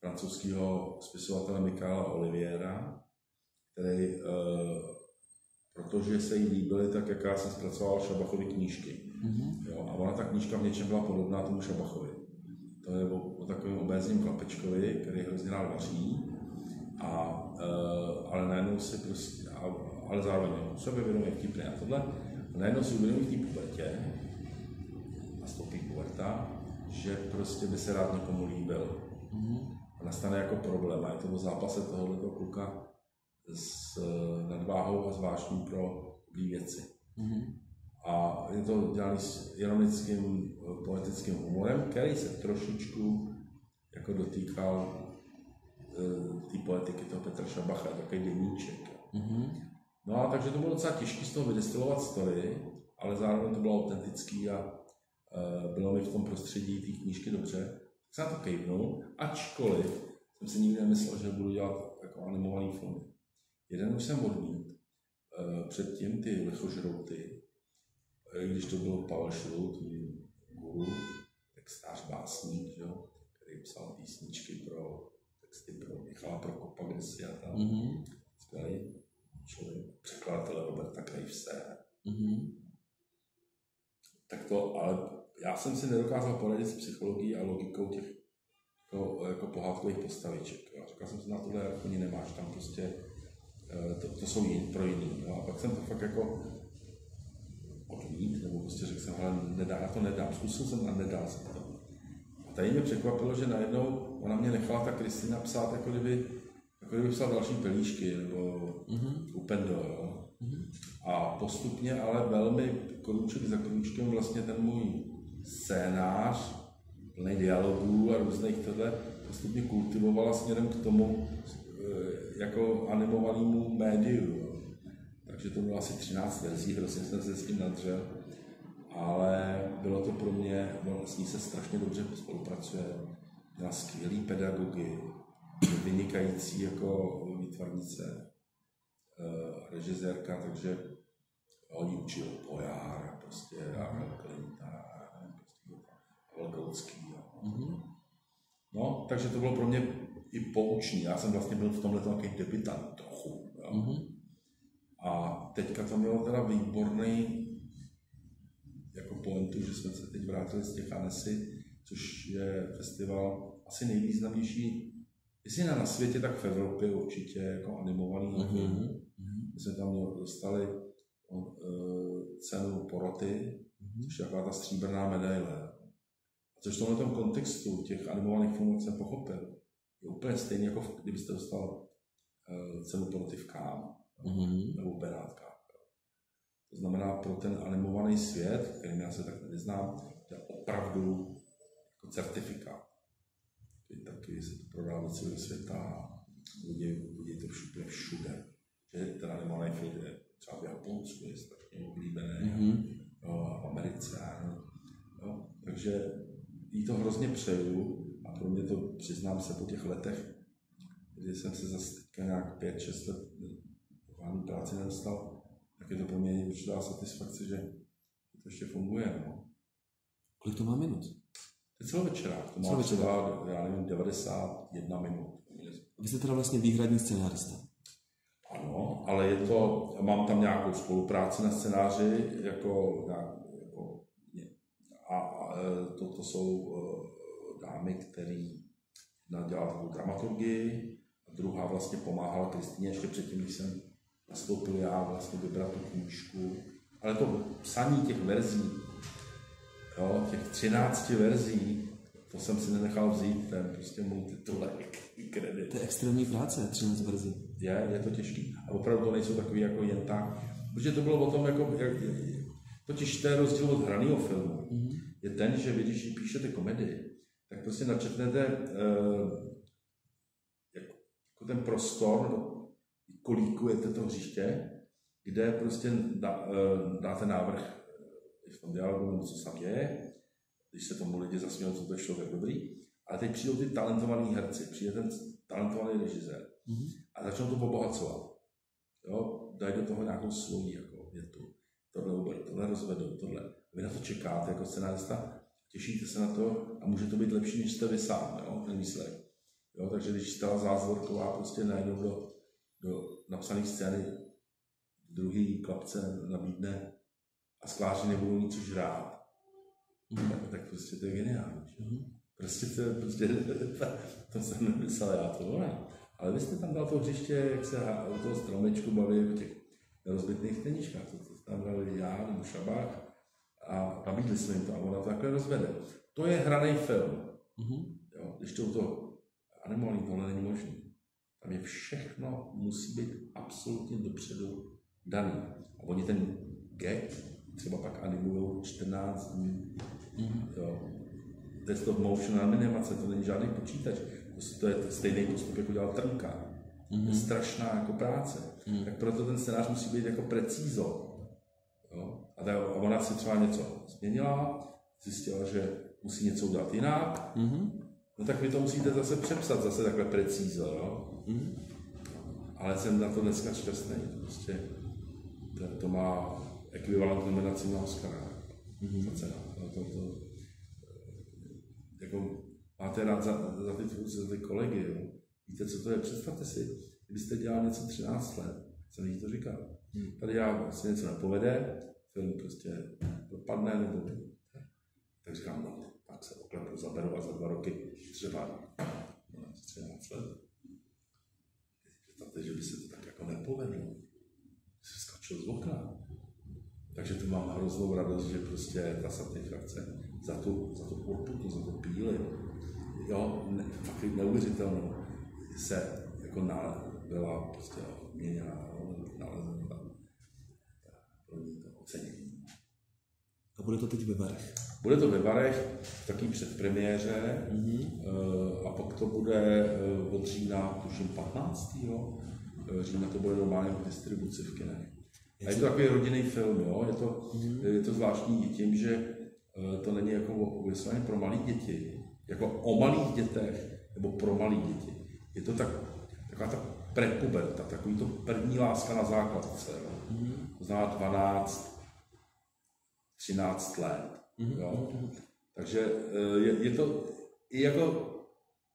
francouzského spisovatele Michaela Oliviera, který, e, protože se jí líbily, tak jak já jsem zpracoval Šabachovy knížky. Mm-hmm. Jo, a ona ta knížka v něčem byla podobná tomu Šabachovi. To je o, o takovém obézním chlapečkovi, který hrozně rád vaří, a, uh, ale najednou si prostě, a, ale zároveň sebevědomě vtipné a tohle, a najednou si uvědomí v té pubertě, nastoupí puberta, že prostě by se rád někomu líbil. Mm-hmm. A nastane jako problém. A je to o zápase tohoto kluka s nadváhou a zvláštní pro věci. Mm-hmm. A je to dělané s ironickým poetickým humorem, který se trošičku jako dotýkal uh, té poetiky toho Petra Šabacha, takový deníček. Mm-hmm. No a takže to bylo docela těžké z toho vydestilovat story, ale zároveň to bylo autentický a bylo mi v tom prostředí té knížky dobře. Tak jsem na to kejvnul, ačkoliv jsem si nikdy nemyslel, že budu dělat jako animovaný film. Jeden už jsem odmít, uh, předtím ty lichožrouty, když to byl Pavel Šilou, guru, textář, básník, jo, který psal písničky pro texty pro Michala Prokopa, kde si a tam. Mm-hmm. Skvělý člověk, překladatel Roberta Krejvse. Mm-hmm. Tak to, ale já jsem si nedokázal poradit s psychologií a logikou těch jako, jako pohádkových postaviček. Jo. Říkal jsem si, na tohle jako nemáš, tam prostě eh, to, to jsou jiný, pro jiný. Jo. A pak jsem to fakt jako odmít, nebo prostě řekl jsem, ale nedá, já to nedám. Zkusil jsem a nedal jsem to. A tady mě překvapilo, že najednou ona mě nechala ta Kristina psát, jako kdyby, jako kdyby psal další pelíšky, nebo mm-hmm. upendo, jo. Mm-hmm. A postupně, ale velmi krůček za krůčkem vlastně ten můj scénář, plný dialogů a různých tohle, postupně kultivovala směrem k tomu eh, jako animovanému médiu. Takže to bylo asi 13 verzí, hrozně jsem se s tím nadřel, ale bylo to pro mě, no, s ní se strašně dobře spolupracuje, měla skvělý pedagogy, vynikající jako výtvarnice, uh, režisérka, takže oni učil Pojár, prostě Karel Klinta, prostě Goucký. Mm-hmm. No, takže to bylo pro mě i poučný. Já jsem vlastně byl v tomhle takový debitant trochu. Jo. Mm-hmm. A teďka to mělo teda výborný jako pointu, že jsme se teď vrátili z těch Anesy, což je festival asi nejvýznamnější, jestli na světě, tak v Evropě určitě jako animovaný mm-hmm. My jsme tam dostali uh, cenu poroty, mm-hmm. což je taková ta stříbrná medaile. Což v tomhle kontextu těch animovaných filmů jsem pochopil. Je úplně stejně, jako kdybyste dostal uh, cenu poroty v Kám mm-hmm. nebo v Benátkách. To znamená, pro ten animovaný svět, který já se tak neznám, to je opravdu jako certifikát. Taky se to prodá do celého světa, lidi, to všude, všude. Že ten animovaný film je třeba v Japonsku, je strašně oblíbený, mm-hmm. jo, v Americe. Jo. Takže jí to hrozně přeju a pro mě to, přiznám se, po těch letech, kdy jsem se zase nějak 5-6 let žádnou práci nedostal, tak je to pro mě určitá satisfakce, že to ještě funguje. No. Kolik to má minut? To je celovečerák, to má třeba, já nevím, 91 minut. Vy jste teda vlastně výhradní scénárista. Ano, ale je to, mám tam nějakou spolupráci na scénáři, jako, a to, to jsou e, dámy, které dělá takovou dramaturgii, a druhá vlastně pomáhala Kristýně ještě předtím, když jsem nastoupil já vlastně vybrat tu knížku, ale to psaní těch verzí, jo, těch 13 verzí, to jsem si nenechal vzít, ten prostě můj titulek, kredit. To je extrémní práce, 13 verzí. Je, je to těžký. A opravdu to nejsou takový jako jen tak. Protože to bylo o tom, jako, jak, totiž to je rozdíl od hraného filmu. Mm-hmm. Je ten, že vy, když píšete komedii, tak prostě načetnete uh, jako, jako ten prostor, kolíkujete to hřiště, kde prostě dá, eh, dáte návrh v tom dialogu, co se tam děje, když se tomu lidi zasmějou, co to je člověk dobrý, ale teď přijdou ty talentovaní herci, přijde ten talentovaný režisér mm-hmm. a začnou to obohacovat. Jo, dají do toho nějakou svoji jako větu. Tohle uber, tohle rozvedou, tohle. Vy na to čekáte jako scenárista, těšíte se na to a může to být lepší, než jste vy sám, jo, ten výsledek. Jo, takže když Stella Zázvorková prostě najednou do, do napsané scény druhý klapce nabídne a skláři nebudou nic už hrát, mm. tak, tak prostě to je geniální. Mm. Prostě to, prostě, *laughs* to jsem nemyslel já, to ne. Ale vy jste tam dal to hřiště, jak se o toho stromečku baví, o těch rozbitných teničkách, to, to tam dali já nebo Šabák a nabídli jsme jim to a ona to takhle rozvede. To je hraný film. Mm-hmm. Jo, když to to animální, tohle není možné. Tam je všechno, musí být absolutně dopředu daný. A oni ten gag třeba pak animují 14 dní. Mm-hmm. Jo. To je stop motion animace, to není žádný počítač. To je stejný postup, jako dělal Trnka. Mm-hmm. To je strašná jako práce. Mm-hmm. Tak proto ten scénář musí být jako precízo. Jo. A, ta, a ona si třeba něco změnila, zjistila, že musí něco udělat jinak, mm-hmm. no tak vy to musíte zase přepsat, zase takhle precízo. Jo. Mm-hmm. Ale jsem na to dneska šťastný. Prostě to, to má ekvivalent nominací na Oscara. Mm-hmm. Ta cena. To, to, to, jako, máte rád za, za ty za ty kolegy. Jo. Víte, co to je? Představte si, kdybyste dělal něco 13 let, co to říká. Hmm. Tady já vlastně něco nepovede, film prostě dopadne, nebo tak říkám, no, tak se oklepu, zaberu a za dva roky třeba no, 13 let. Představte, že by se to tak jako nepovedlo šel z okna. Takže tu mám hroznou radost, že prostě ta satisfakce za tu, za tu podputu, za tu píli, jo, ne, fakt neuvěřitelnou, se jako na, byla prostě měněna, nalezena pro ocenění. A bude to teď ve Varech? Bude to ve Varech, v takové předpremiéře mm-hmm. a pak to bude eh, od října, tuším 15. Eh, října to bude normálně v distribuci v kinech. A je to takový rodinný film, jo? Je, to, mm. je to zvláštní tím, že to není jako vysloveně pro malé děti, jako o malých dětech nebo pro malé děti. Je to tak, taková ta prepuberta, takový to první láska na základce. Jo? Mm. To znamená 12, 13 let. Mm. Jo? Takže eh, je, je to i jako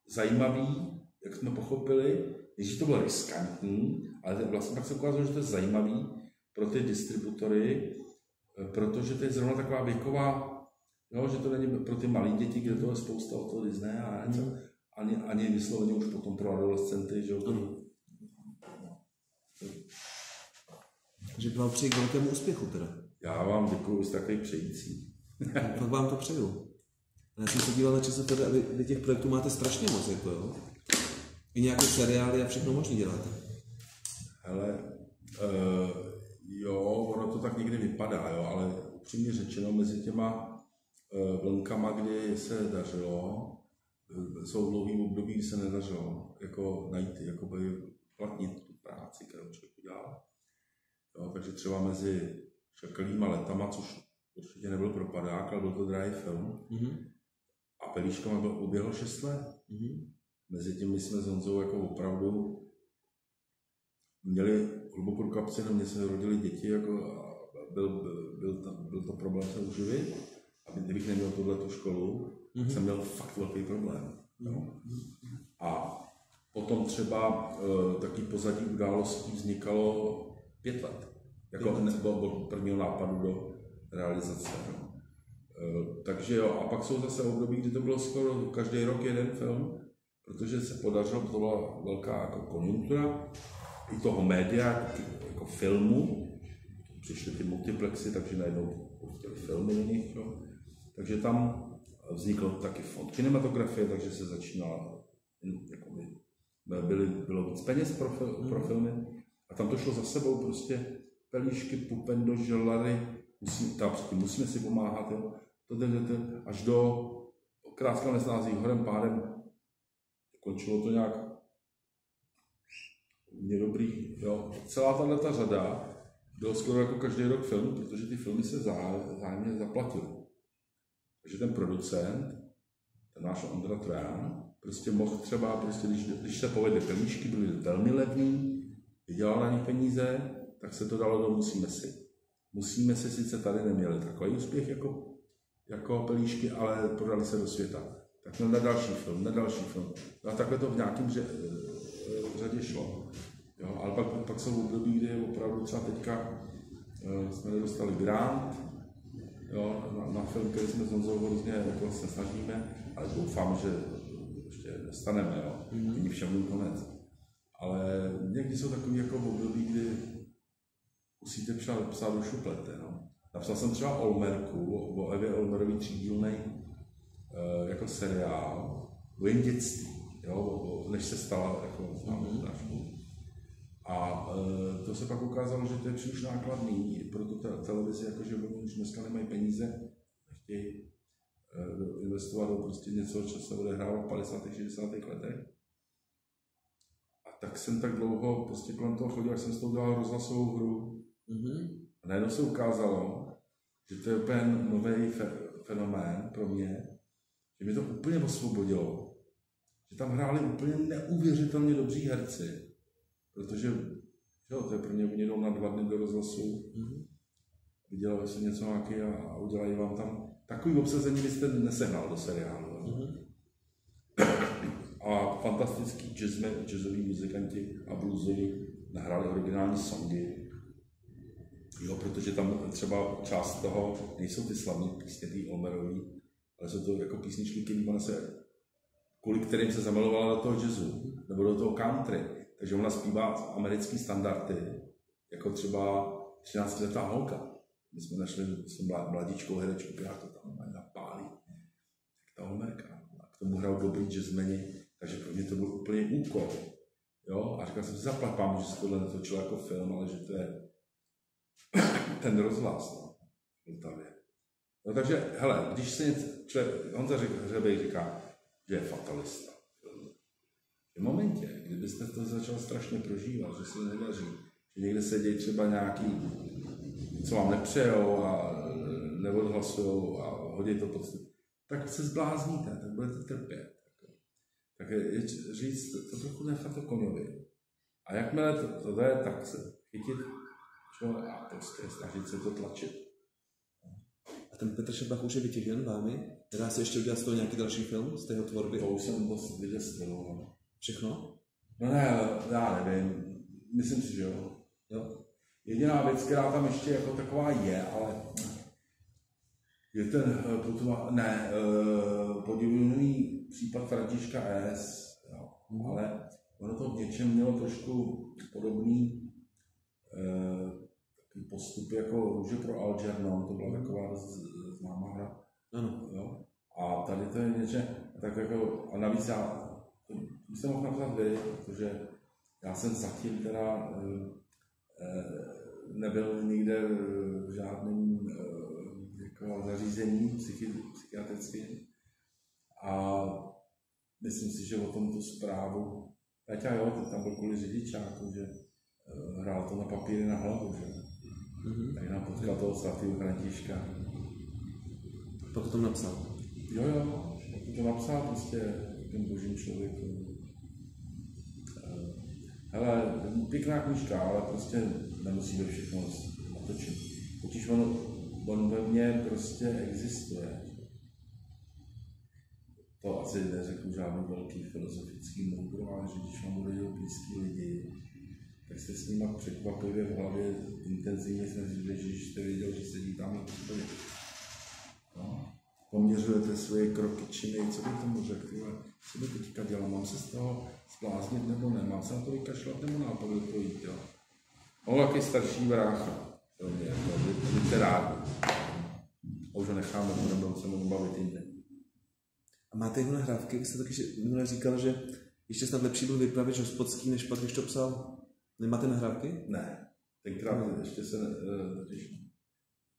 zajímavý, jak jsme pochopili, že to bylo riskantní, ale vlastně pak se ukázalo, že to je zajímavý, pro ty distributory, eh, protože to je zrovna taková věková, jo, že to není pro ty malé děti, kde to je spousta o toho Disney a něco, mm. ani, ani vysloveně už potom pro adolescenty, že jo. Mm. Takže přeji k velkému úspěchu teda. Já vám děkuji, jste takový přející. *laughs* tak vám to přeju. Já jsem se díval na čase teda, vy, vy těch projektů máte strašně moc, jako jo. I nějaké seriály a všechno možný děláte. Hele, uh, Jo, ono to tak někdy vypadá, jo, ale upřímně řečeno, mezi těma uh, vlnkama, kdy se dařilo, uh, jsou dlouhý období, kdy se nedařilo jako najít, jako by platnit tu práci, kterou člověk udělal. Jo, takže třeba mezi šakalýma letama, což určitě nebyl propadák, ale byl to drahý film, mm-hmm. a Pelíškama byl uběhl 6 let. Mm-hmm. Mezi tím my jsme s Honzou jako opravdu měli hlubokou kapci, na mě se rodili děti, jako a byl, byl, byl, tam, byl to problém se uživit. A kdybych neměl tuhle školu, mm-hmm. jsem měl fakt velký problém. No. A potom třeba uh, taky pozadí událostí vznikalo pět let. Jako nebo od prvního nápadu do realizace. No. Uh, takže jo, a pak jsou zase období, kdy to bylo skoro každý rok jeden film, protože se podařilo, to byla velká jako konjunktura, i toho média, jako, jako filmu, přišly ty multiplexy, takže najednou chtěli filmy do nich. Jo. Takže tam vznikl taky fond kinematografie, takže se začínala, jakoby, byly, bylo víc peněz pro, pro mhm. filmy a tam to šlo za sebou prostě pelíšky, pupendo, želary, musí, tam předtím musíme si pomáhat, jo. To, to, to, až do Krátka neznází horem pádem končilo to nějak mě dobrý, jo. Celá tahle ta řada byl skoro jako každý rok film, protože ty filmy se zájemně zaplatily. Takže ten producent, ten náš Ondra Trojan, prostě mohl třeba, prostě, když, když se povedly pelíšky, byly velmi levný, vydělal na nich peníze, tak se to dalo do Musíme si. Musíme si sice tady neměli takový úspěch jako, jako pelíšky, ale prodali se do světa. Tak na další film, na další film. No a takhle to v nějakém ře, eh, řadě šlo. Jo, ale pak, pak jsou období, kdy opravdu třeba teďka uh, jsme nedostali grant jo, na, na film, který jsme s Honzou hrozně jako se snažíme, ale doufám, že ještě nestaneme, jo. Mm-hmm. Není všem konec. Ale někdy jsou takové jako období, kdy musíte psát, psát do šuplete. No. Napsal jsem třeba Olmerku, o, Evě Olmerový třídílný uh, jako seriál, o jen dětství, jo, o, než se stala jako mm-hmm. A uh, to se pak ukázalo, že to je příliš nákladný pro tu televizi, jakože oni už dneska nemají peníze, chtějí uh, investovat do prostě něco, co se odehrávalo v 50. 60. letech. A tak jsem tak dlouho prostě kolem toho chodil, jak jsem s tou dělal rozhlasovou hru. Mm-hmm. A najednou se ukázalo, že to je úplně nový fenomén pro mě, že mi to úplně osvobodilo. Že tam hráli úplně neuvěřitelně dobří herci Protože jo, to je pro oni jdou na dva dny do rozhlasu, mm-hmm. vydělali si něco nějaký a, a udělají vám tam takový obsazení, byste nesehnal do seriálu. Mm-hmm. A fantastický jazzme, jazzoví muzikanti a bluesoví nahráli originální songy. Jo, protože tam třeba část toho nejsou ty slavní písně, ty Olmerový, ale jsou to jako písničky, které se, kvůli kterým se zamilovala do toho jazzu, nebo do toho country takže ona zpívá americký standardy, jako třeba 13-letá holka. My jsme našli jsem mladičkou herečku, která to tam napálí. Tak ta Homerka. A k tomu hrál dobrý jazzmeni, takže pro mě to byl úplně úkol. Jo? A říkal jsem si, zaplapám, že se tohle netočilo jako film, ale že to je ten rozhlas no, v No takže, hele, když se něco, člověk, Honza Hřebej říká, že je fatalista. V momentě, kdybyste to začal strašně prožívat, že se nedaří, že někde se dějí třeba nějaký, co vám nepřejou a neodhlasujou a hodí to pod tak se zblázníte, tak budete trpět. Tak je, říct to, to trochu nechat to koňovi. A jakmile to, to jde, tak se chytit a prostě snažit se to tlačit. A ten Petr Šebach už je vytěžen vámi? Dá se ještě udělat z toho nějaký další film, z tého tvorby? To už jsem dost vyděstil. No. Všechno? No ne, já nevím. Myslím si, že jo. jo. Jediná věc, která tam ještě jako taková je, ale je ten eh, potom, ne, eh, podivný případ Františka S. Jo. Mm. Ale ono to v něčem mělo trošku podobný eh, postup jako Růže pro Algernon, to byla taková známá hra. Ano. Jo. A tady to je něče, tak jako, a navíc já byste mohl napsat vy, protože já jsem zatím teda eh, eh, nebyl nikde v žádném eh, jako zařízení psychiatrickém a myslím si, že o tom tu zprávu, Peťa jo, tam byl kvůli řidičáku, že hrál to na papíry na hlavu, že? Mm-hmm. Tak nám potkal toho svatého Františka. Pak to napsal? Jo, jo, to napsal prostě ten božím člověku. Ale pěkná knižka, ale prostě nemusíme všechno natočit. Totiž on, on ve mně prostě existuje. To asi neřeknu žádný velký filozofický moudro, ale že když vám budou blízký lidi, tak jste s nimi překvapivě v hlavě intenzivně snažili, že jste věděl, že sedí tam na no poměřujete svoje kroky činy, co by tomu řekl, co by teďka dělal, mám se z toho zbláznit nebo ne, mám se na to vykašlat nebo naopak to jít, jo. On jaký starší brácha, to je jako literární. A už ho necháme, budeme se mu bavit jinde. A máte jeho nahrávky? Vy jste taky minule říkal, že ještě snad lepší byl vypravěč hospodský, než pak, když to psal. Nemáte nahrávky? Ne. Tenkrát no. ještě se ne, totiž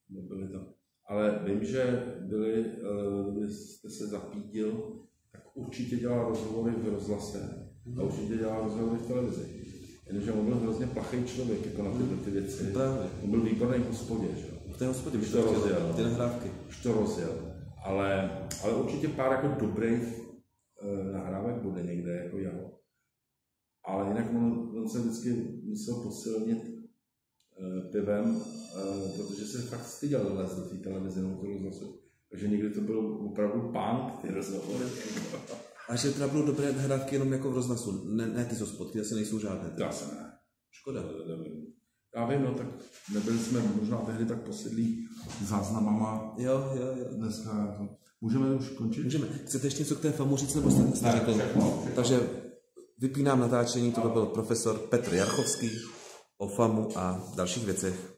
nebyly tam ale vím, že byli, eh, když jste se zapídil, tak určitě dělal rozhovory v rozhlase a určitě dělal rozhovory v televizi. Jenomže on byl hrozně plachý člověk jako na tyhle ty věci. Právě. On byl výborný v hospodě, že jo. V té hospodě, už to rozjel. Ty nahrávky. Už to rozjel. Ale, ale určitě pár jako dobrých e, nahrávek bude někde. Ale jinak on, on se vždycky musel posilnit e, pivem, e, protože se fakt styděl les do té televize nebo to rozhlasu. Takže někdy to byl opravdu punk, ty rozhovory. A že teda budou dobré nahrávky jenom jako v rozhlasu, ne, ne ty zospotky, asi nejsou žádné. To asi ne. Škoda. Nevím. Já vím, no, tak nebyli jsme možná tehdy tak posedlí záznamama. Jo, jo, jo. Dneska jako, můžeme už končit? Můžeme. Chcete ještě něco k té FAMu říct, nebo jste, Ne, řekl? Takže vypínám natáčení, to byl profesor Petr Jarchovský o FAMu a dalších věcech.